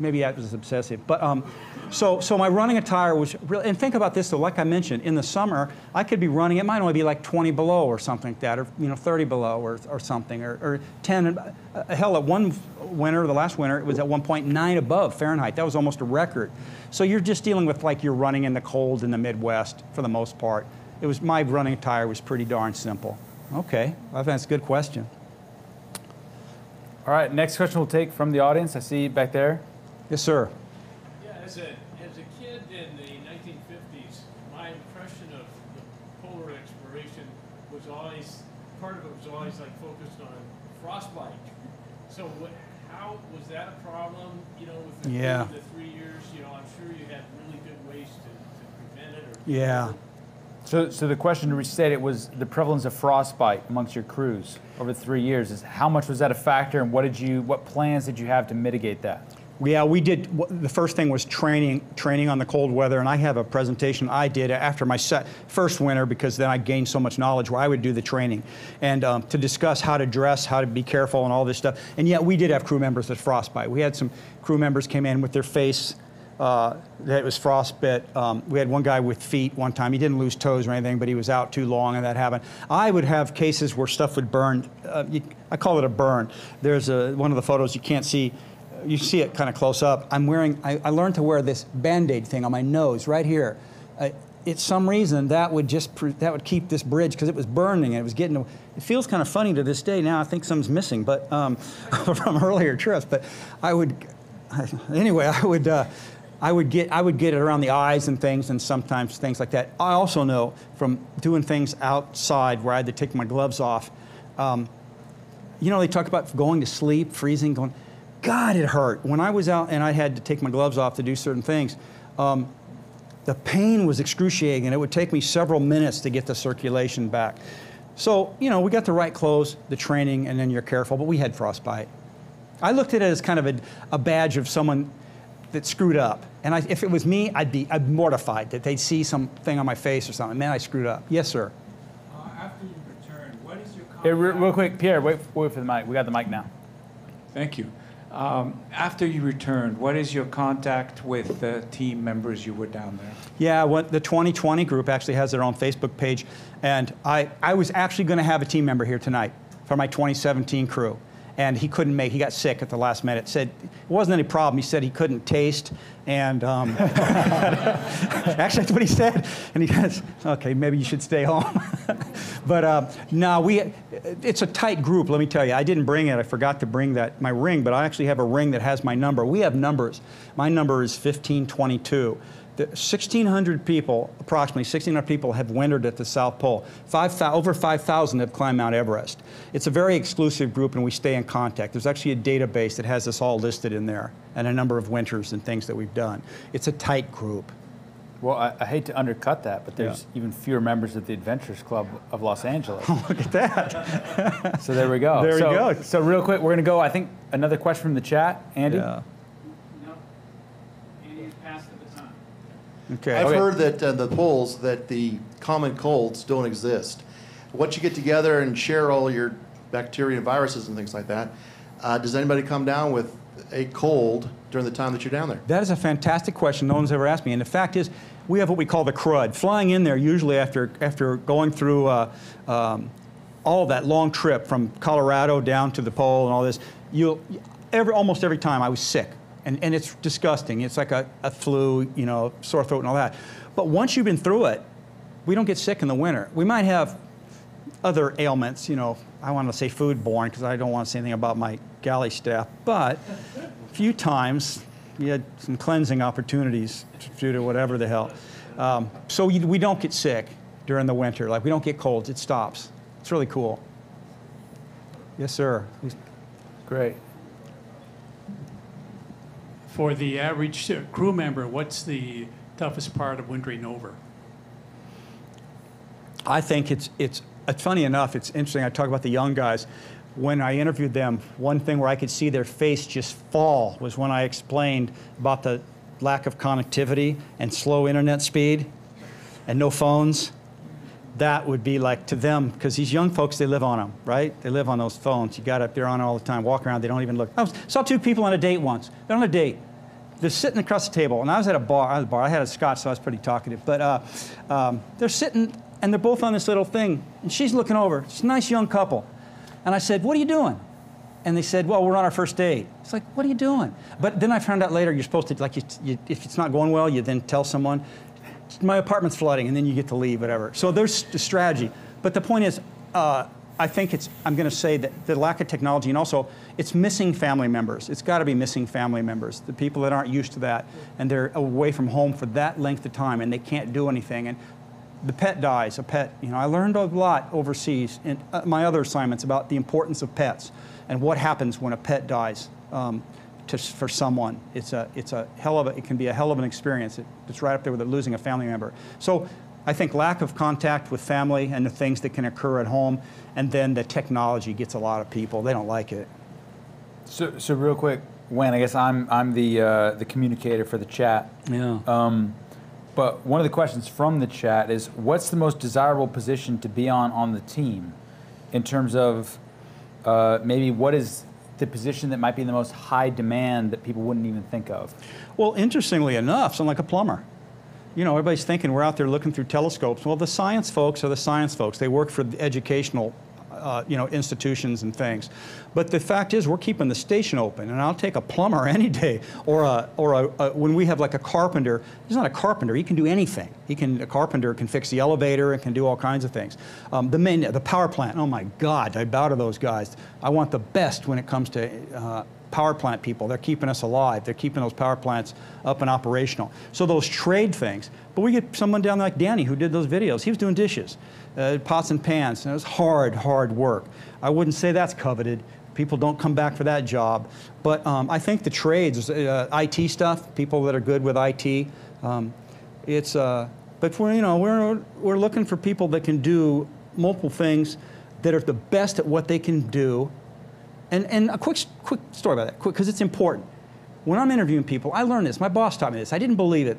maybe that was obsessive. But um, so so my running attire was really. And think about this though. Like I mentioned, in the summer I could be running. It might only be like 20 below or something like that, or you know 30 below or, or something, or, or 10. Uh, hell, at one winter, the last winter, it was at 1.9 above Fahrenheit. That was almost a record. So you're just dealing with like you're running in the cold in the Midwest for the most part. It was my running attire was pretty darn simple. Okay, I think that's a good question. All right, next question we'll take from the audience. I see you back there. Yes, sir. Yeah, as a, as a kid in the 1950s, my impression of the polar exploration was always, part of it was always like focused on frostbite. So what, how, was that a problem, you know, with the, Yeah. the three years? You know, I'm sure you had really good ways to, to prevent it or. Yeah. So, so the question to restate it was the prevalence of frostbite amongst your crews over three years. Is how much was that a factor, and what did you, what plans did you have to mitigate that? Yeah, we did. The first thing was training, training on the cold weather, and I have a presentation I did after my set, first winter because then I gained so much knowledge where I would do the training and um, to discuss how to dress, how to be careful, and all this stuff. And yet, we did have crew members with frostbite. We had some crew members came in with their face uh, that was frostbit. Um, we had one guy with feet one time. He didn't lose toes or anything, but he was out too long, and that happened. I would have cases where stuff would burn. Uh, you, I call it a burn. There's a, one of the photos you can't see you see it kind of close up. I'm wearing, I, I learned to wear this Band-Aid thing on my nose right here. Uh, it's some reason that would just, that would keep this bridge because it was burning and it was getting, it feels kind of funny to this day now. I think something's missing, but um, [laughs] from earlier trips. But I would, [laughs] anyway, I would, uh, I would get, I would get it around the eyes and things and sometimes things like that. I also know from doing things outside where I had to take my gloves off, um, you know, they talk about going to sleep, freezing, going, God, it hurt. When I was out and I had to take my gloves off to do certain things, um, the pain was excruciating, and it would take me several minutes to get the circulation back. So, you know, we got the right clothes, the training, and then you're careful, but we had frostbite. I looked at it as kind of a, a badge of someone that screwed up. And I, if it was me, I'd be I'd mortified that they'd see something on my face or something. Man, I screwed up. Yes, sir. Uh, after you return, what is your Hey, re- contact- real quick, Pierre, wait, wait for the mic. We got the mic now. Thank you. Um, after you returned, what is your contact with the team members you were down there? Yeah, what, the 2020 group actually has their own Facebook page. And I, I was actually going to have a team member here tonight for my 2017 crew. And he couldn't make, he got sick at the last minute. Said it wasn't any problem. He said he couldn't taste. And um, [laughs] actually, that's what he said. And he goes, okay, maybe you should stay home. [laughs] but uh, no, we, it's a tight group, let me tell you. I didn't bring it. I forgot to bring that, my ring, but I actually have a ring that has my number. We have numbers. My number is 1522. The 1,600 people, approximately 1,600 people, have wintered at the South Pole. 5, thou- over 5,000 have climbed Mount Everest. It's a very exclusive group, and we stay in contact. There's actually a database that has us all listed in there, and a number of winters and things that we've done. It's a tight group. Well, I, I hate to undercut that, but there's even fewer members of the Adventurers Club of Los Angeles. [laughs] Oh, look at that. so there we go. [laughs] There you so, go. So real quick, we're gonna go. I think another question from the chat, Andy. Yeah. No. Andy's passed at the time. Okay. I've Okay. heard that uh, the poles that the common colds don't exist. Once you get together and share all your bacteria and viruses and things like that, uh, does anybody come down with a cold during the time that you're down there? That is a fantastic question. No one's ever asked me. And the fact is, we have what we call the crud. Flying in there, usually after after going through uh, um, all that long trip from Colorado down to the pole and all this, you every almost every time I was sick, and and it's disgusting. It's like a, a flu, you know, sore throat and all that. But once you've been through it, we don't get sick in the winter. We might have other ailments, you know, I want to say foodborne because I don't want to say anything about my galley staff, but a few times we had some cleansing opportunities due to whatever the hell. Um, so you, we don't get sick during the winter. Like we don't get colds. It stops. It's really cool. Yes, sir. Great. For the average crew member, what's the toughest part of wintering over? I think it's, it's, it's funny enough, it's interesting. I talk about the young guys. When I interviewed them, one thing where I could see their face just fall was when I explained about the lack of connectivity and slow internet speed and no phones. That would be like to them, because these young folks, they live on them, right? They live on those phones. You got up there on all the time, walk around, they don't even look. I was, saw two people on a date once. They're on a date. They're sitting across the table, and I was at a bar. I was a bar. I had a scotch, so I was pretty talkative. But uh, um, they're sitting, and they're both on this little thing, and she's looking over. It's a nice young couple. And I said, What are you doing? And they said, Well, we're on our first date. It's like, What are you doing? But then I found out later you're supposed to, like, you, you, if it's not going well, you then tell someone, My apartment's flooding, and then you get to leave, whatever. So there's the strategy. But the point is, uh, I think it's, I'm going to say that the lack of technology, and also it's missing family members. It's got to be missing family members, the people that aren't used to that, and they're away from home for that length of time, and they can't do anything. And the pet dies, a pet, you know, I learned a lot overseas in uh, my other assignments about the importance of pets and what happens when a pet dies um, to, for someone. It's a, it's a hell of a, it can be a hell of an experience. It, it's right up there with losing a family member. So I think lack of contact with family and the things that can occur at home, and then the technology gets a lot of people. They don't like it. So, so real quick, Wayne, I guess I'm I'm the uh, the communicator for the chat. Yeah. Um, but one of the questions from the chat is, what's the most desirable position to be on on the team, in terms of uh, maybe what is the position that might be the most high demand that people wouldn't even think of? Well, interestingly enough, sound like a plumber. You know, everybody's thinking we're out there looking through telescopes. Well, the science folks are the science folks. They work for the educational, uh, you know, institutions and things. But the fact is, we're keeping the station open, and I'll take a plumber [laughs] any day, or a, or a, a when we have like a carpenter. He's not a carpenter. He can do anything. He can a carpenter can fix the elevator and can do all kinds of things. Um, the main the power plant. Oh my God, I bow to those guys. I want the best when it comes to. Uh, power plant people. They're keeping us alive. They're keeping those power plants up and operational. So those trade things. But we get someone down there like Danny who did those videos. He was doing dishes, uh, pots and pans. And it was hard, hard work. I wouldn't say that's coveted. People don't come back for that job. But um, I think the trades, uh, IT stuff, people that are good with IT, um, it's. Uh, but we're you know we're we're looking for people that can do multiple things, that are the best at what they can do, and, and a quick, quick story about that, quick, because it's important. When I'm interviewing people, I learned this. My boss taught me this. I didn't believe it.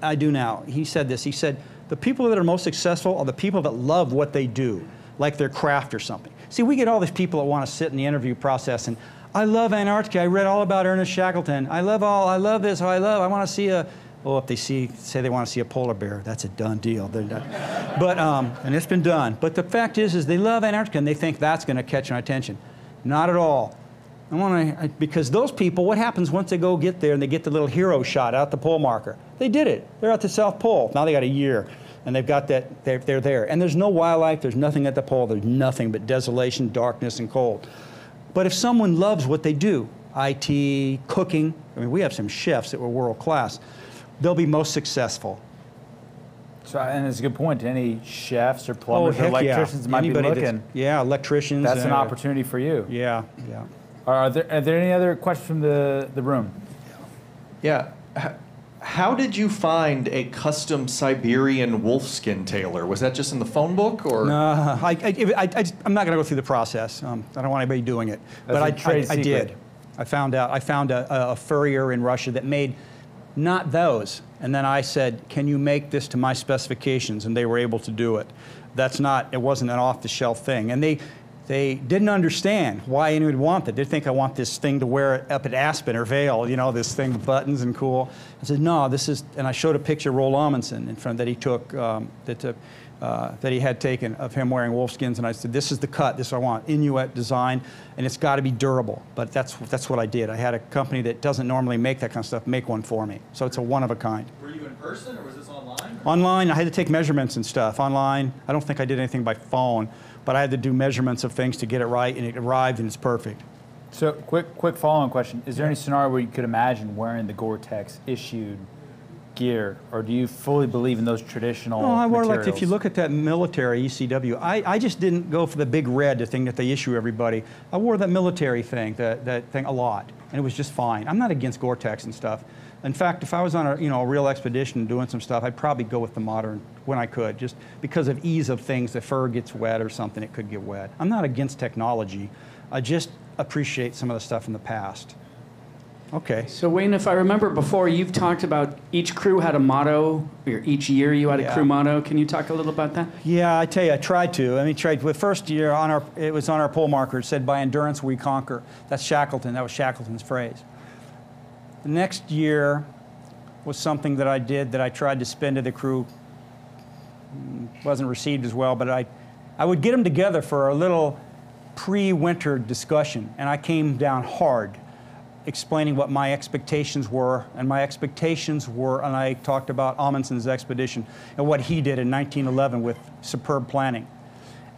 I do now. He said this. He said, the people that are most successful are the people that love what they do, like their craft or something. See, we get all these people that want to sit in the interview process and, I love Antarctica. I read all about Ernest Shackleton. I love all, I love this. I love, I want to see a, well, if they see, say they want to see a polar bear, that's a done deal. But, um, and it's been done. But the fact is, is they love Antarctica and they think that's going to catch our attention. Not at all. I want to, because those people, what happens once they go get there and they get the little hero shot out the pole marker? They did it. They're at the South Pole. Now they got a year and they've got that, they're, they're there. And there's no wildlife, there's nothing at the pole, there's nothing but desolation, darkness, and cold. But if someone loves what they do, IT, cooking, I mean, we have some chefs that were world class. they'll be most successful. So, and it's a good point. To any chefs or plumbers or Oh, heck yeah. electricians that might be Anybody that's- looking, Yeah, electricians. that's an uh, opportunity for you. Yeah, yeah. Are there, are there any other questions from the, the room? Yeah. H- How did you find a custom Siberian wolfskin tailor? Was that just in the phone book, or? No, I, I, I, I, am not going to go through the process. Um, I don't want anybody doing it. That's but a I, trade I, I did. I found out. I found a, a furrier in Russia that made not those. And then I said, "Can you make this to my specifications?" And they were able to do it. That's not. It wasn't an off-the-shelf thing. And they. They didn't understand why anyone would want that. They think I want this thing to wear up at Aspen or Vail, you know, this thing with buttons and cool. I said, no, this is, and I showed a picture of Roald Amundsen in front that he took, um, that, took, uh, that he had taken of him wearing wolf skins, and I said, this is the cut, this is what I want, Inuit design, and it's got to be durable. But that's, that's what I did. I had a company that doesn't normally make that kind of stuff make one for me. So it's a one of a kind. Were you in person, or was this online? Online, I had to take measurements and stuff. Online, I don't think I did anything by phone, but I had to do measurements of things to get it right, and it arrived, and it's perfect. So, quick, quick follow-on question: Is there any scenario where you could imagine wearing the Gore-Tex issued gear, or do you fully believe in those traditional? No, I wore like if you look at that military ECW, I, I just didn't go for the big red, the thing that they issue everybody. I wore that military thing, that, that thing a lot, and it was just fine. I'm not against Gore-Tex and stuff. In fact, if I was on a you know a real expedition doing some stuff, I'd probably go with the modern when I could, just because of ease of things. The fur gets wet or something, it could get wet. I'm not against technology. I just appreciate some of the stuff in the past. Okay. So Wayne, if I remember before, you've talked about each crew had a motto, or each year you had a Yeah. crew motto. Can you talk a little about that? Yeah, I tell you, I tried to. I mean, tried. The first year on our, it was on our pole marker. It said, "By endurance we conquer." That's Shackleton. That was Shackleton's phrase. The next year was something that I did that I tried to spin to the crew. Mm, Wasn't received as well, but I, I would get them together for a little pre-winter discussion, and I came down hard, explaining what my expectations were, and my expectations were, and I talked about Amundsen's expedition and what he did in 1911 with superb planning,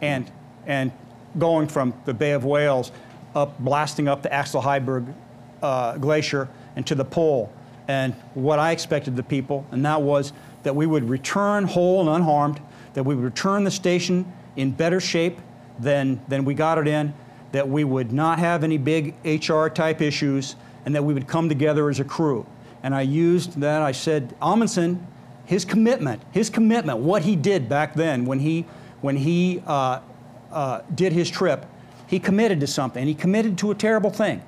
and and going from the Bay of Whales up, blasting up the Axel Heiberg uh, Glacier and to the pole, and what I expected the people, and that was that we would return whole and unharmed, that we would return the station in better shape than, than we got it in, that we would not have any big HR type issues, and that we would come together as a crew. And I used that, I said, Amundsen, his commitment, his commitment, what he did back then when he, when he uh, uh, did his trip, he committed to something. He committed to a terrible thing.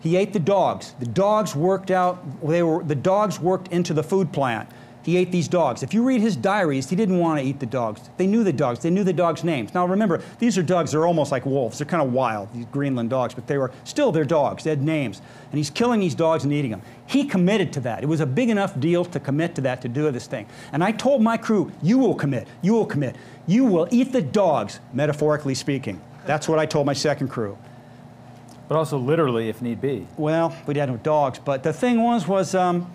He ate the dogs. The dogs worked out, they were, the dogs worked into the food plant. He ate these dogs. If you read his diaries, he didn't want to eat the dogs. They knew the dogs. They knew the dogs' names. Now remember, these are dogs, they're almost like wolves. They're kind of wild, these Greenland dogs, but they were still their dogs. They had names. And he's killing these dogs and eating them. He committed to that. It was a big enough deal to commit to that, to do this thing. And I told my crew, you will commit. You will commit. You will eat the dogs, metaphorically speaking. That's what I told my second crew. But also literally, if need be. Well, we had no dogs, but the thing was, was um,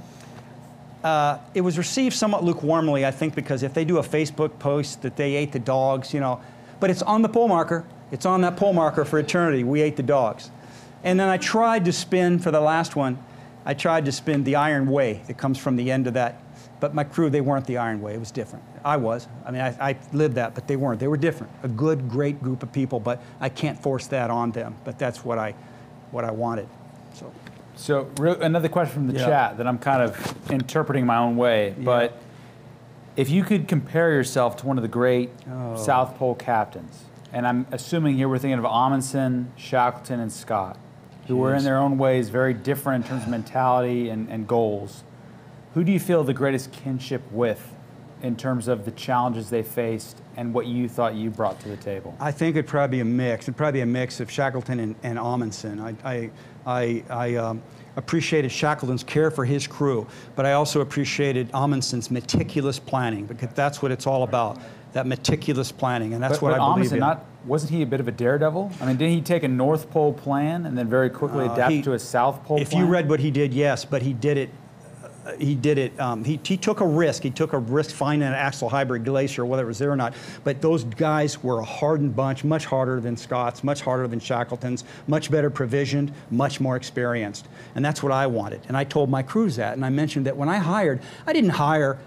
uh, it was received somewhat lukewarmly, I think, because if they do a Facebook post that they ate the dogs, you know, but it's on the pole marker. It's on that pole marker for eternity. We ate the dogs. And then I tried to spin for the last one. I tried to spin the Iron Way that comes from the end of that. But my crew, they weren't the Iron Way. It was different. I was. I mean, I, I lived that, but they weren't. They were different. A good, great group of people, but I can't force that on them. But that's what I, what I wanted. So. Another question from the Yeah. chat that I'm kind of interpreting my own way, but if you could compare yourself to one of the great Oh. South Pole captains, and I'm assuming here we're thinking of Amundsen, Shackleton, and Scott, who were in their own ways very different in terms of mentality and, and goals. Who do you feel the greatest kinship with in terms of the challenges they faced and what you thought you brought to the table? I think it'd probably be a mix. It'd probably be a mix of Shackleton and, and Amundsen. I, I, I, I um, appreciated Shackleton's care for his crew, but I also appreciated Amundsen's meticulous planning because that's what it's all about. That meticulous planning, and that's but, what but I believe Amundsen, in. Not, wasn't he a bit of a daredevil? I mean, didn't he take a North Pole plan and then very quickly Uh, adapt he- to a South Pole if plan? you read what he did, yes, but he did it he did it. Um, he, he took a risk. He took a risk finding an Axel Heiberg glacier, whether it was there or not. But those guys were a hardened bunch, much harder than Scott's, much harder than Shackleton's, much better provisioned, much more experienced. And that's what I wanted. And I told my crews that. And I mentioned that when I hired, I didn't hire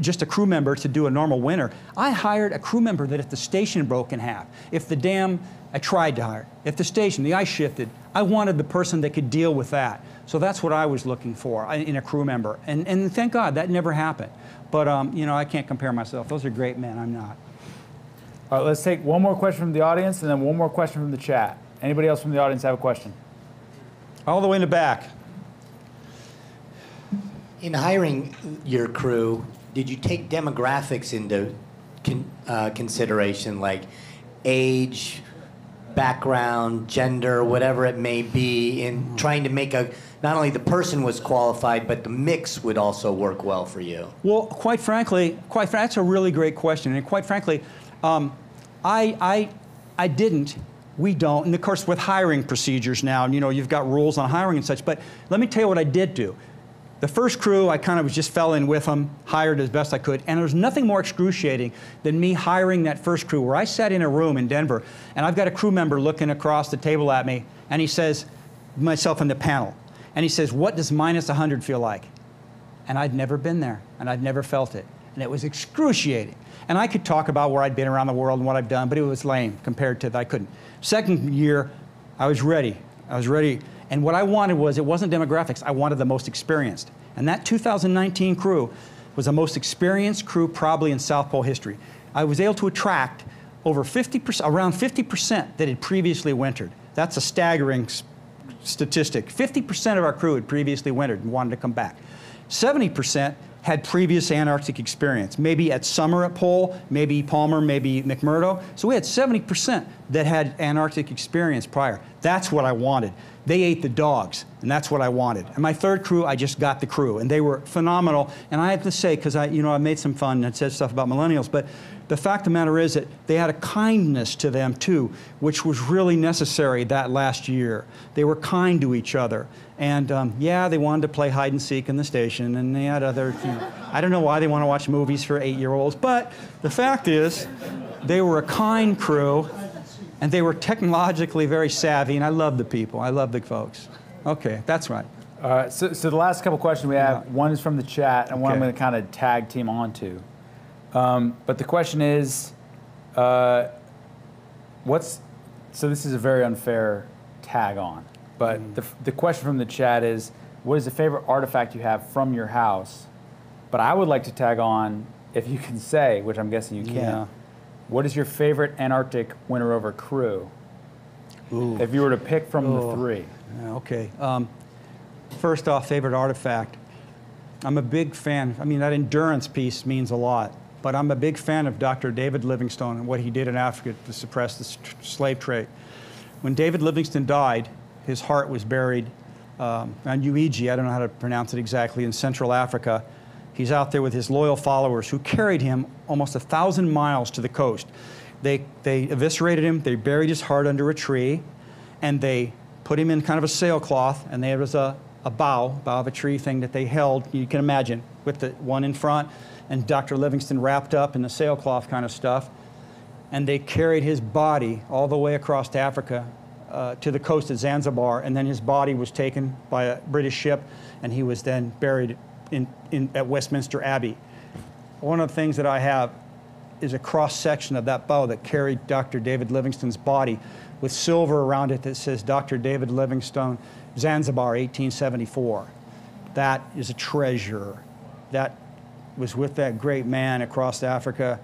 just a crew member to do a normal winter. I hired a crew member that if the station broke in half, if the dam, I tried to hire, if the station, the ice shifted, I wanted the person that could deal with that. So that's what I was looking for in a crew member. And, and thank God that never happened. But, um, you know, I can't compare myself. Those are great men. I'm not. All right, let's take one more question from the audience and then one more question from the chat. Anybody else from the audience have a question? All the way in the back. In hiring your crew, did you take demographics into con, uh, consideration, like age, background, gender, whatever it may be, in trying to make a not only the person was qualified, but the mix would also work well for you? Well, quite frankly, quite fr- that's a really great question, and quite frankly, um, I, I, I didn't. We don't, and of course, with hiring procedures now, you know, you've got rules on hiring and such. But let me tell you what I did do. The first crew, I kind of was just fell in with them, hired as best I could, and there's nothing more excruciating than me hiring that first crew where I sat in a room in Denver, and I've got a crew member looking across the table at me, and he says, myself in the panel, and he says, What does minus 100 feel like? And I'd never been there, and I'd never felt it. And it was excruciating. And I could talk about where I'd been around the world and what I've done, but it was lame compared to that. I couldn't. Second year, I was ready. I was ready. And what I wanted was, it wasn't demographics, I wanted the most experienced. And that 2019 crew was the most experienced crew probably in South Pole history. I was able to attract over 50%, around 50% that had previously wintered. That's a staggering statistic. 50% of our crew had previously wintered and wanted to come back. 70% had previous Antarctic experience, maybe at summer at Pole, maybe Palmer, maybe McMurdo. So we had 70% that had Antarctic experience prior. That's what I wanted. They ate the dogs, and that's what I wanted. And my third crew, I just got the crew, and they were phenomenal. And I have to say, because I, you know, I made some fun and said stuff about millennials, but the fact of the matter is that they had a kindness to them too, which was really necessary that last year. They were kind to each other. And um, yeah, they wanted to play hide and seek in the station, and they had other, you know, I don't know why they want to watch movies for eight year olds, but the fact is, they were a kind crew, and they were technologically very savvy, and I love the people. I love the folks. Okay, that's right. All right, so, so the last couple questions we have, one is from the chat, and one I'm going to kind of tag team onto. Um, but the question is, uh, what's so this is a very unfair tag on, but Mm. the, the question from the chat is, what is the favorite artifact you have from your house? But I would like to tag on, if you can say, which I'm guessing you can. Yeah. What is your favorite Antarctic winter over crew? Ooh. If you were to pick from the Oh. three. Okay. Um, first off, favorite artifact. I'm a big fan. I mean, that endurance piece means a lot, but I'm a big fan of Dr. David Livingstone and what he did in Africa to suppress the slave trade. When David Livingstone died, his heart was buried um, on Ujiji, I don't know how to pronounce it exactly, in Central Africa. He's out there with his loyal followers who carried him almost a thousand miles to the coast. They, they eviscerated him, they buried his heart under a tree, and they put him in kind of a sailcloth, and there was a, a bough, bough of a tree thing that they held, you can imagine, with the one in front, and Dr. Livingstone wrapped up in the sailcloth kind of stuff. And they carried his body all the way across to Africa uh, to the coast of Zanzibar, and then his body was taken by a British ship, and he was then buried in, in, at Westminster Abbey. One of the things that I have is a cross section of that bow that carried Dr. David Livingstone's body with silver around it that says Dr. David Livingstone, Zanzibar, 1874. That is a treasure. That was with that great man across Africa,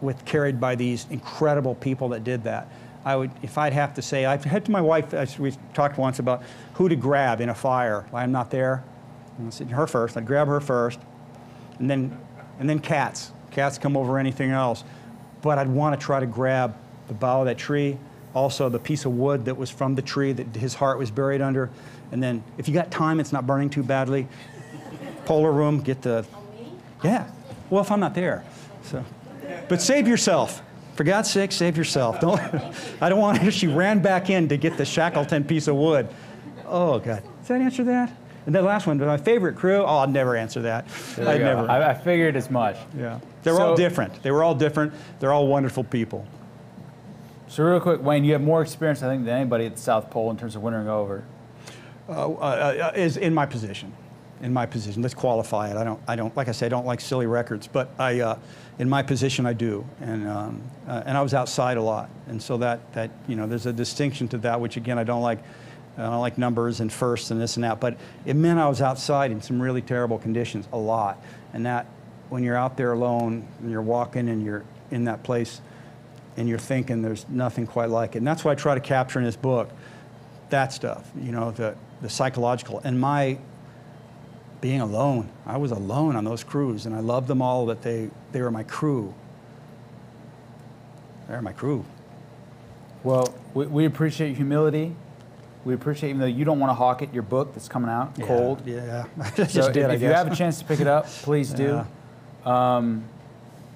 with carried by these incredible people that did that. I would, if I'd have to say, I've had to my wife, we talked once about who to grab in a fire. I'm not there. I said her first. I'd grab her first, and then, and then cats. Cats come over anything else, but I'd want to try to grab the bough of that tree, also the piece of wood that was from the tree that his heart was buried under, and then if you got time, it's not burning too badly. Polar room, get the, yeah. Well, if I'm not there, so, but save yourself. For God's sake, save yourself. Don't. [laughs] I don't want her. She ran back in to get the Shackleton piece of wood. Oh God. Does that answer that? And the last one, but my favorite crew. Oh, I'll never answer that. There I we go. never. I, I figured as much. yeah, they were all different. They were all different. They're all wonderful people. So real quick, Wayne, you have more experience, I think, than anybody at the South Pole in terms of wintering over. uh, uh, is in my position. In my position, let's qualify it. I don't, I don't, like I say, I don't like silly records, but I, uh, in my position, I do. And um, uh, and I was outside a lot, and so that that you know, there's a distinction to that, which again, I don't like. I like numbers and firsts and this and that, but it meant I was outside in some really terrible conditions a lot, and that when you're out there alone and you're walking and you're in that place, and you're thinking there's nothing quite like it, and that's why I try to capture in this book that stuff, you know, the, the psychological. And my being alone, I was alone on those crews, and I loved them all that they, they were my crew. They're my crew. Well, we, we appreciate humility. We appreciate, even though you don't want to hawk it, your book that's coming out, Yeah, Cold. yeah. I [laughs] just So did, if, if you have a chance to pick it up, please do. Um,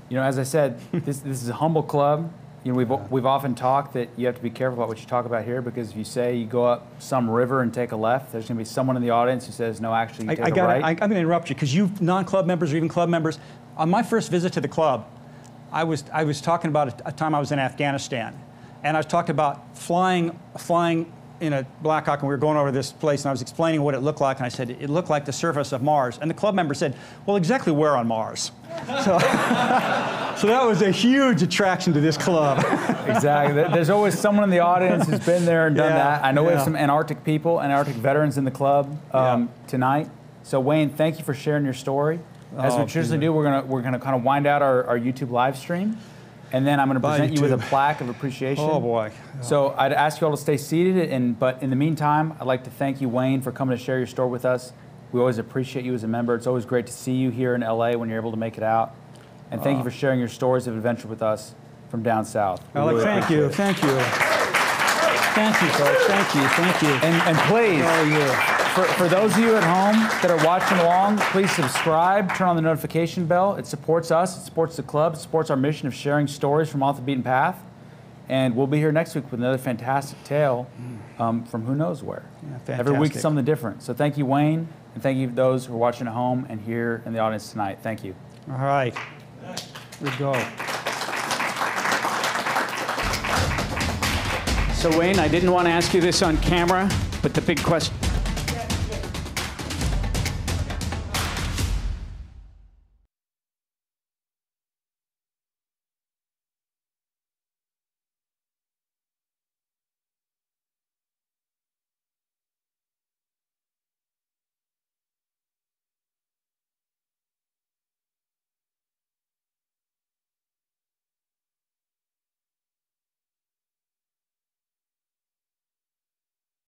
you know, as I said, this, this is a humble club. You know, we've, we've often talked that you have to be careful about what you talk about here because if you say you go up some river and take a left, there's going to be someone in the audience who says, no, actually, you I, take I a got. right. I, I'm going to interrupt you because you non-club members or even club members. On my first visit to the club, I was I was talking about a, a time I was in Afghanistan, and I was talking about flying flying in a Black Hawk, and we were going over this place, and I was explaining what it looked like, and I said it looked like the surface of Mars, and the club member said, "Well, exactly where on Mars?" So, [laughs] so that was a huge attraction to this club. [laughs] exactly. There's always someone in the audience who's been there and done Yeah, that. I know we have some Antarctic people, Antarctic veterans in the club um, tonight. So Wayne, thank you for sharing your story. As Oh, we traditionally do, we're gonna we're gonna kind of wind out our, our YouTube live stream, and then I'm gonna present you with a plaque of appreciation. Oh, boy. So I'd ask you all to stay seated, and but in the meantime, I'd like to thank you, Wayne, for coming to share your story with us. We always appreciate you as a member. It's always great to see you here in LA when you're able to make it out. And thank you Uh, for sharing your stories of adventure with us from down south. We Alex, really thank you, it. thank you, thank you, folks, thank you, thank you. And, and please, for, for those of you at home that are watching along, please subscribe, turn on the notification bell. It supports us, it supports the club, it supports our mission of sharing stories from off the beaten path. And we'll be here next week with another fantastic tale um, from who knows where. Yeah, Every week fantastic. something different. So thank you, Wayne, and thank you to those who are watching at home and here in the audience tonight. Thank you. All right, we go. So Wayne, I didn't want to ask you this on camera, but the big question